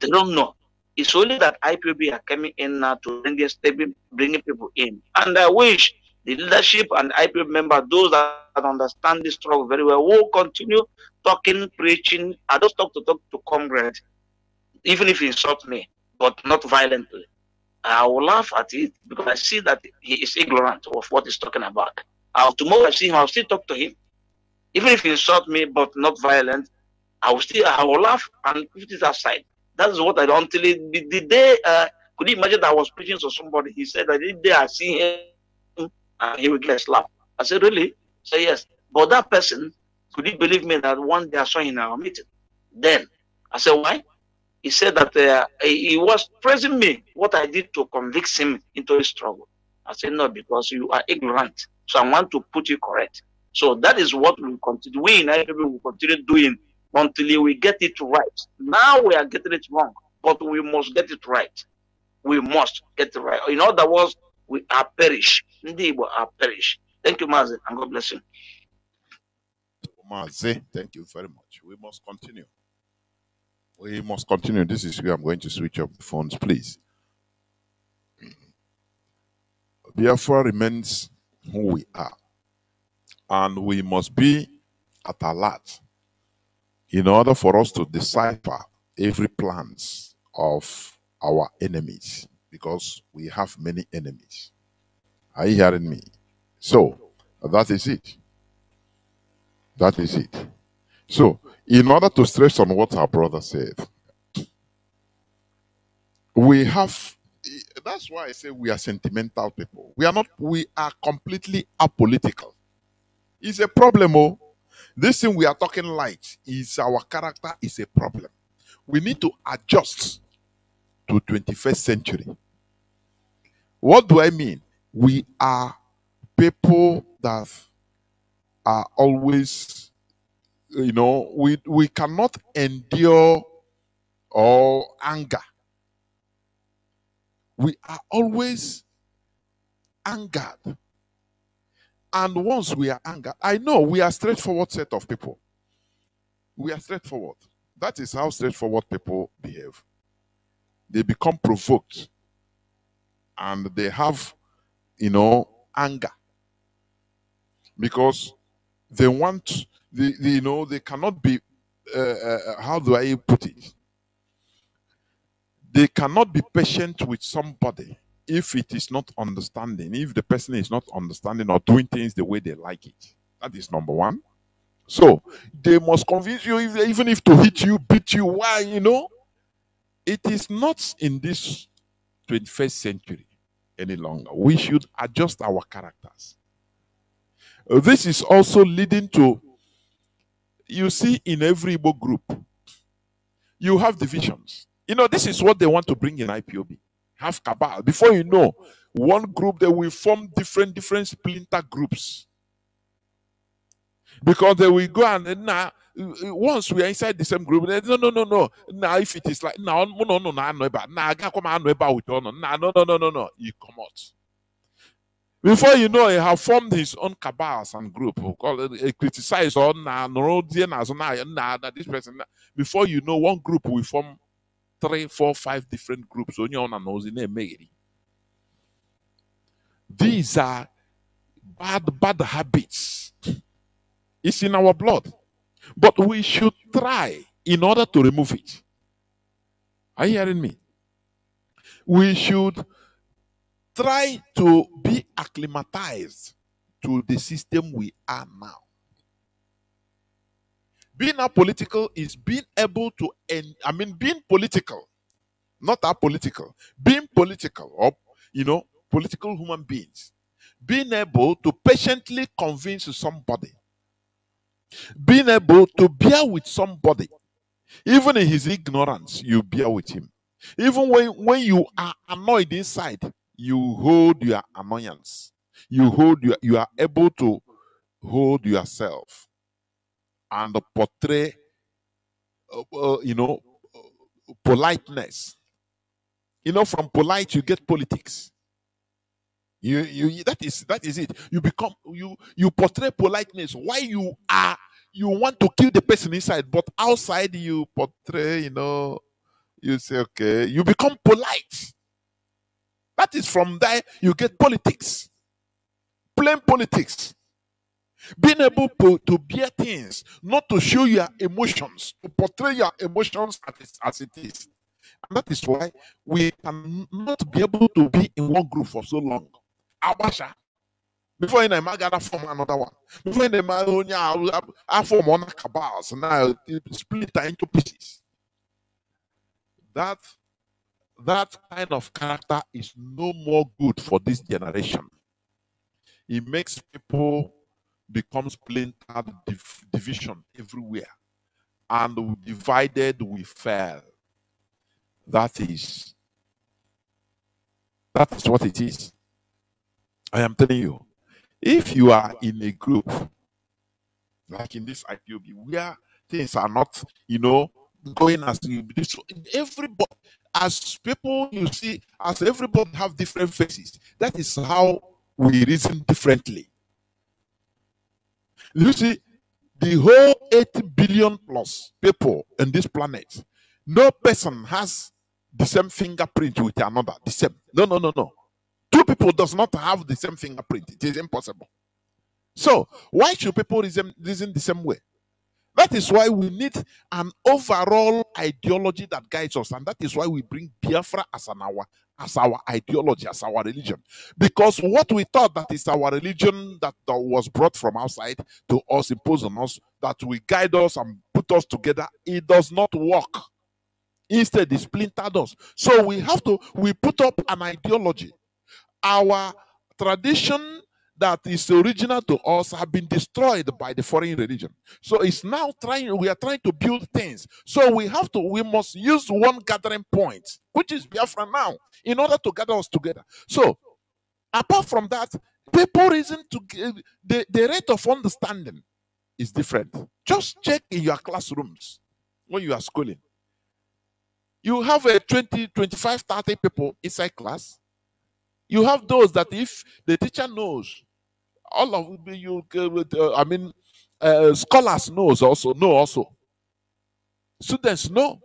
They don't know. It's only that IPOB are coming in now to bring this, bringing people in. And I wish the leadership and IPOB members, those that understand this struggle very well, will continue talking, preaching. I don't talk to talk to comrade, even if he insult me, but not violently. I will laugh at it because I see that he is ignorant of what he's talking about. I'll, tomorrow I see him, I'll still talk to him. Even if he insult me, but not violent, I will still, I will laugh and put it aside. That's what I don't until it, the, day, uh, could you imagine that I was preaching to somebody? He said that the day I see him, uh, he would get a slap. I said, really? Say yes. But that person, could you believe me that one day I saw him in our meeting? Then I said, why? He said that uh, he was praising me, what I did to convict him into a struggle. I said, no, because you are ignorant. So I want to put you correct. So that is what we continue. We in IPOB will continue doing until we get it right. Now we are getting it wrong, but we must get it right. We must get it right. In other words, we are perish. Ndị Igbo are perish. Thank you, Mazi, and God bless you. Mazi, thank you very much. We must continue. We must continue. This is where I'm going to switch up the phones, please. Biafra remains who we are. And we must be at alert in order for us to decipher every plans of our enemies because we have many enemies. Are you hearing me? So that is it. That is it. So, in order to stress on what our brother said, we have that's why I say we are sentimental people. We are not, we are completely apolitical. It's a problem, oh. This thing we are talking light is our character is a problem. We need to adjust to 21st century. What do I mean? We are people that are always, you know, we, we cannot endure or anger. We are always angered. And once we are angered, I know we are straightforward set of people. We are straightforward. That is how straightforward people behave. They become provoked and they have, you know, anger because they want, the, the you know, they cannot be, uh, uh, how do I put it? They cannot be patient with somebody if it is not understanding, if the person is not understanding or doing things the way they like it. That is number one. So they must convince you, even if to hit you, beat you. Why? You know, it is not in this 21st century any longer. We should adjust our characters. This is also leading to, you see, in every Igbo group, you have divisions. You know, this is what they want to bring in IPOB. Have cabal. Before you know, one group they will form different different splinter groups. Because they will go and now once we are inside the same group, no, no, no, no. Now if it is like now, no, no, no, no, no, now I come about with no, no, no, no, no, no, you come out. Before you know, he have formed his own cabals and group. Call it, criticize on oh, now, no, now, now that this person. Before you know, one group will form three, four, five different groups. Onye ọ knows in emegheri. These are bad, bad habits. It's in our blood. But we should try in order to remove it. Are you hearing me? We should try to be acclimatized to the system we are now. Being apolitical is being able to, I mean, being political, not apolitical, being political, or, you know, political human beings, being able to patiently convince somebody, being able to bear with somebody, even in his ignorance, you bear with him. Even when, when you are annoyed inside, you hold your annoyance. You hold your, you are able to hold yourself and portray, uh, uh, you know, politeness. You know, from polite you get politics. You, you, that is that is it. You become you you portray politeness. Why you are you want to kill the person inside, but outside you portray, you know, you say okay. You become polite. That is from there you get politics, plain politics. Being able to, to bear things, not to show your emotions, to portray your emotions as, as it is. And that is why we cannot be able to be in one group for so long. Abasha. Before in a magana form another one. Before in a magonia, oh, I form one cabals, now split into pieces. That that kind of character is no more good for this generation. It makes people become splintered div division everywhere. And divided we fell. That is that is what it is. I am telling you, if you are in a group like in this IPOB where things are not, you know, going as you everybody as people you see as everybody have different faces that is how we reason differently. You see, the whole 80 billion plus people in this planet, no person has the same fingerprint with another. The same. No, no, no, no. Two people does not have the same fingerprint. It is impossible. So why should people reason, reason the same way? That is why we need an overall ideology that guides us, and that is why we bring Biafra as an our as our ideology, as our religion. Because what we thought that is our religion that, that was brought from outside to us, imposed on us, that will guide us and put us together, it does not work. Instead, it splintered us. So we have to we put up an ideology. Our tradition that is original to us have been destroyed by the foreign religion. So it's now trying, we are trying to build things. So we have to, we must use one gathering point, which is Biafra now, in order to gather us together. So apart from that, people reason to the, the rate of understanding is different. Just check in your classrooms when you are schooling. You have a 20, 25, 30 people inside class. You have those that if the teacher knows all of you uh, i mean uh, scholars knows also know also. Students know.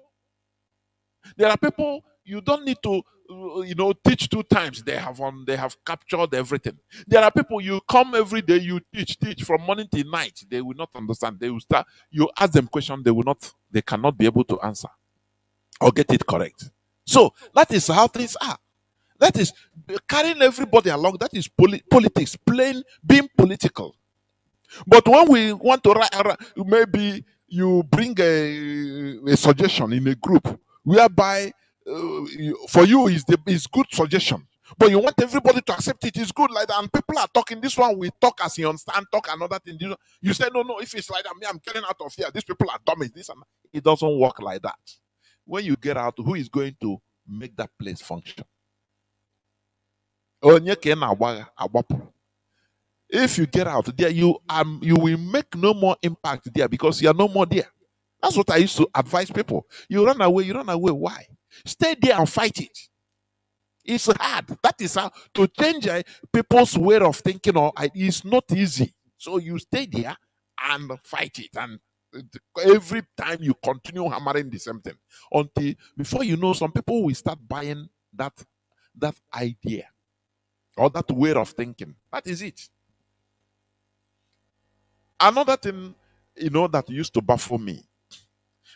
There are people you don't need to uh, you know teach two times. They have on they have captured everything. There are people you come every day you teach teach from morning till night. They will not understand. They will start you ask them question they will not they cannot be able to answer or get it correct. So that is how things are that is carrying everybody along. That is poli- politics, plain being political. But when we want to write, maybe you bring a, a suggestion in a group whereby uh, for you is the is good suggestion, but you want everybody to accept it is good like that. And people are talking this one, we talk as you understand, talk another thing. You say no, no. If it's like that, me, I'm getting out of here. These people are dummies. This and it doesn't work like that. When you get out, who is going to make that place function? Onye ka ị na-agbagha agbapụ. If you get out there you um you will make no more impact there because you are no more there. That's what i used to advise people. You run away you run away. Why? Stay there and fight it. It's hard. That is how to change uh, people's way of thinking or uh, it's not easy. So you stay there and fight it. And every time you continue hammering the same thing until before you know some people will start buying that that idea or that way of thinking. That is it. Another thing, you know, that used to baffle me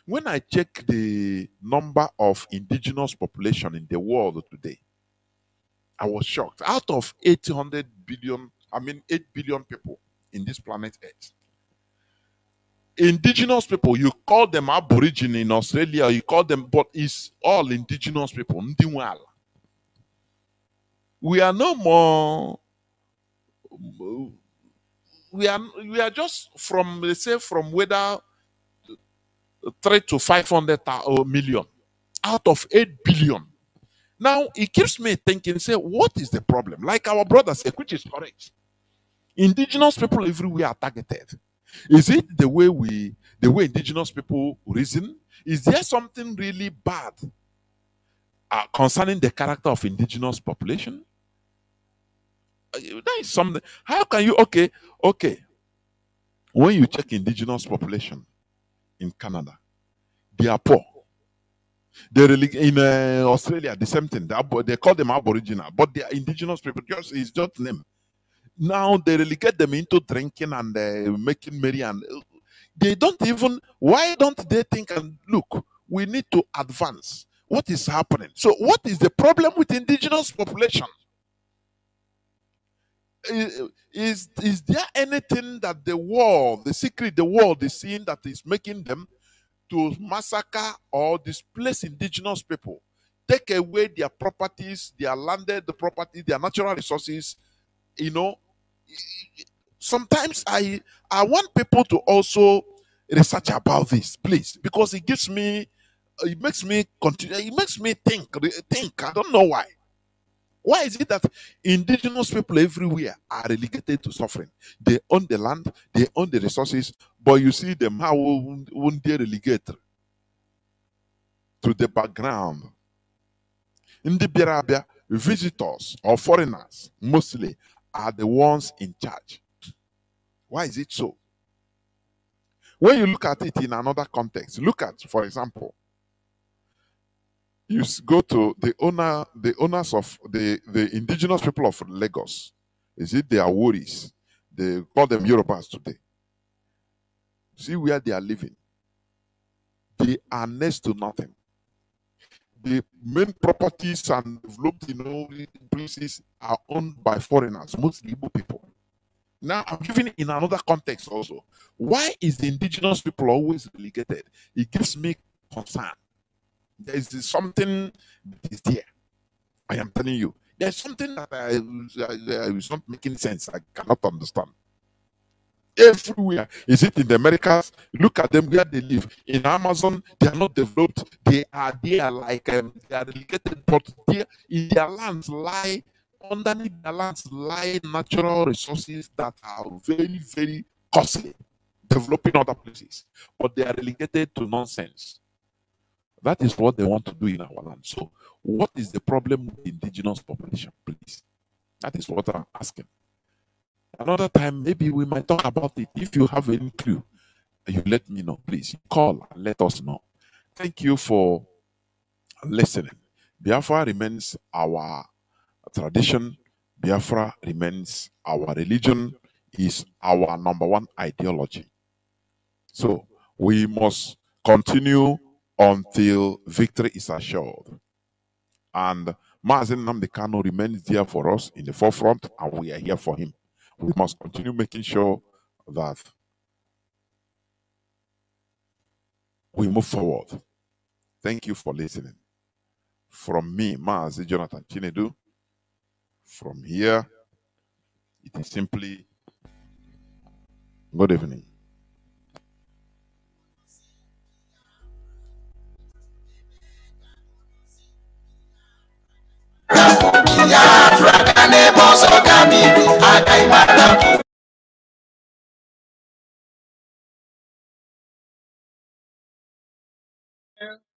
when I check the number of indigenous population in the world today, I was shocked. Out of 800 billion, I mean 8 billion people in this planet Earth, indigenous people, you call them Aborigine in Australia, you call them, but it's all indigenous people. Ndiwala we are no more we are we are just from let's say from whether three to five hundred million out of eight billion. Now it keeps me thinking, say, what is the problem? Like our brother said, which is correct. Indigenous people everywhere are targeted. Is it the way we the way indigenous people reason? Is there something really bad uh, concerning the character of indigenous population? That is something. How can you? Okay, okay. When you check indigenous population in Canada, they are poor. They in uh, Australia the same thing. They, they call them Aboriginal, but they are indigenous people. Just is just name. Now they relegate them into drinking and uh, making merry, and they don't even. Why don't they think and look? We need to advance. What is happening? So, what is the problem with indigenous population? Is is there anything that the world, the secret the world is seeing that is making them to massacre or displace indigenous people, take away their properties, their landed the property, their natural resources, you know? Sometimes I I want people to also research about this, please, because it gives me it makes me continue it makes me think think. I don't know why why is it that indigenous people everywhere are relegated to suffering? They own the land, they own the resources, but you see them how won't they relegate to the background? In the Birabia, visitors or foreigners mostly are the ones in charge. Why is it so? When you look at it in another context, look at, for example, you go to the owner, the owners of the, the indigenous people of Lagos. Is it their worries? They call them Europeans today. See where they are living. They are next to nothing. The main properties and developed, you know, places are owned by foreigners, mostly Igbo people. Now, I'm giving in another context also. Why is the indigenous people always relegated? It gives me concern. There is something that is there. I am telling you. There's something that I, I, I- is not making sense. I cannot understand. Everywhere. Is it in the Americas? Look at them where they live. In Amazon, they are not developed. They are there like um, they are relegated, but there in their lands lie underneath their lands lie natural resources that are very, very costly, developing other places, but they are relegated to nonsense. That is what they want to do in our land. So, what is the problem with the indigenous population, please? That is what I'm asking. Another time, maybe we might talk about it. If you have any clue, you let me know, please. Call and let us know. Thank you for listening. Biafra remains our tradition. Biafra remains our religion, is our number one ideology. So we must continue until victory is assured. And Mazi Nnamdi Kanu remains there for us in the forefront, and we are here for him. We must continue making sure that we move forward. Thank you for listening. From me, Mazi Jonathan Chinedu, from here, it is simply good evening.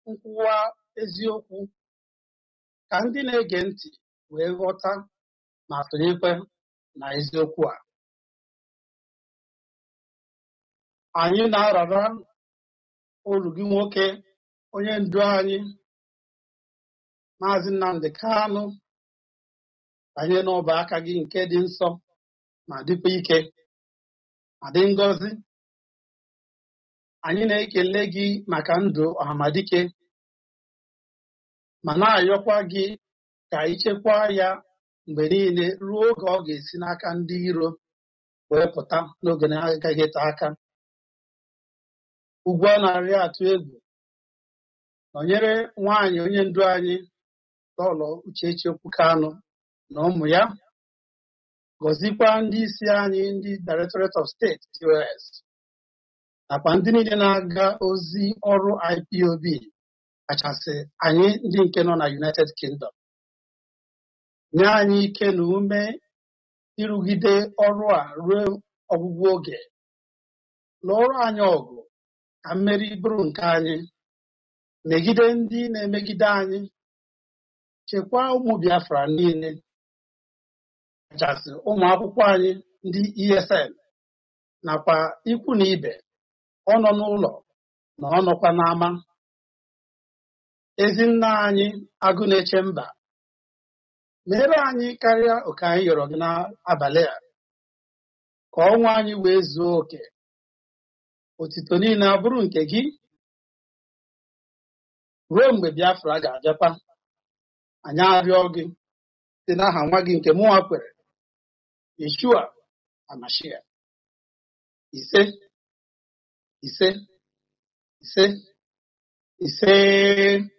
Nkwuwa eziokwu ka ndị na-ege ntị wee ghọta ma sonyekwe na eziokwu a. Anyị na-arara olu gị nwoke onye ndu anyị maazị Nnamdi Kanụ banye n'ọba aka gị nke dị nsọ ma dịkwa ike. Ma dị ngọzi. Anyị na-ekele gị maka ndụ ọhamadike ma na-ayọkwa gị ka ichekwa ya mgbe niile ruo oge ọ ga-esi n'aka ndị iro wee pụta n'oge na-agaghị ete aka. Ugwu a na-arị atụ egwu nọnyere nwaanyị onye ndu anyị lọlọ Uchechi Okwu Kanụ na ụmụ ya gọzikwa ndị isi anyị ndị Directorate of State TOS nakwa ndị niile na-aga ozi ọrụ IPOB kachasị anyị ndị nke nọ na United Kingdom. Nye anyị ike na ume ịrụgide ọrụ a ruo ọgwụgwụ oge. Lụọrọ anyị ọgụ ka mmeri bụrụ nke anyị. Megide ndị na-emegide anyị chekwaa ụmụ Biafra niile. Kachasị ụmụ akwụkwọ anyị ndị ESN nakwa ikwu na ibe ọ nọ n'ụlọ na ọ nọkwa n'ama. Ezi nna anyị agụ na-eche mba meere anyị karịa oke anyị yọrọ gị n'abalị a ka ọnwa anyị wee zuo oke. Otito niile abụrụ nke gị ruo mgbe Biafra ga-abịakwa anyị arịọ gị site n'aha nwa gị nke mụnwa kwere Yeshua Amashia he said, he ise